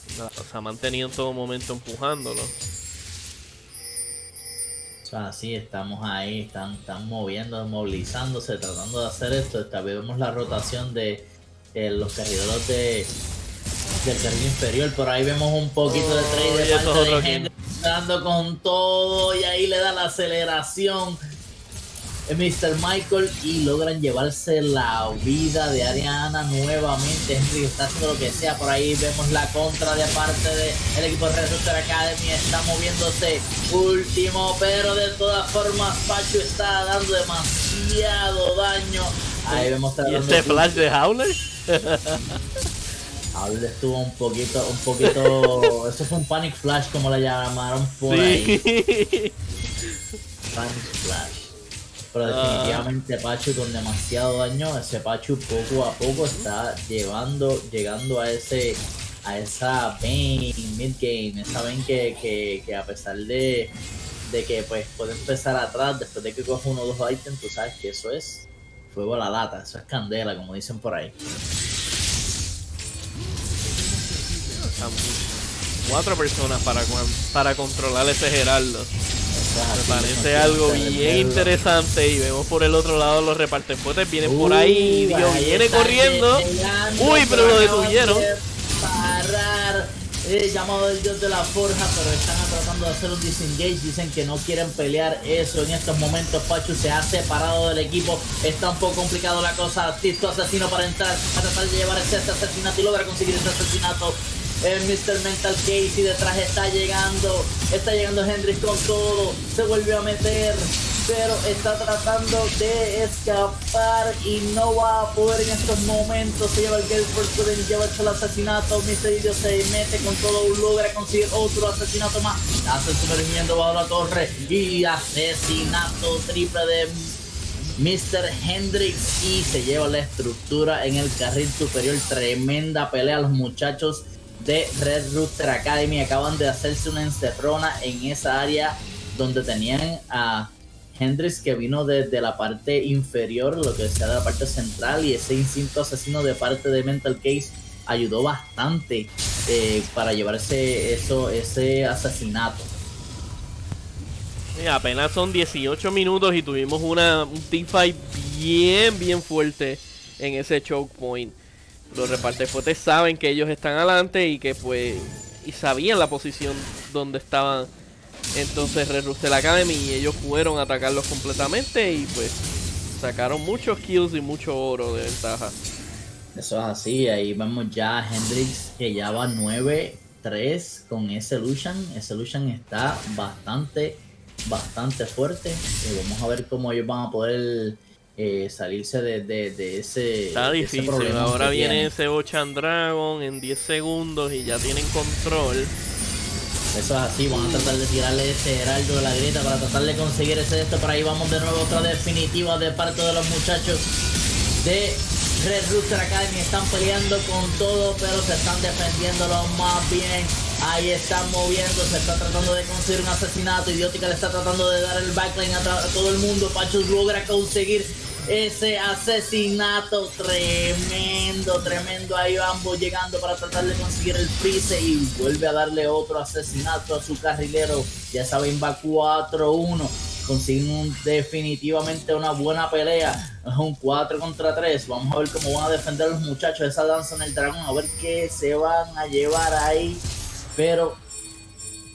Se ha mantenido en todo momento empujándolo. O sea, sí, estamos ahí, están, están moviendo, movilizándose, tratando de hacer esto. Esta vemos la rotación de eh, los carrileros de, del carril inferior. Por ahí vemos un poquito de trade Oh, de parte de Henry, dando con todo y ahí le da la aceleración. eh, Mr. Michael y logran llevarse la vida de Ariana nuevamente. Henry está haciendo lo que sea. Por ahí vemos la contra de parte del equipo de Red Rooster Academy. Está moviéndose último, pero de todas formas Pacho está dando demasiado daño. Ahí vemos ¿Y ese flash de Howler? Habla estuvo un poquito, un poquito. Eso fue un panic flash como la llamaron por ahí. Panic Flash. Pero Ah. definitivamente Pachu con demasiado daño, ese Pachu poco a poco está llevando, llegando a ese a esa Bane mid game, esa Bane que, que, que a pesar de, de que pues puede empezar atrás después de que coja uno o dos ítems, tú sabes que eso es fuego a la lata, eso es candela, como dicen por ahí. Cuatro personas para, para controlar ese es Me parece algo bien interesante y vemos por el otro lado los repartepotes vienen por ahí, Uh, Dios viene corriendo. Uy, pero lo detuvieron. Eh, llamado del dios de la forja, pero están tratando de hacer un disengage. Dicen que no quieren pelear eso en estos momentos. Pachu se ha separado del equipo. Está un poco complicado la cosa. Tisto asesino para entrar a tratar de llevar ese asesinato y logra conseguir ese asesinato. El Mr. Mental Casey detrás está llegando. Está llegando Hendrix con todo. Se volvió a meter. Pero está tratando de escapar y no va a poder en estos momentos. Se lleva el Pudding, lleva el asesinato. Mr. Idio se mete con todo. Logra conseguir otro asesinato más. Hace sumergiendo bajo la torre. Y asesinato triple de Mr. Hendrix y se lleva la estructura en el carril superior. Tremenda pelea. Los muchachos de Red Rooster Academy acaban de hacerse una encerrona en esa área donde tenían a Hendrix que vino desde la parte inferior, lo que sea de la parte central, y ese instinto asesino de parte de Mental Case ayudó bastante eh, para llevarse eso, ese asesinato. Apenas son 18 minutos y tuvimos una, un teamfight bien, bien fuerte en ese choke point. Los repartefotes saben que ellos están adelante y que pues y sabían la posición donde estaban entonces Red Rooster Academy y ellos fueron a atacarlos completamente y pues sacaron muchos kills y mucho oro de ventaja. Eso es así, ahí vemos ya a Hendrix que ya va 9-3 con ese Lucian. Ese Lucian está bastante, bastante fuerte. Y vamos a ver cómo ellos van a poder eh, salirse de, de, de ese. Está ese difícil. Ahora viene tienen. ese Ochan Dragon en 10 segundos y ya tienen control. Eso es así, van a tratar de tirarle ese heraldo de la grieta para tratar de conseguir ese esto. Por ahí vamos de nuevo, otra definitiva de parte de los muchachos de Red Rooster Academy. Están peleando con todo, pero se están defendiendo lo más bien. Ahí están moviendo, se está tratando de conseguir un asesinato. Idiótica le está tratando de dar el backline a, a todo el mundo. Pachus logra conseguir ese asesinato tremendo, tremendo. Ahí ambos llegando para tratar de conseguir el freeze y vuelve a darle otro asesinato a su carrilero. Ya saben, va 4-1. Consiguen definitivamente una buena pelea. Es un 4 contra 3. Vamos a ver cómo van a defender los muchachos esa danza en el dragón. A ver qué se van a llevar ahí. Pero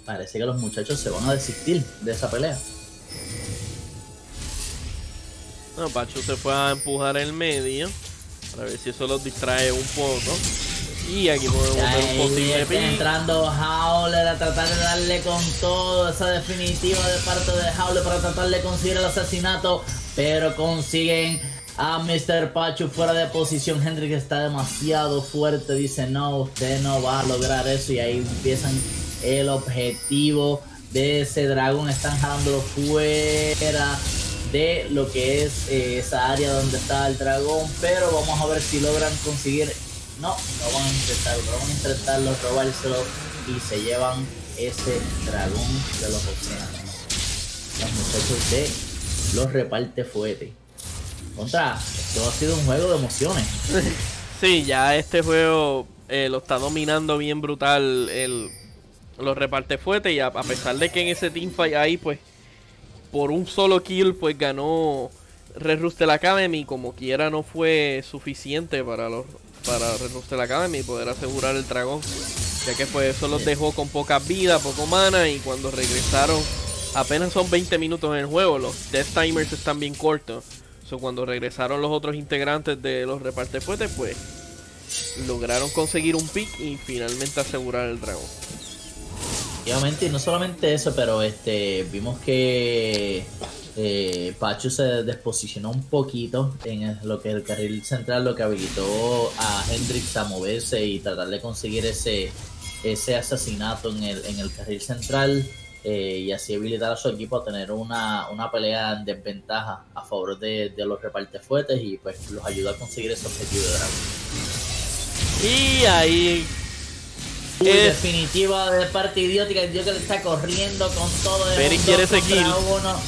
parece que los muchachos se van a desistir de esa pelea. No, Pachu se fue a empujar el medio. Para ver si eso los distrae un poco. Y aquí podemos ver un posible está entrando Howler a tratar de darle con todo esa definitiva de parte de Howler para tratar de conseguir el asesinato, pero consiguen a Mr. Pachu fuera de posición. Hendrik está demasiado fuerte, dice no, usted no va a lograr eso y ahí empiezan el objetivo de ese dragón, están jalándolo fuera de lo que es eh, esa área donde está el dragón, pero vamos a ver si logran conseguir. No, no van a intentarlo, van a intentarlo, robárselo y se llevan ese dragón de los océanos. Los muchachos de los reparte fuete. Contra, esto ha sido un juego de emociones. Sí, ya este juego eh, lo está dominando bien brutal el, los reparte fuerte y a, a pesar de que en ese teamfight ahí pues por un solo kill pues ganó Red Rooster Academy como quiera no fue suficiente para los para Red Rooster Academy poder asegurar el dragón ya que pues eso los dejó con poca vida, poco mana y cuando regresaron apenas son 20 minutos en el juego, los death timers están bien cortos. So, cuando regresaron los otros integrantes de los reparte fuertes, pues lograron conseguir un pick y finalmente asegurar el dragón. Obviamente, y no solamente eso, pero este vimos que eh, Pachu se desposicionó un poquito en lo que es el carril central, lo que habilitó a Hendrix a moverse y tratar de conseguir ese, ese asesinato en el, en el carril central eh, y así habilitar a su equipo a tener una, una pelea en desventaja a favor de, de los repartefuetes y pues los ayuda a conseguir ese objetivo de dragón. Y ahí Uy, Es- definitiva de parte idiótica, el que le está corriendo con todo Beric un quiere seguir. uno.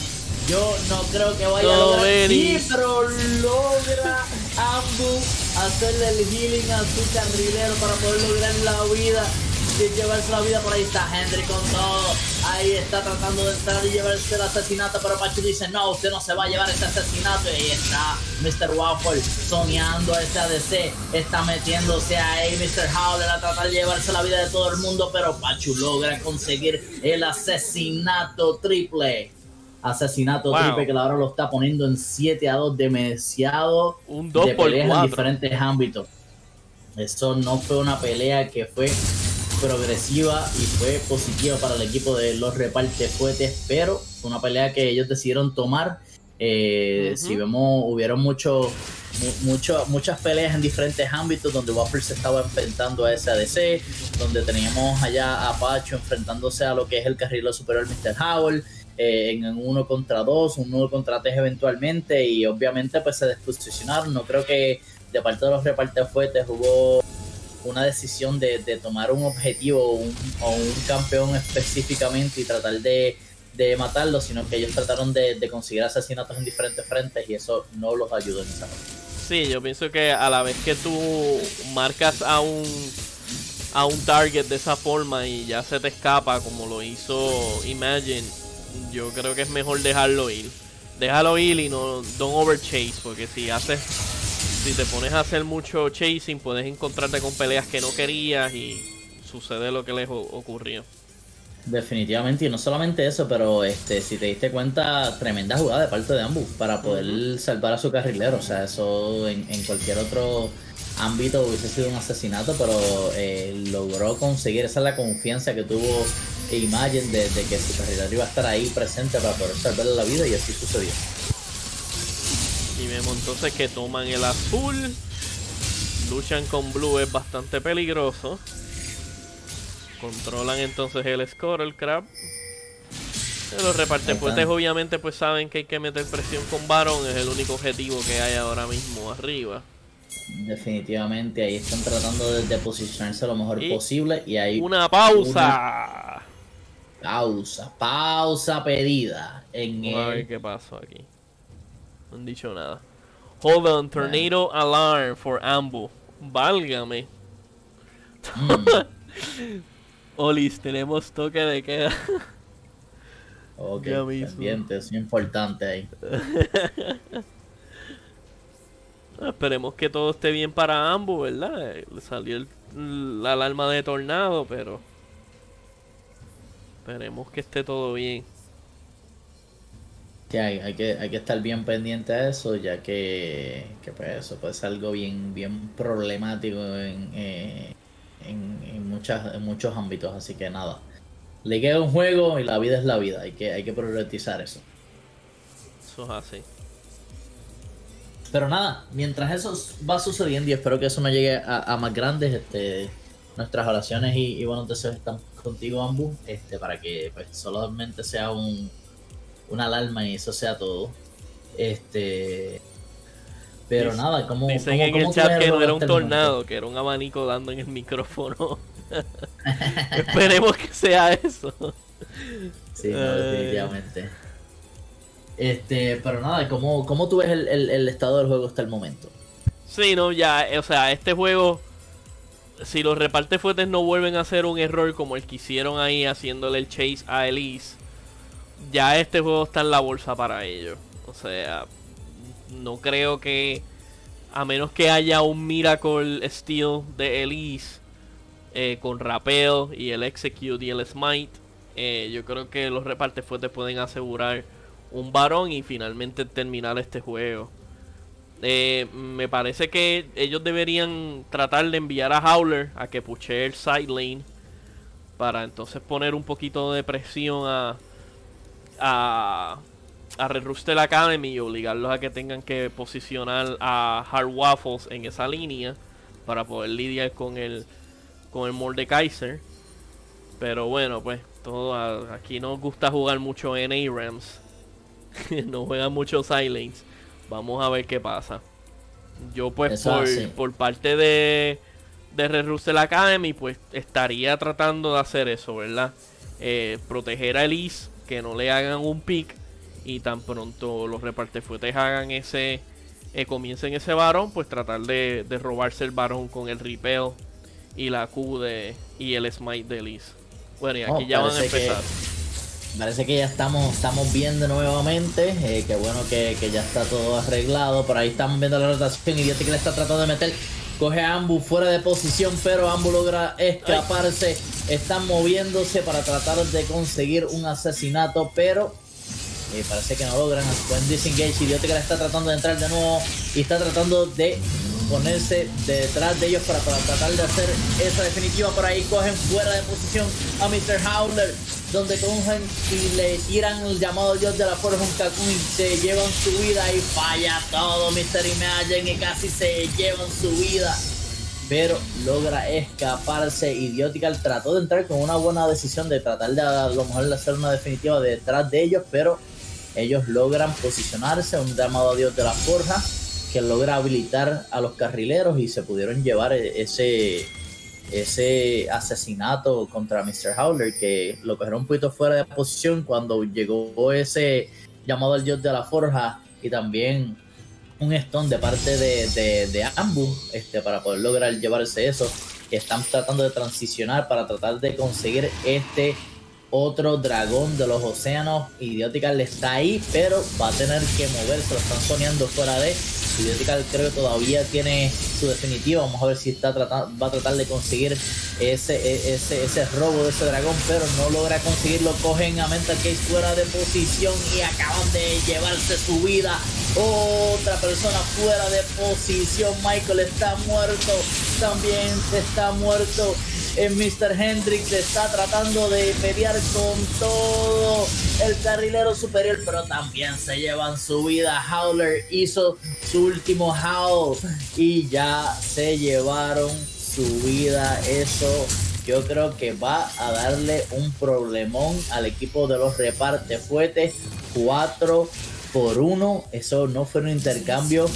Yo no creo que vaya a lograr. Sí, pero logra Ambu hacerle el healing a su carrilero para poder lograr la vida. De llevarse la vida por ahí está Henry con todo. Ahí está tratando de entrar y llevarse el asesinato. Pero Pachu dice: No, usted no se va a llevar ese asesinato. Y ahí está Mr. Waffle soñando a ese ADC. Está metiéndose ahí Mr. Howler a tratar de llevarse la vida de todo el mundo. Pero Pachu logra conseguir el asesinato triple. Asesinato Wow. triple que ahora lo está poniendo en 7 a 2 demasiado Un dos de por peleas en diferentes ámbitos. Eso no fue una pelea que fue progresiva y fue positiva para el equipo de los repartefuetes, pero fue una pelea que ellos decidieron tomar. Eh. Si vemos, hubieron mucho, mu- mucho- muchas peleas en diferentes ámbitos donde Waffle se estaba enfrentando a SADC, donde teníamos allá a Pacho enfrentándose a lo que es el carril superior Mr. Howell, eh, en un uno contra dos, un uno contra tres eventualmente, y obviamente pues se desposicionaron. No creo que de parte de los repartefuetes hubo una decisión de, de tomar un objetivo o un, o un campeón específicamente y tratar de, de matarlo, sino que ellos trataron de, de conseguir asesinatos en diferentes frentes y eso no los ayudó en esa. Sí, yo pienso que a la vez que tú marcas a un a un target de esa forma y ya se te escapa como lo hizo Imagine, yo creo que es mejor dejarlo ir. Déjalo ir y no don't over chase, porque si haces si te pones a hacer mucho chasing puedes encontrarte con peleas que no querías y sucede lo que les ocurrió. Definitivamente, y no solamente eso, pero este, si te diste cuenta, tremenda jugada de parte de ambos para poder salvar a su carrilero. O sea, eso en, en cualquier otro ámbito hubiese sido un asesinato, pero eh, logró conseguir, esa es la confianza que tuvo Imagine de, de que su carrilero iba a estar ahí presente para poder salvarle la vida y así sucedió. Y vemos entonces que toman el azul. Luchan con blue, es bastante peligroso. Controlan entonces el score, el crab. Los repartepuentes obviamente pues saben que hay que meter presión con Baron. Es el único objetivo que hay ahora mismo arriba. Definitivamente, ahí están tratando de, de posicionarse lo mejor Y posible y hay Una pausa. pausa, pausa pedida en Vamos a ver el qué pasó aquí. No han dicho nada. Hold on, tornado alarm for Ambu. Válgame. Mm. Olis, tenemos toque de queda. Ok, pendiente, es importante ahí. Esperemos que todo esté bien para ambos, ¿verdad? Eh, Le salió el- la alarma de tornado, pero esperemos que esté todo bien. Que hay, hay que hay que estar bien pendiente a eso, ya que, que pues eso puede ser algo bien, bien problemático en, eh, en, en muchas, en muchos ámbitos, así que nada. Le queda un juego y la vida es la vida, hay que, hay que priorizar eso. Eso es así. Pero nada, mientras eso va sucediendo y espero que eso no llegue a, a más grandes, este, nuestras oraciones y, y buenos deseos están contigo ambos, este, para que pues solamente sea un, una alarma y eso sea todo. Este, pero Dice- nada, como Dicen en el chat que no era un tornado, que era un abanico dando en el micrófono. Esperemos que sea eso. Sí, no, definitivamente. Este, pero nada, ¿cómo, cómo tú ves el, el- el estado del juego hasta el momento? Sí, no, ya, o sea, este juego, si los repartefuertes no vuelven a hacer un error como el que hicieron ahí haciéndole el chase a Elise, ya este juego está en la bolsa para ellos. O sea, no creo que, a menos que haya un Miracle Steel de Elise eh, con Rappel y el Execute y el Smite, eh, yo creo que los repartefuertes pueden asegurar un varón y finalmente terminar este juego. Eh, me parece que ellos deberían tratar de enviar a Howler a que puche el side lane para entonces poner un poquito de presión a a, a Red Rooster Academy y obligarlos a que tengan que posicionar a Hard Waffles en esa línea para poder lidiar con el con el Mordekaiser. Pero bueno, pues todo a- aquí nos gusta jugar mucho en ARAMs. no juegan mucho Silence. Vamos a ver qué pasa. Yo pues por, por parte de, de Red Rooster Academy pues estaría tratando de hacer eso, ¿verdad? Eh, proteger a Elise, que no le hagan un pick y tan pronto los repartefuetes hagan ese, eh, comiencen ese varón, pues tratar de, de robarse el varón con el repel y la Q de, y el smite de Elise. Bueno, y aquí Oh, ya van a que- empezar. Parece que ya estamos, estamos viendo nuevamente. eh, qué bueno que, que ya está todo arreglado. Por ahí estamos viendo la rotación. Y que le está tratando de meter. Coge a Ambu fuera de posición, pero Ambu logra escaparse. Están moviéndose para tratar de conseguir un asesinato, pero eh, parece que no logran. Buen disengage. Le está tratando de entrar de nuevo y está tratando de ponerse detrás de ellos para tratar de hacer esa definitiva. Por ahí cogen fuera de posición a Mr. Howler, donde cogen y le tiran el llamado Dios de la Fuerza un Kakun y se llevan su vida y falla todo Mr. Imagine y casi se llevan su vida. Pero logra escaparse. Idiotical trató de entrar con una buena decisión de tratar de a lo mejor de hacer una definitiva detrás de ellos, pero ellos logran posicionarse, un llamado Dios de la Forja que logra habilitar a los carrileros y se pudieron llevar e- ese ese asesinato contra Mr. Howler que lo cogieron un poquito fuera de posición cuando llegó ese llamado al dios de la forja y también un stone de parte de, de, de Ambu este, para poder lograr llevarse eso que están tratando de transicionar para tratar de conseguir este otro dragón de los océanos. Idiotical está ahí, pero va a tener que moverse. Lo están soñando fuera de. Idiotical creo que todavía tiene su definitiva. Vamos a ver si está va a tratar de conseguir ese, e- ese, ese robo de ese dragón, pero no logra conseguirlo. Cogen a Mental Case fuera de posición y acaban de llevarse su vida. Otra persona fuera de posición. Michael está muerto. También está muerto. Eh, Mr. Hendrix está tratando de pelear con todo el carrilero superior, pero también se llevan su vida. Howler hizo su último howl y ya se llevaron su vida. Eso yo creo que va a darle un problemón al equipo de los repartefuetes. 4 por 1. Eso no fue un intercambio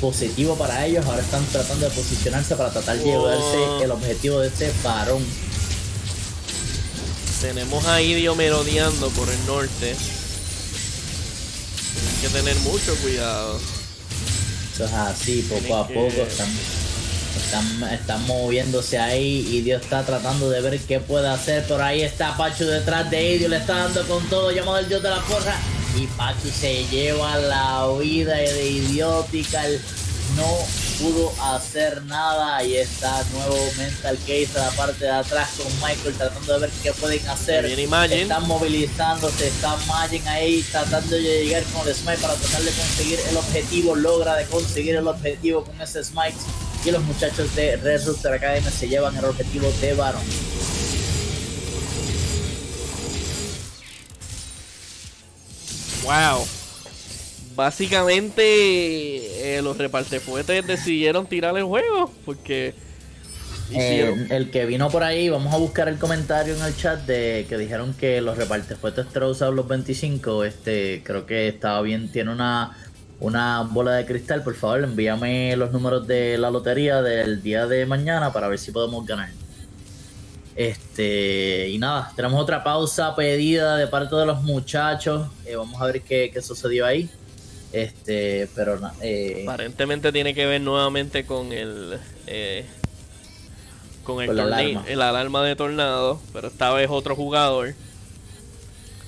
positivo para ellos. Ahora están tratando de posicionarse para tratar de Oh. llevarse el objetivo de este varón. Tenemos a Idio merodeando por el norte. Hay que tener mucho cuidado. Eso es así, poco a poco están, están, están moviéndose ahí y Dios está tratando de ver qué puede hacer. Por ahí está Pachu detrás de Idio, le está dando con todo, llamado el dios de la porra. Y Pachu se lleva la vida de Idiotical. No pudo hacer nada. Ahí está nuevo Mental Case a la parte de atrás con Michael tratando de ver qué pueden hacer. Están movilizándose, está Magin ahí tratando de llegar con el smite para tratar de conseguir el objetivo. Logra de conseguir el objetivo con ese smite. Y los muchachos de Red Rooster Academy se llevan el objetivo de Baron. Wow. Básicamente eh, los repartefuetes decidieron tirar el juego porque hicieron Eh, el que vino por ahí, vamos a buscar el comentario en el chat de que dijeron que los repartes fue Strauss los 25. Este, creo que estaba bien, tiene una, una bola de cristal. Por favor, envíame los números de la lotería del día de mañana para ver si podemos ganar. Este, y nada, tenemos otra pausa pedida de parte de los muchachos. Eh, vamos a ver qué, qué sucedió ahí. Este, pero eh, aparentemente tiene que ver nuevamente con el eh, con el Con torneo- alarma. el alarma de tornado, pero esta vez otro jugador.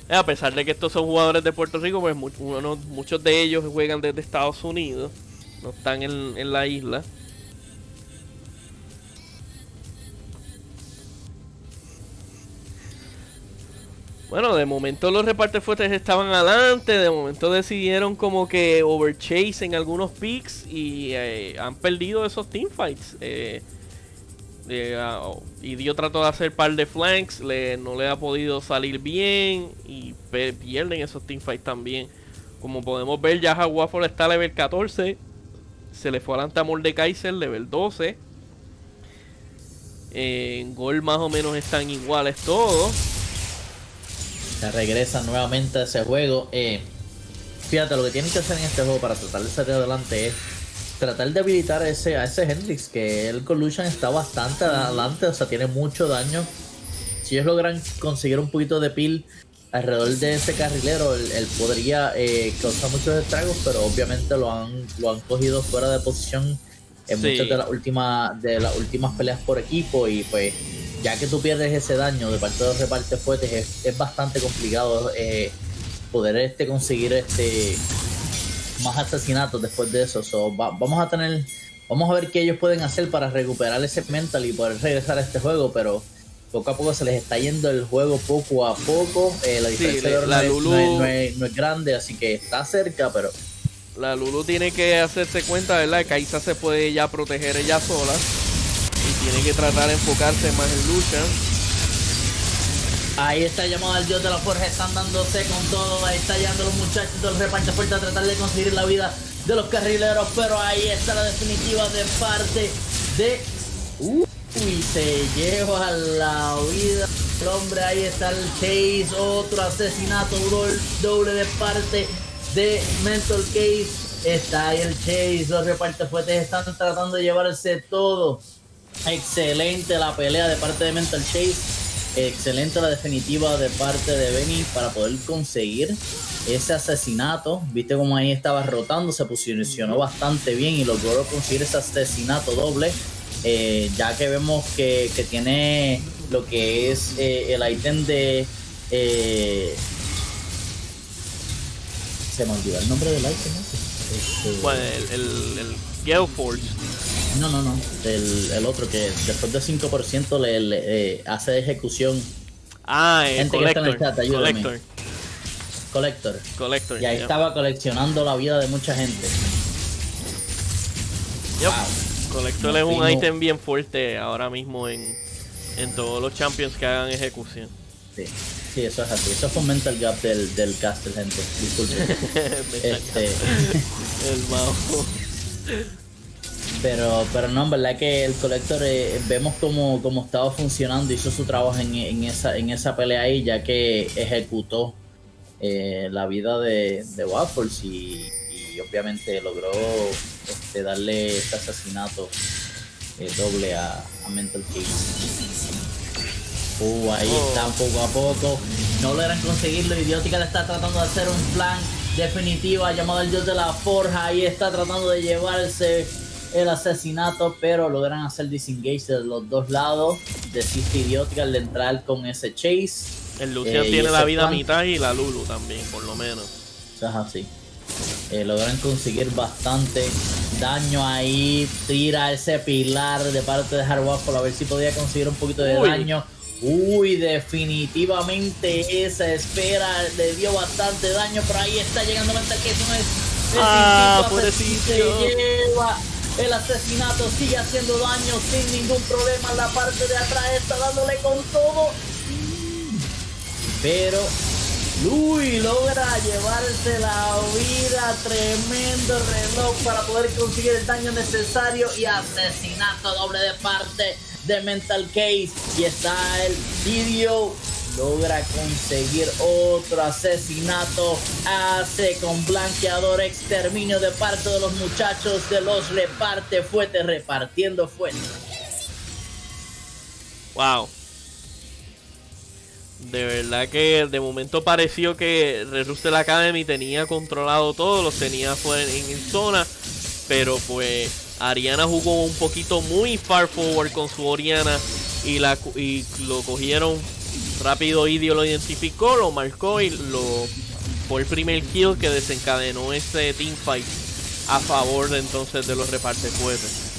Eh, a pesar de que estos son jugadores de Puerto Rico, pues mu- uno- muchos de ellos juegan desde Estados Unidos, no están en, en la isla. Bueno, de momento los repartefuertes estaban adelante, de momento decidieron como que overchase en algunos picks y eh, han perdido esos teamfights. Eh, eh, ah, y Dio trató de hacer par de flanks, no le ha podido salir bien y pierden esos teamfights también. Como podemos ver, ya Waffle está level 14, se le fue adelante a Mordekaiser, level 12. Eh, en gol más o menos están iguales todos. Se regresa nuevamente a ese juego. Eh, fíjate, lo que tienen que hacer en este juego para tratar de salir adelante es tratar de habilitar a ese, a ese Hendrix, que el Collusion está bastante adelante, o sea, tiene mucho daño. Si ellos logran conseguir un poquito de pil alrededor de ese carrilero, él, él podría eh, causar muchos estragos, pero obviamente lo han, lo han cogido fuera de posición en Sí. muchas de las últimas de las últimas peleas por equipo y pues ya que tú pierdes ese daño de parte de los repartes fuertes es, es bastante complicado eh, poder este conseguir este más asesinatos después de eso So, va- vamos a tener vamos a ver qué ellos pueden hacer para recuperar ese mental y poder regresar a este juego pero poco a poco se les está yendo el juego poco a poco Eh, la Sí, diferencia de la no, es, Lulu- no es- no es- no es grande así que está cerca pero la Lulu tiene que hacerse cuenta, ¿verdad? Que Kaisa se puede ya proteger ella sola. Y tiene que tratar de enfocarse más en lucha. Ahí está llamado al dios de la forja, están dándose con todo, ahí está llegando los muchachos del reparto fuerte a tratar de conseguir la vida de los carrileros, pero ahí está la definitiva de parte de... Uy, se lleva la vida el hombre, ahí está el Chase, otro asesinato doble de parte de Mental Case. Está ahí el Chase, los repartos fuertes están tratando de llevarse todo. Excelente la pelea de parte de Mental Chase. Excelente la definitiva de parte de Benny para poder conseguir ese asesinato. Viste como ahí estaba rotando, se posicionó bastante bien y logró conseguir ese asesinato doble. Eh, ya que vemos que, que tiene lo que es eh, el ítem de... Eh, se me olvidó el nombre del ítem. Este, Bueno, el, el, el Gale Force. No, no, no. El, el otro que después de 5% le, le, eh, hace ejecución Ah, el Gente que está en el Collector. chat, ayúdame. Collector. collector. Collector. Y ahí estaba coleccionando la vida de mucha gente. Yep. Wow. Collector es un ítem bien fuerte ahora mismo en, en todos los champions que hagan ejecución. Sí, sí, eso es así. Eso fue un mental gap del, del caster, gente. Disculpen. Me este, El mago. pero, pero no, en verdad que el colector eh, vemos cómo, cómo estaba funcionando, hizo su trabajo en, en esa, en esa pelea ahí, ya que ejecutó eh, la vida de, de Waffles y, y obviamente logró este, darle este asesinato eh, doble a, a Mental Case. Uh, ahí Oh. están poco a poco. No logran conseguirlo. Idiótica le está tratando de hacer un plan definitiva llamado el dios de la forja. Ahí está tratando de llevarse el asesinato, pero logran hacer disengage de los dos lados. Desiste Idiótica al entrar con ese chase. El Lucian Eh, tiene la vida a mitad y la Lulu también, por lo menos. Eso es así. Eh, logran conseguir bastante daño ahí. Tira ese pilar de parte de Hardwaffle a ver si podía conseguir un poquito de Uy. daño. Uy, definitivamente esa espera le dio bastante daño, pero ahí está llegando Mental que no es. Ah, pobrecito. Se lleva el asesinato, sigue haciendo daño sin ningún problema. La parte de atrás está dándole con todo. Pero Luis logra llevarse la vida, tremendo reloj para poder conseguir el daño necesario y asesinato doble de parte de Mental Case. Y está el vídeo, logra conseguir otro asesinato, hace con blanqueador exterminio de parte de los muchachos de los reparte fuerte, repartiendo fuerte. Wow. De verdad que de momento pareció que Red Rooster Academy tenía controlado todo, los tenía en, en zona, pero pues Ariana jugó un poquito muy far forward con su Oriana y, la, y lo cogieron rápido, Idio lo identificó, lo marcó y lo fue el primer kill que desencadenó ese teamfight a favor de entonces de los repartefuertes.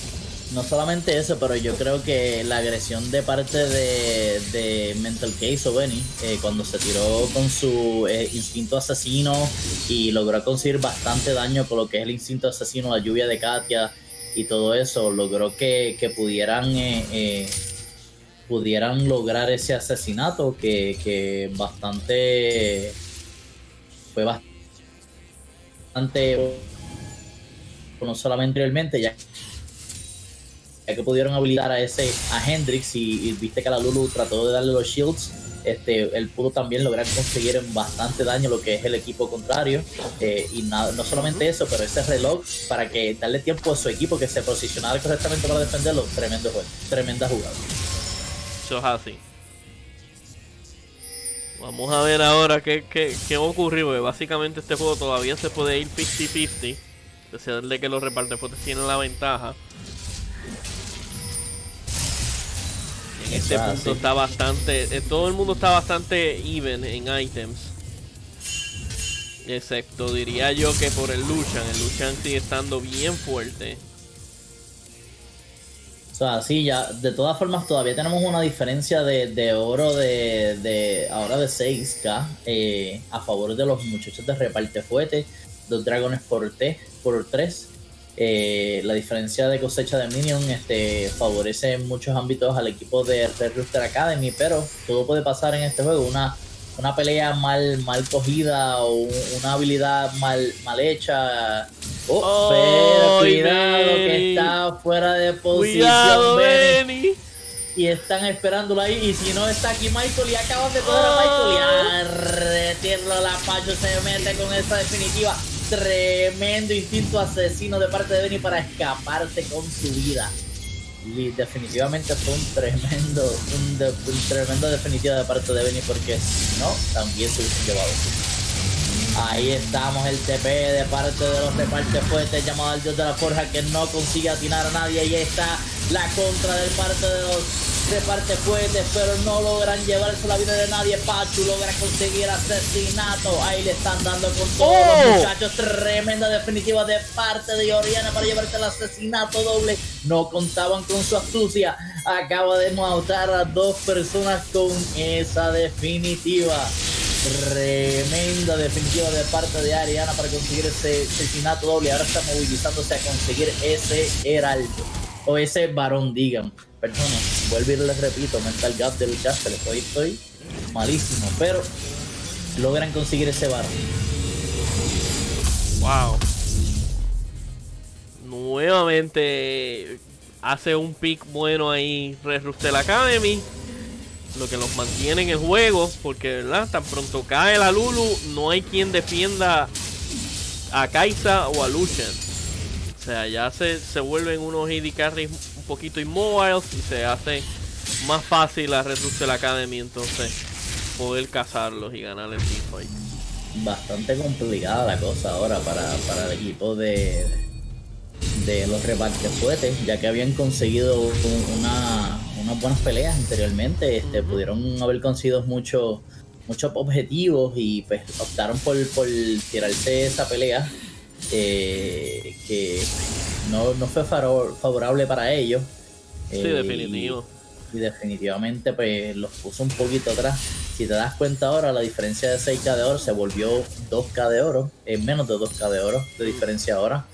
No solamente eso, pero yo creo que la agresión de parte de, Mental Case o Benny, eh, cuando se tiró con su eh, instinto asesino y logró conseguir bastante daño con lo que es el instinto asesino, la lluvia de Katia y todo eso, logró que, pudieran eh, pudieran lograr ese asesinato que, que bastante fue bastante no solamente realmente ya ya que pudieron habilitar a ese a Hendrix y, y viste que la Lulu trató de darle los shields este él pudo también lograr conseguir bastante daño lo que es el equipo contrario eh, y nada, no solamente eso pero ese reloj para que darle tiempo a su equipo que se posicionara correctamente para defenderlo tremendo juego tremenda jugada Eso es así. Vamos a ver ahora qué, qué, qué ocurrió. porque Básicamente este juego todavía se puede ir 50-50. A pesar de que los repartefuertes tienen la ventaja. En este es punto está bastante... eh, todo el mundo está bastante even en items. Excepto diría yo que por el Lucian. El Lucian sigue estando bien fuerte. Sea, ya, de todas formas todavía tenemos una diferencia de, de oro de, de ahora de 6K eh, a favor de los muchachos de reparte fuete. dos dragones por, te- por tres. Eh, la diferencia de cosecha de Minion este, favorece en muchos ámbitos al equipo de Red Rooster Academy, pero todo puede pasar en este juego. Una, una pelea mal, mal cogida o un- una habilidad mal, mal hecha. Oh, Oh, pero ¡Ay, cuidado que está fuera de posición. Cuidado, Benny Benny. y están esperándolo ahí. Y si no está aquí Michael y acaban de coger a Oh. Michael y a retirarlo la Pacho se mete con esa definitiva. Tremendo instinto asesino de parte de Benny para escaparse con su vida. Y definitivamente fue un tremendo, un, de- tremendo definitivo de parte de Benny porque si no, también se hubiesen llevado. Ahí estamos, el TP de parte de los repartes fuertes llamado al dios de la forja que no consigue atinar a nadie. Ahí está la contra del parte de los repartes fuertes, pero no logran llevarse la vida de nadie. Pachu logra conseguir asesinato. Ahí le están dando con todos ¡Oh! los muchachos. Tremenda definitiva de parte de Oriana para llevarse el asesinato doble. No contaban con su astucia. Acaba de matar a dos personas con esa definitiva. Tremenda definitiva de parte de Ariana para conseguir ese asesinato doble. Ahora está movilizándose a conseguir ese heraldo. O ese varón, digan. Perdón, vuelvo y les repito, mental gap del Jasper. Estoy, estoy malísimo. Pero logran conseguir ese varón. Wow. Nuevamente hace un pick bueno ahí Red Rooster Academy. Lo que los mantiene en el juego. Porque, ¿verdad? Tan pronto cae la Lulu, no hay quien defienda a Kaisa o a Lucian. O sea, ya se, se vuelven unos AD carries un poquito inmóviles y se hace más fácil a Red Rooster Academy entonces poder cazarlos y ganar el teamfight. bastante complicada la cosa ahora para, para el equipo de, de los repartes fuertes, ya que habían conseguido un- una, unas buenas peleas anteriormente, este, pudieron haber conseguido muchos muchos objetivos y pues optaron por, por tirarse esa pelea eh, que no, no fue favorable para ellos. Sí, Eh, definitivo. y definitivamente pues los puso un poquito atrás. Si te das cuenta ahora, la diferencia de 6K de oro se volvió 2K de oro, en menos de 2K de oro de diferencia ahora.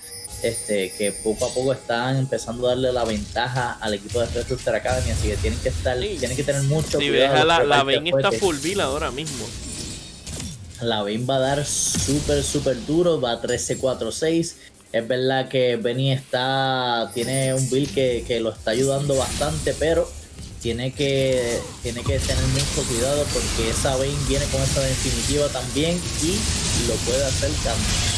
Este, que poco a poco están empezando a darle la ventaja al equipo de Red Academy, así que tienen que estar, Sí. tienen que tener mucho Si cuidado. ves a la, la Vayne está full ahora mismo. La Vayne va a dar súper, súper duro, va a 13-4-6. Es verdad que Benny está, tiene un build que, que lo está ayudando bastante, pero tiene que, tiene que tener mucho cuidado porque esa Vayne viene con esa definitiva también y lo puede hacer también.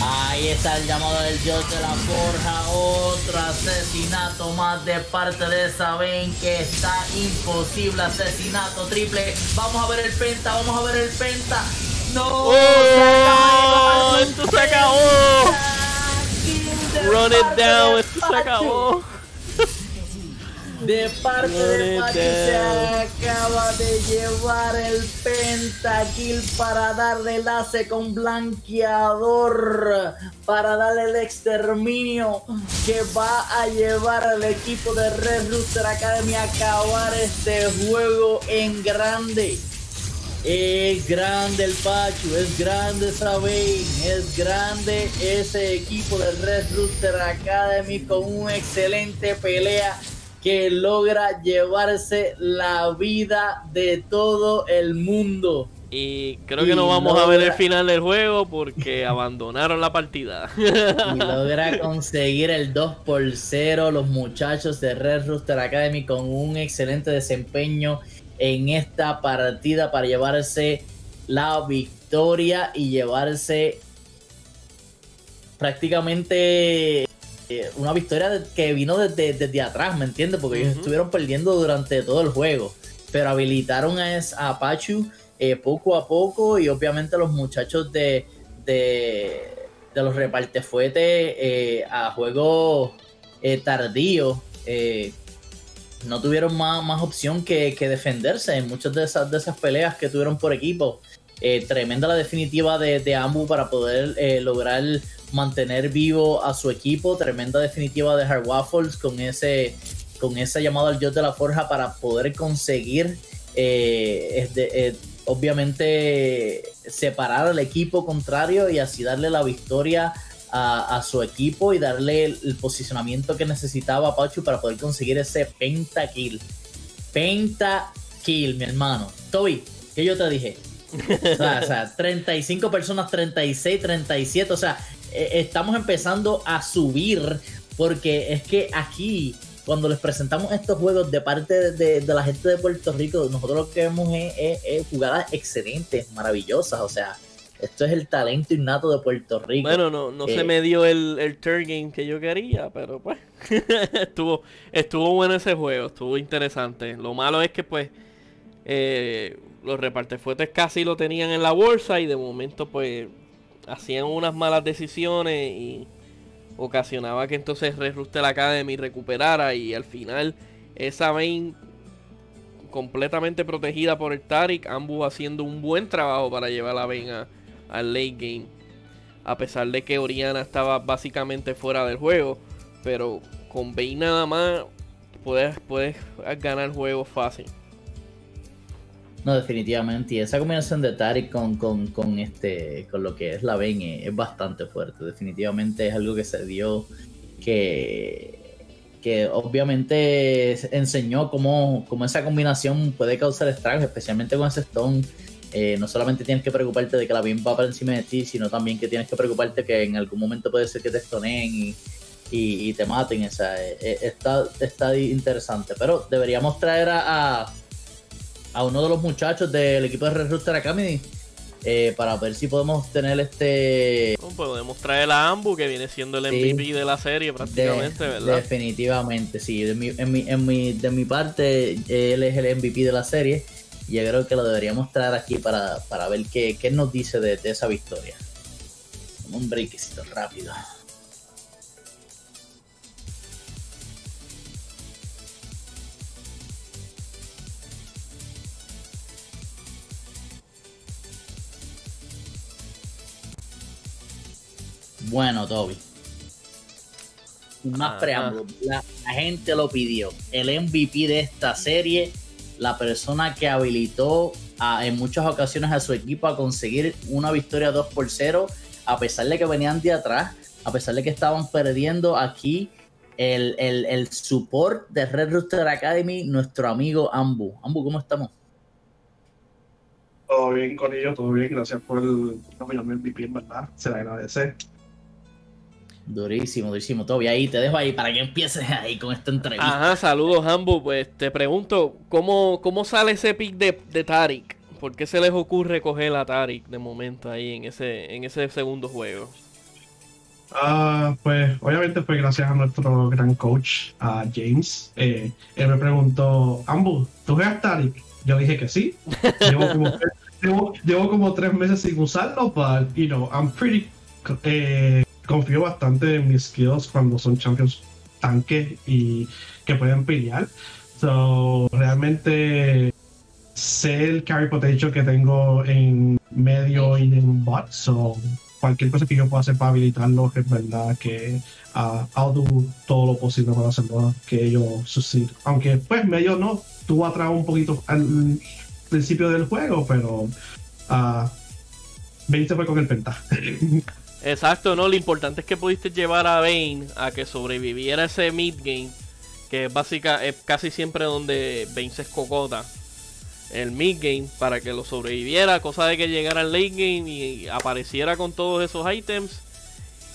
Ahí está el llamado del dios de la forja, otro asesinato más de parte de Saben que está imposible, asesinato triple. Vamos a ver el penta, vamos a ver el penta. No, ¡Oh! se acaba de ¡Esto se acabó! Run it down, esto se acabó. De parte de Pachu se acaba de llevar el pentakill para darle enlace con blanqueador para darle el exterminio que va a llevar al equipo de Red Rooster Academy a acabar este juego en grande. Es grande el Pachu, es grande Sabain, es grande ese equipo de Red Rooster Academy con una excelente pelea que logra llevarse la vida de todo el mundo. Y creo que Y no vamos a ver el final del juego porque abandonaron la partida. Y logra conseguir el 2 por 0 los muchachos de Red Rooster Academy con un excelente desempeño en esta partida para llevarse la victoria y llevarse prácticamente una victoria que vino desde, desde atrás, ¿me entiendes? Porque ellos estuvieron perdiendo durante todo el juego, pero habilitaron a, a Pachu eh, poco a poco y obviamente los muchachos de, de, de los repartefuetes eh, a juego eh, tardío eh, no tuvieron más, más opción que, que defenderse en muchas de esas, de esas peleas que tuvieron por equipo. Eh, tremenda la definitiva de, de Ambu para poder eh, lograr mantener vivo a su equipo. Tremenda definitiva de Hard Waffles con ese, con ese llamado al dios de la forja para poder conseguir eh, eh, obviamente separar al equipo contrario y así darle la victoria a, su equipo y darle el, posicionamiento que necesitaba Pachu para poder conseguir ese pentakill. Pentakill, mi hermano. Toby, ¿qué yo te dije? O sea, o sea, 35 personas, 36, 37. O sea, eh, estamos empezando a subir porque es que aquí, cuando les presentamos estos juegos de parte de, de la gente de Puerto Rico, nosotros lo que vemos es, es- es jugadas excelentes, maravillosas. O sea, esto es el talento innato de Puerto Rico. Bueno, no, no se Eh, me dio el, el turn game que yo quería, pero pues estuvo, estuvo bueno ese juego, estuvo interesante. Lo malo es que pues eh, los repartefuetes casi lo tenían en la bolsa y de momento pues hacían unas malas decisiones y ocasionaba que entonces Red Rooster Academy recuperara y al final esa main completamente protegida por el Tarik, Ambu haciendo un buen trabajo para llevar la main al late game. A pesar de que Oriana estaba básicamente fuera del juego. Pero con Bane nada más puedes, puedes ganar juegos fácil. No, definitivamente. Y esa combinación de Tarik con, con, con este, con lo que es la Ben es, bastante fuerte. Definitivamente es algo que se dio que, que obviamente enseñó cómo, cómo esa combinación puede causar estragos, especialmente con ese Stone. Eh, no solamente tienes que preocuparte de que la Ben va por encima de ti, sino también que tienes que preocuparte que en algún momento puede ser que te stoneen y, y, te maten. O eh, eh, está, está interesante. Pero deberíamos traer a a uno de los muchachos del equipo de Red Rooster Academy eh, para ver si podemos tener este podemos traer a Ambu, que viene siendo el Sí. MVP de la serie prácticamente, de- ¿verdad? definitivamente sí de mi, en mi, en mi- de mi parte él es el MVP de la serie y yo creo que lo deberíamos traer aquí para, para ver qué, qué nos dice de, de esa victoria un breakcito rápido Bueno, Toby. Más Ajá. preámbulo. La, la gente lo pidió. El MVP de esta serie, la persona que habilitó a- en muchas ocasiones a su equipo a conseguir una victoria 2 por 0, a pesar de que venían de atrás, a pesar de que estaban perdiendo aquí. El, el, el support de Red Rooster Academy, nuestro amigo Ambu. Ambu, ¿cómo estamos? Todo bien con ellos, todo bien. Gracias por nominarme MVP, en verdad. Se le agradece. Durísimo, durísimo. Toby, ahí te dejo ahí para que empieces ahí con esta entrevista. Ajá, saludos Ambu. Pues te pregunto, ¿cómo, cómo sale ese pick de, de Tarik? ¿Por qué se les ocurre coger a Tarik de momento ahí en ese, en ese segundo juego? Ah, pues obviamente fue gracias a nuestro gran coach, a James. Eh, él me preguntó, Ambu, ¿tú juegas Tarik? Yo dije que sí. Llevo como, llevo, llevo como tres meses sin usarlo, but, you know, I'm pretty... eh, confío bastante en mis skills cuando son champions tanque y que pueden pelear. So, realmente sé el carry potential que tengo en medio y en bot. So, cualquier cosa que yo pueda hacer para habilitarlo, es verdad que ah, I'll do todo lo posible para hacerlo que ellos succeed. Aunque pues medio no, tuvo atrás un poquito al principio del juego, pero uh, se fue con el penta. Exacto, no, lo importante es que pudiste llevar a Bane a que sobreviviera ese mid game, que es básica, es casi siempre donde Bane se escocota. El mid game para que lo sobreviviera, cosa de que llegara al late game y apareciera con todos esos items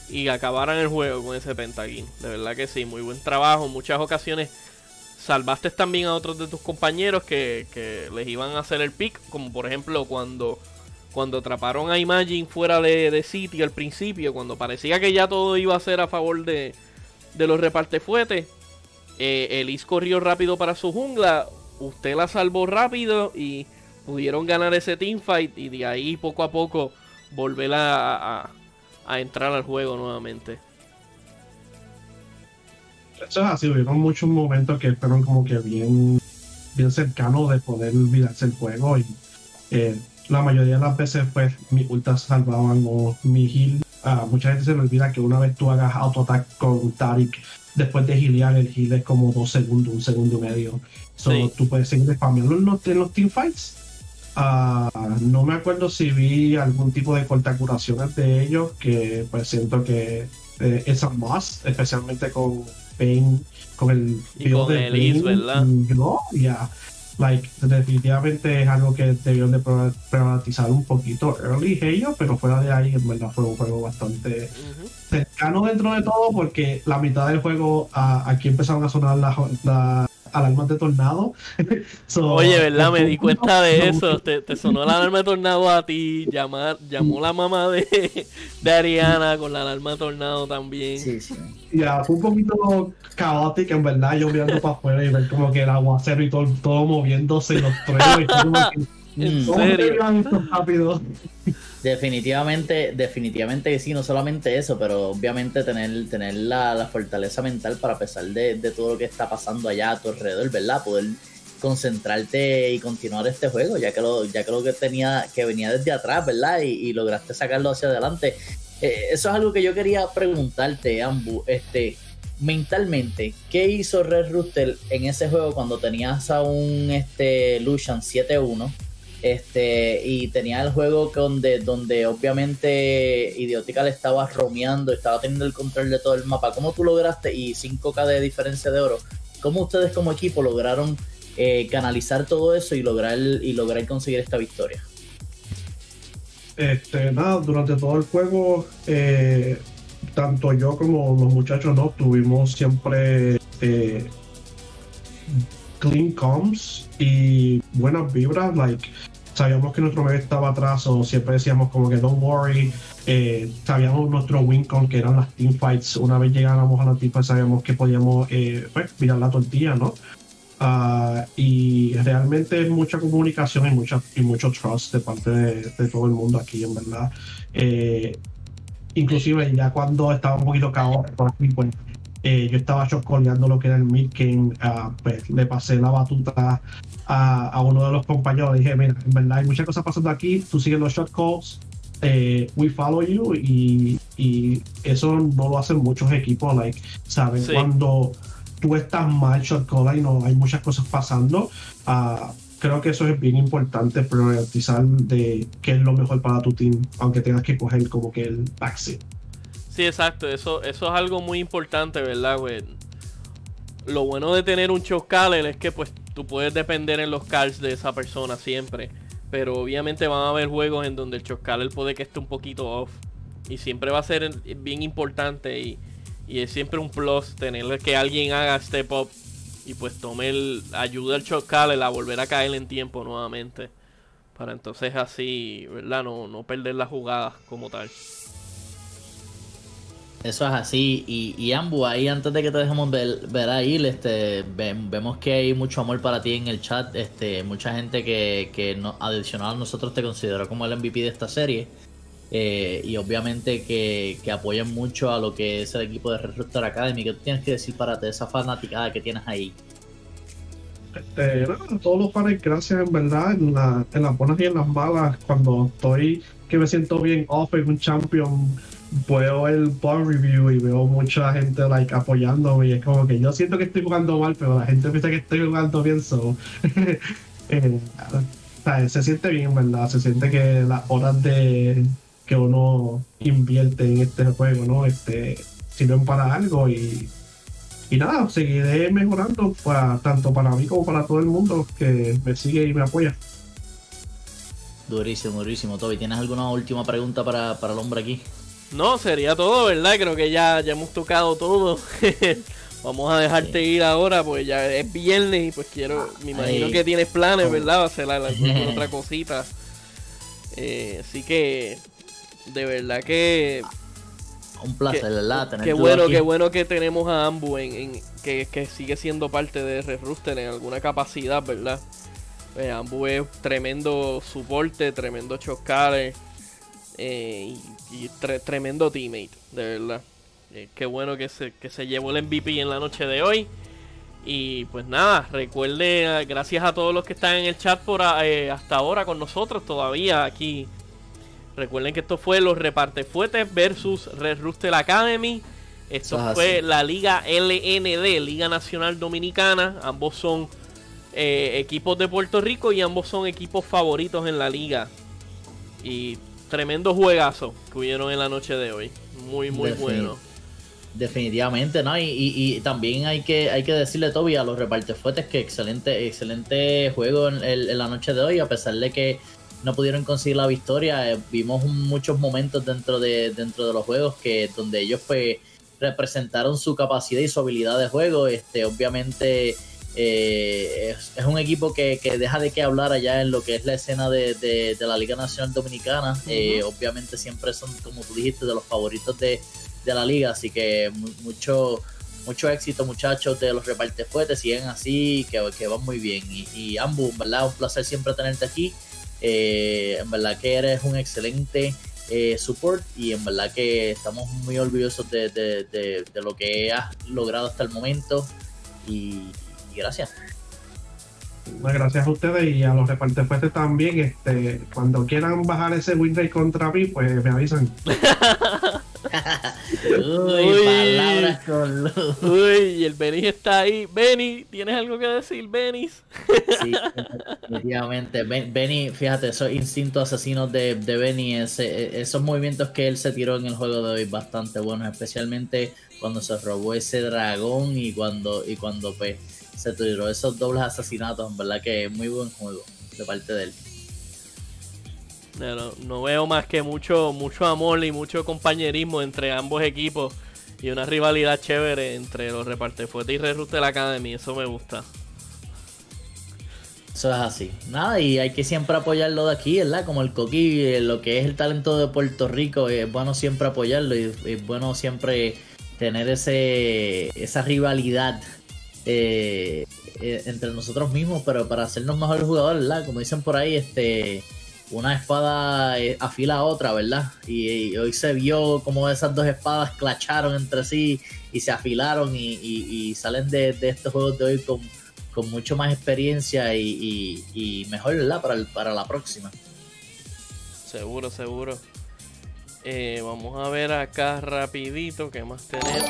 y acabaran el juego con ese pentakill. De verdad que sí, muy buen trabajo. En muchas ocasiones salvaste también a otros de tus compañeros que, que les iban a hacer el pick, como por ejemplo cuando cuando atraparon a Imagine fuera de, de City al principio, cuando parecía que ya todo iba a ser a favor de, de los repartefuetes, eh, Elise corrió rápido para su jungla, usted la salvó rápido y pudieron ganar ese teamfight y de ahí poco a poco volver a, a, a entrar al juego nuevamente. Eso es así, hubieron muchos momentos que fueron como que bien, bien cercanos de poder olvidarse el juego y eh, la mayoría de las veces pues mis ultas salvaban o mi heal. Ah, mucha gente se le olvida que una vez tú hagas auto-attack con Tarik, después de healear el heal es como dos segundos, un segundo y medio. So, Sí. tú puedes seguir spameando en los, en los teamfights Ah, no me acuerdo si vi algún tipo de cortacuraciones de ellos, que pues siento que eh, es a must, especialmente con Pain, con el Y con de Elise, Pain ¿verdad? y yo, ya. Like, definitivamente es algo que debieron de pro- privatizar un poquito early ellos, pero fuera de ahí, en verdad fue un juego bastante cercano dentro de todo porque la mitad del juego ah, aquí empezaron a sonar las la alarmas de tornado. So, Oye, ¿verdad? Me di cuenta de eso. Te, te sonó la alarma de tornado a ti. Llamar, llamó la mamá de, de Ariana con la alarma de tornado también. Sí, sí. Ya, fue un poquito caótico en verdad, yo mirando para afuera y ver como que el aguacero y todo, todo moviéndose y los truenos y todo como que, ¿En Mm. ¿cómo serio? se iban esto rápido? Definitivamente, definitivamente que sí, no solamente eso, pero obviamente tener, tener la, la fortaleza mental para a pesar de, de todo lo que está pasando allá a tu alrededor, ¿verdad? Poder concentrarte y continuar este juego, ya que lo, ya que lo que tenía, que venía desde atrás, ¿verdad? Y, y lograste sacarlo hacia adelante. Eh, eso es algo que yo quería preguntarte, Ambu, este, mentalmente, ¿qué hizo Red Rooster en ese juego cuando tenías a un este Lucian 7-1? Este, y tenía el juego donde, donde obviamente Idiotica le estaba romeando, estaba teniendo el control de todo el mapa. ¿Cómo tú lograste, y 5K de diferencia de oro, cómo ustedes como equipo lograron eh, canalizar todo eso y lograr, y lograr conseguir esta victoria? Este, nada, durante todo el juego, eh, tanto yo como los muchachos, ¿no? Tuvimos siempre eh, clean comms y buenas vibras, like, sabíamos que nuestro bebé estaba atrás o siempre decíamos como que don't worry, eh, sabíamos nuestro win con que eran las team fights, una vez llegáramos a la team fight sabíamos que podíamos, eh, pues, mirar la tortilla, ¿no? Ah, y realmente es mucha comunicación y, mucha, y mucho trust de parte de, de todo el mundo aquí, en verdad. Eh, inclusive ya cuando estaba un poquito caótico aquí, pues, eh, yo estaba shotconeando lo que era el mid game, ah, pues le pasé la batuta a, a uno de los compañeros, dije, mira, en verdad hay muchas cosas pasando aquí, tú sigues los shot calls, eh, we follow you y, y eso no lo hacen muchos equipos, like, saben Sí. cuando tú estás mal shot call y no hay muchas cosas pasando, ah, creo que eso es bien importante priorizar de qué es lo mejor para tu team, aunque tengas que coger como que el backseat. Sí, exacto. Eso, eso es algo muy importante, ¿verdad, güey? Lo bueno de tener un Choscaler es que pues tú puedes depender en los calls de esa persona siempre. Pero obviamente van a haber juegos en donde el Choscaler puede que esté un poquito off. Y siempre va a ser bien importante y, y es siempre un plus tener que alguien haga step up y pues tome el ayuda al Choscaler a volver a caer en tiempo nuevamente. Para entonces así, ¿verdad? No, no perder las jugadas como tal. Eso es así. Y, y Ambu, ahí antes de que te dejemos ver, ver ahí, este, vemos que hay mucho amor para ti en el chat. Este, mucha gente que, que adicional a nosotros te considera como el MVP de esta serie. Eh, y obviamente que, que apoyan mucho a lo que es el equipo de Red Rooster Academy. ¿Qué tú tienes que decir para ti, esa fanaticada que tienes ahí? Este, a todos los fans, gracias en verdad, en, la- en las buenas y en las malas, cuando estoy que me siento bien off en un champion, veo el bug review y veo mucha gente like apoyándome y es como que yo siento que estoy jugando mal, pero la gente piensa que estoy jugando bien, so eh, se siente bien, en verdad, se siente que las horas de que uno invierte en este juego, ¿no? Este, sirven para algo y y nada, seguiré mejorando para, tanto para mí como para todo el mundo que me sigue y me apoya. Durísimo, durísimo, Toby. ¿Tienes alguna última pregunta para, para el hombre aquí? No, sería todo, ¿verdad? Creo que ya, ya hemos tocado todo. Vamos a dejarte ir ahora, pues ya es viernes y pues quiero, me imagino Ay. que tienes planes, ¿verdad? Va a hacer alguna otra cosita. Eh, así que, de verdad que Un placer, ¿verdad? Tenerte Qué bueno, aquí. qué bueno que tenemos a Ambu en, en- que, que sigue siendo parte de Red Rooster en alguna capacidad, ¿verdad? Pues Ambu es tremendo soporte, tremendo choscaler eh, y, y tre- tremendo teammate, de verdad. Eh, qué bueno que se, que se llevó el MVP en la noche de hoy. Y pues nada, recuerde, gracias a todos los que están en el chat por eh, hasta ahora con nosotros todavía aquí. Recuerden que esto fue los repartefuetes versus Red Rooster Academy. Esto fue la Liga LND, Liga Nacional Dominicana. Ambos son eh, equipos de Puerto Rico y ambos son equipos favoritos en la liga. Y tremendo juegazo que hubieron en la noche de hoy. Muy, muy bueno. Definitivamente, ¿no? Y, y- y también hay que, hay que decirle, Toby, a los repartefuetes que excelente, excelente juego en, el- en la noche de hoy, a pesar de que no pudieron conseguir la victoria, eh, vimos un- muchos momentos dentro de, dentro de los juegos que donde ellos pues representaron su capacidad y su habilidad de juego. Este, obviamente eh, es, es un equipo que, que deja de qué hablar allá en lo que es la escena de, de- de la Liga Nacional Dominicana. Eh, obviamente siempre son, como tú dijiste, de los favoritos de, de la liga, así que mu- mucho mucho éxito muchachos de los repartefuetes, siguen así, que, que van muy bien. Y, y Ambu, en verdad, un placer siempre tenerte aquí. Eh, en verdad que eres un excelente eh, support y en verdad que estamos muy orgullosos de, de- de- de lo que has logrado hasta el momento. Y, y gracias. Bueno, gracias a ustedes y a los repartefuertes también. Este, cuando quieran bajar ese win rate contra mí, pues me avisan. Uy, Uy. palabras con luz. Uy, el Benis está ahí. Benny, ¿tienes algo que decir, Benis? Sí, definitivamente. Ben- Benny, fíjate, esos instintos asesinos de, de Benny, ese- esos movimientos que él se tiró en el juego de hoy bastante buenos, especialmente cuando se robó ese dragón y cuando, y cuando pues, se tiró esos dobles asesinatos, en verdad que muy buen juego de parte de él. No, no, veo más que mucho, mucho amor y mucho compañerismo entre ambos equipos y una rivalidad chévere entre los repartefuertes y Red Rooster Academy. Eso me gusta. Eso es así. Nada, y hay que siempre apoyarlo de aquí, ¿verdad? Como el Coqui, eh, lo que es el talento de Puerto Rico, es bueno siempre apoyarlo y es bueno siempre tener ese esa rivalidad eh, eh, entre nosotros mismos, pero para hacernos mejores jugadores, ¿verdad? Como dicen por ahí, este una espada eh, afila a otra, ¿verdad? Y, hoy se vio como esas dos espadas clacharon entre sí y se afilaron y, salen de, de estos juegos de hoy con, con mucho más experiencia y, mejor, ¿verdad? Para, para la próxima. Seguro, seguro. Vamos a ver acá rapidito qué más tenemos.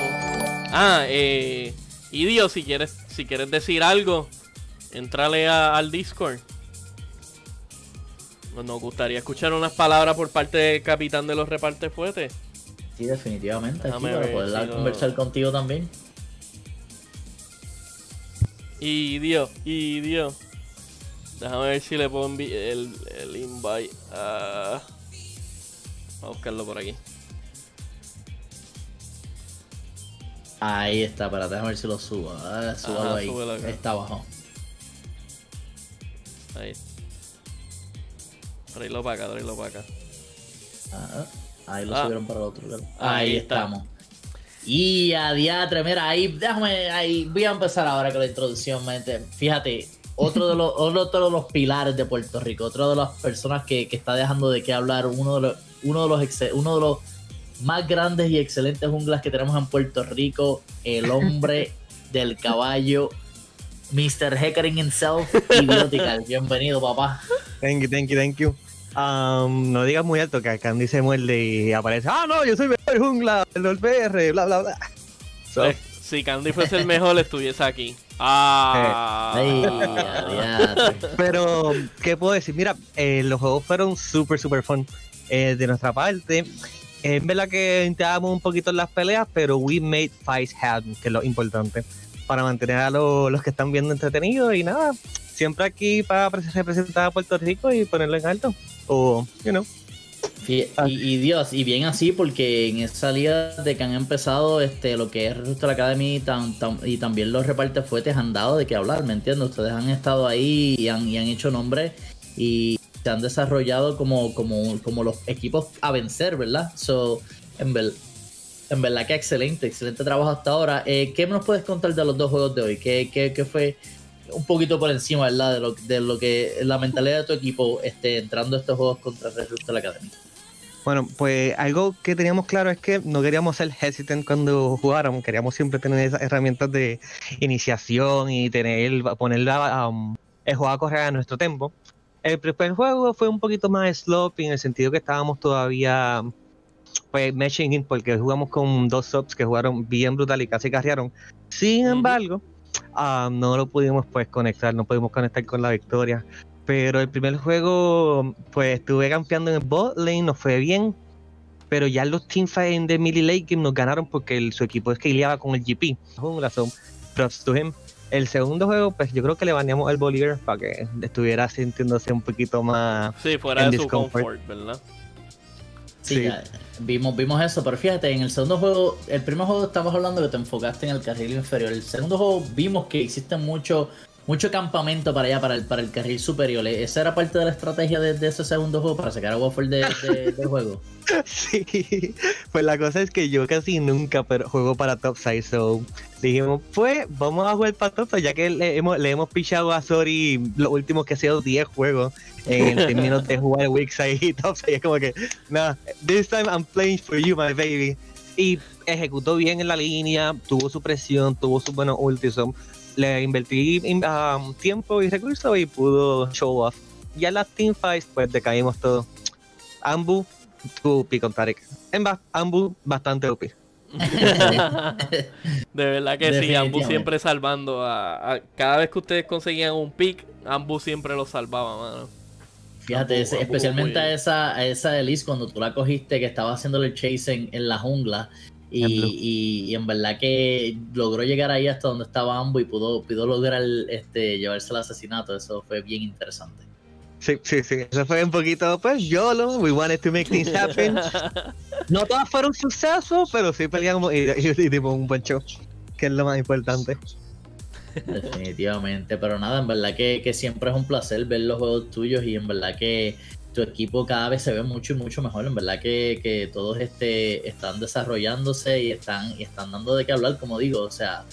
Ah, eh, y Dios, si quieres, si quieres decir algo, entrale a- al Discord. Nos gustaría escuchar unas palabras por parte del capitán de los repartefuetes. Sí, definitivamente. Aquí para ver poder si conversar contigo también. Y Dios, y Dios. Déjame ver si le puedo enviar el, el invite a... a buscarlo por aquí. Ahí está, para déjame ver si lo subo. Ah, Ajá, ahí. Está abajo. Ahí. Traerlo para acá, traerlo para acá. Ah, ahí lo Ah. subieron para el otro. claro. Ahí estamos. Y a diatre, mira, ahí, déjame, ahí, voy a empezar ahora con la introducción, mente. Fíjate, otro de los, otro de los pilares de Puerto Rico, otro de las personas que, que está dejando de qué hablar, uno de los, uno de los, uno de los más grandes y excelentes junglas que tenemos en Puerto Rico, el hombre del caballo, Mr. Heckering himself, Idiotical. Bienvenido, papá. Thank you, thank you, thank you. Um, no digas muy alto que Candy se muerde y aparece. Ah, no, yo soy mejor jungla, el del PR, bla, bla, bla. So, Eh, Si Candy fuese el mejor, estuviese aquí. Ah. Ay, diatre. pero, ¿qué puedo decir? Mira, eh, los juegos fueron súper, súper fun eh, de nuestra parte. Es verdad que intentábamos un poquito en las peleas, pero we made fights happen, que es lo importante. Para mantener a lo- los que están viendo entretenidos y nada, siempre aquí para pre- representar a Puerto Rico y ponerlo en alto. O, you know. Y, y Dios, y bien así, porque en esa liga de que han empezado este lo que es Rooster Academy tan, tan- y también los repartes fuertes han dado de qué hablar, ¿me entiendes? Ustedes han estado ahí y han, y han hecho nombre y se han desarrollado como, como, como los equipos a vencer, ¿verdad? So, en, ver- en verdad que excelente, excelente trabajo hasta ahora. Eh, ¿Qué nos puedes contar de los dos juegos de hoy? ¿Qué, qué, qué fue un poquito por encima, ¿verdad? De lo, de lo que la mentalidad de tu equipo este, entrando a estos juegos contra Red Rooster Academy. Bueno, pues algo que teníamos claro es que no queríamos ser hesitant cuando jugáramos, queríamos siempre tener esas herramientas de iniciación y tener, poner la, um, el juego a correr a nuestro tempo. El primer juego fue un poquito más slow en el sentido que estábamos todavía pues matching in porque jugamos con dos subs que jugaron bien brutal y casi carrearon. Sin embargo, ah, no lo pudimos pues conectar, no pudimos conectar con la victoria. Pero el primer juego, pues estuve campeando en el bot lane, nos fue bien. Pero ya los teamfights de Millie Lake Game nos ganaron porque el- su equipo esquileaba con el GP. Un razón, props to him. El segundo juego, pues yo creo que le baneamos al Bolívar para que estuviera sintiéndose un poquito más. Sí, fuera En de su confort, ¿verdad? Sí, Sí. ya, vimos, vimos eso, pero fíjate, en el segundo juego, el primer juego estamos hablando que te enfocaste en el carril inferior. El segundo juego vimos que existe mucho, mucho campamento para allá, para el, para el carril superior. ¿Esa era parte de la estrategia de, de ese segundo juego para sacar a Waffle de- de- del juego? Sí, pues la cosa es que yo casi nunca pero juego para Topside, so dijimos, pues vamos a jugar para Topside, ya que le hemos, le hemos pichado a Sori los últimos que ha sido 10 juegos en términos de jugar Wixside y Topside. Es como que, nada, this time I'm playing for you, my baby. Y ejecutó bien en la línea, tuvo su presión, tuvo sus buenos ultis. Le invertí in- um, tiempo y recursos y pudo show off. Ya en las teamfights, pues decaímos todos. Ambu, tu OP con Tarek. En va, Ambu, bastante OP. De verdad que sí, Ambu siempre salvando a, a- Cada vez que ustedes conseguían un pick, Ambu siempre lo salvaba, mano. Fíjate, Ambu- ese- Ambu especialmente a esa, a esa Elise cuando tú la cogiste que estaba haciéndole el chase en, en la jungla y, y- y en verdad que logró llegar ahí hasta donde estaba Ambo y pudo, pudo lograr este, llevarse el asesinato. Eso fue bien interesante. Sí, sí, sí. Eso fue un poquito, pues, YOLO. We wanted to make things happen. No todas fueron sucesos, pero sí peleamos y, y, dimos un buen show. Que es lo más importante. Definitivamente, pero nada, en verdad que, que siempre es un placer ver los juegos tuyos y en verdad que tu equipo cada vez se ve mucho y mucho mejor. En verdad que, que todos este, están desarrollándose y están, y están dando de qué hablar, como digo. O sea,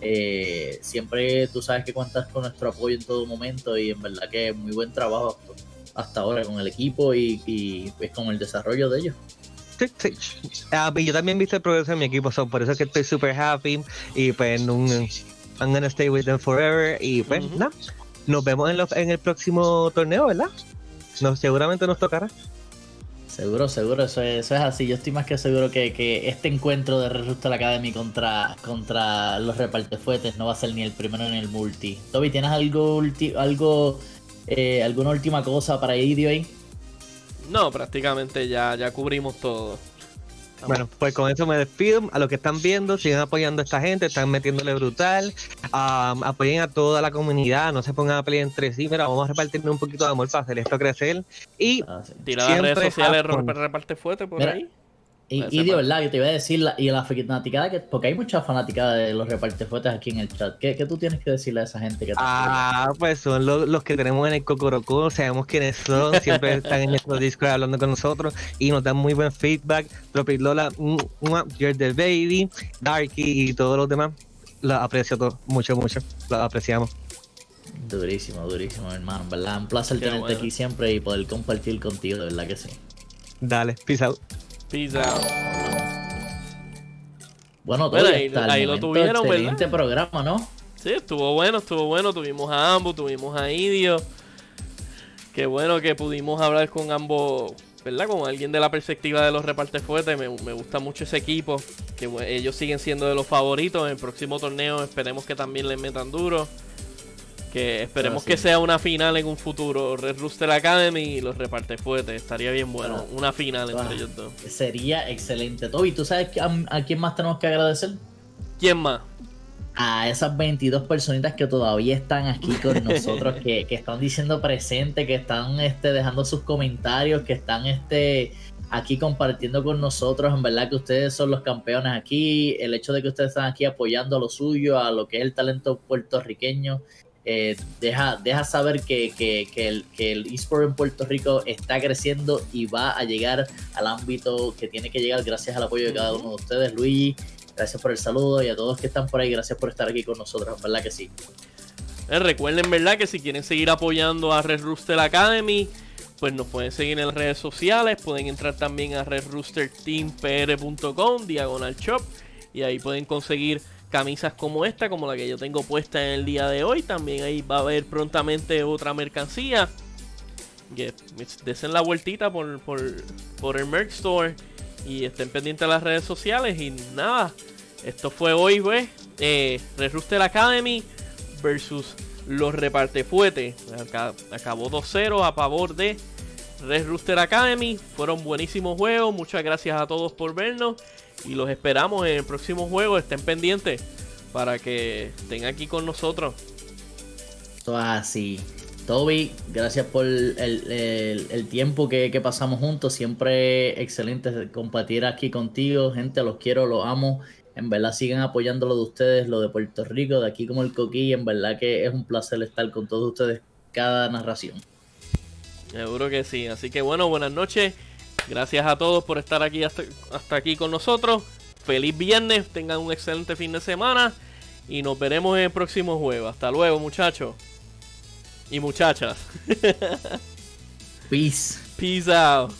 eh, siempre tú sabes que cuentas con nuestro apoyo en todo momento y en verdad que muy buen trabajo hasta ahora con el equipo y, y pues, con el desarrollo de ellos. Sí, sí. Y yo también viste el progreso de mi equipo, so, por eso es que estoy super happy. Y pues, en un, I'm gonna stay with them forever. Y pues, nada. Nos vemos en, los- en el próximo torneo, ¿verdad? No, seguramente nos tocará. Seguro, seguro, eso es, eso es así. Yo estoy más que seguro que, que este encuentro de Red Rooster Academy contra, contra los repartefuetes no va a ser ni el primero ni el multi. Toby, ¿tienes algo, ulti- algo eh, alguna última cosa para Idio ahí? No, prácticamente ya, ya cubrimos todo. Bueno, pues con eso me despido. A los que están viendo, sigan apoyando a esta gente, están metiéndole brutal. Apoyen a toda la comunidad, no se pongan a pelear entre sí. Mira, vamos a repartirnos un poquito de amor para hacer esto crecer. Y Ah, sí. Tira las redes Siempre sociales, reparte fuerte por Mira, ahí. Y, y de pa- verdad, yo te iba a decir, la, y la fanaticada, que, porque hay mucha fanaticada de los repartefuetes aquí en el chat. ¿Qué, qué tú tienes que decirle a esa gente que te ah, pues son los, los que tenemos en el Cocorocó, sabemos quiénes son, siempre están en nuestro Discord hablando con nosotros y nos dan muy buen feedback. Tropic Lola, mm, You're the Baby, Darky y todos los demás. Los aprecio todos, mucho, mucho. Los apreciamos. Durísimo, durísimo, hermano. ¿Verdad? Un placer Qué tenerte bueno. aquí siempre y poder compartir contigo, de verdad que sí. Dale, peace out. Peace out. Bueno, Bueno, Toby, ahí- hasta el ahí lo tuvieron, ¿verdad? excelente programa, ¿no? Sí, estuvo bueno, estuvo bueno. Tuvimos a ambos, tuvimos a Idio. Qué bueno que pudimos hablar con ambos, ¿verdad? Con alguien de la perspectiva de los repartes fuertes. Me, me gusta mucho ese equipo. Que ellos siguen siendo de los favoritos. En el próximo torneo esperemos que también les metan duro. Que esperemos Ah, sí. que sea una final en un futuro. Red Rooster Academy y los repartes fuertes. Estaría bien bueno. Ah. Una final entre Ah. ellos dos. Sería excelente. Toby, ¿tú sabes a quién más tenemos que agradecer? ¿Quién más? A esas 22 personitas que todavía están aquí con nosotros, que, que están diciendo presente, que están este, dejando sus comentarios, que están este, aquí compartiendo con nosotros. En verdad que ustedes son los campeones aquí. El hecho de que ustedes están aquí apoyando a lo suyo, a lo que es el talento puertorriqueño, eh, deja, deja saber que, que- que el, que el eSport en Puerto Rico está creciendo y va a llegar al ámbito que tiene que llegar gracias al apoyo de cada uno de ustedes. Luigi, gracias por el saludo y a todos que están por ahí, gracias por estar aquí con nosotros, verdad que sí. Eh, recuerden, ¿verdad? Que si quieren seguir apoyando a Red Rooster Academy, pues nos pueden seguir en las redes sociales. Pueden entrar también a redroosterteampr.com, diagonal shop. Y ahí pueden conseguir camisas como esta, como la que yo tengo puesta en el día de hoy. También ahí va a haber prontamente otra mercancía. Que desen la vueltita por, por, por el Merch Store. Y estén pendientes de las redes sociales. Y nada, Esto fue hoy, pues. Eh, Red Rooster Academy versus los repartefuetes. Aca- Acabó 2-0 a favor de Red Rooster Academy. Fueron buenísimos juegos. Muchas gracias a todos por vernos. Y los esperamos en el próximo juego. Estén pendientes para que estén aquí con nosotros. Así. Toby, gracias por el, el- el tiempo que, que pasamos juntos. Siempre excelente compartir aquí contigo. Gente, los quiero, los amo. En verdad sigan apoyando lo de ustedes, lo de Puerto Rico, de aquí como el Coquí. En verdad que es un placer estar con todos ustedes cada narración. Seguro que sí. Así que bueno, buenas noches. Gracias a todos por estar aquí hasta, hasta aquí con nosotros. Feliz viernes. Tengan un excelente fin de semana. Y nos veremos en el próximo juego. Hasta luego, muchachos. Y muchachas. Peace. Peace out.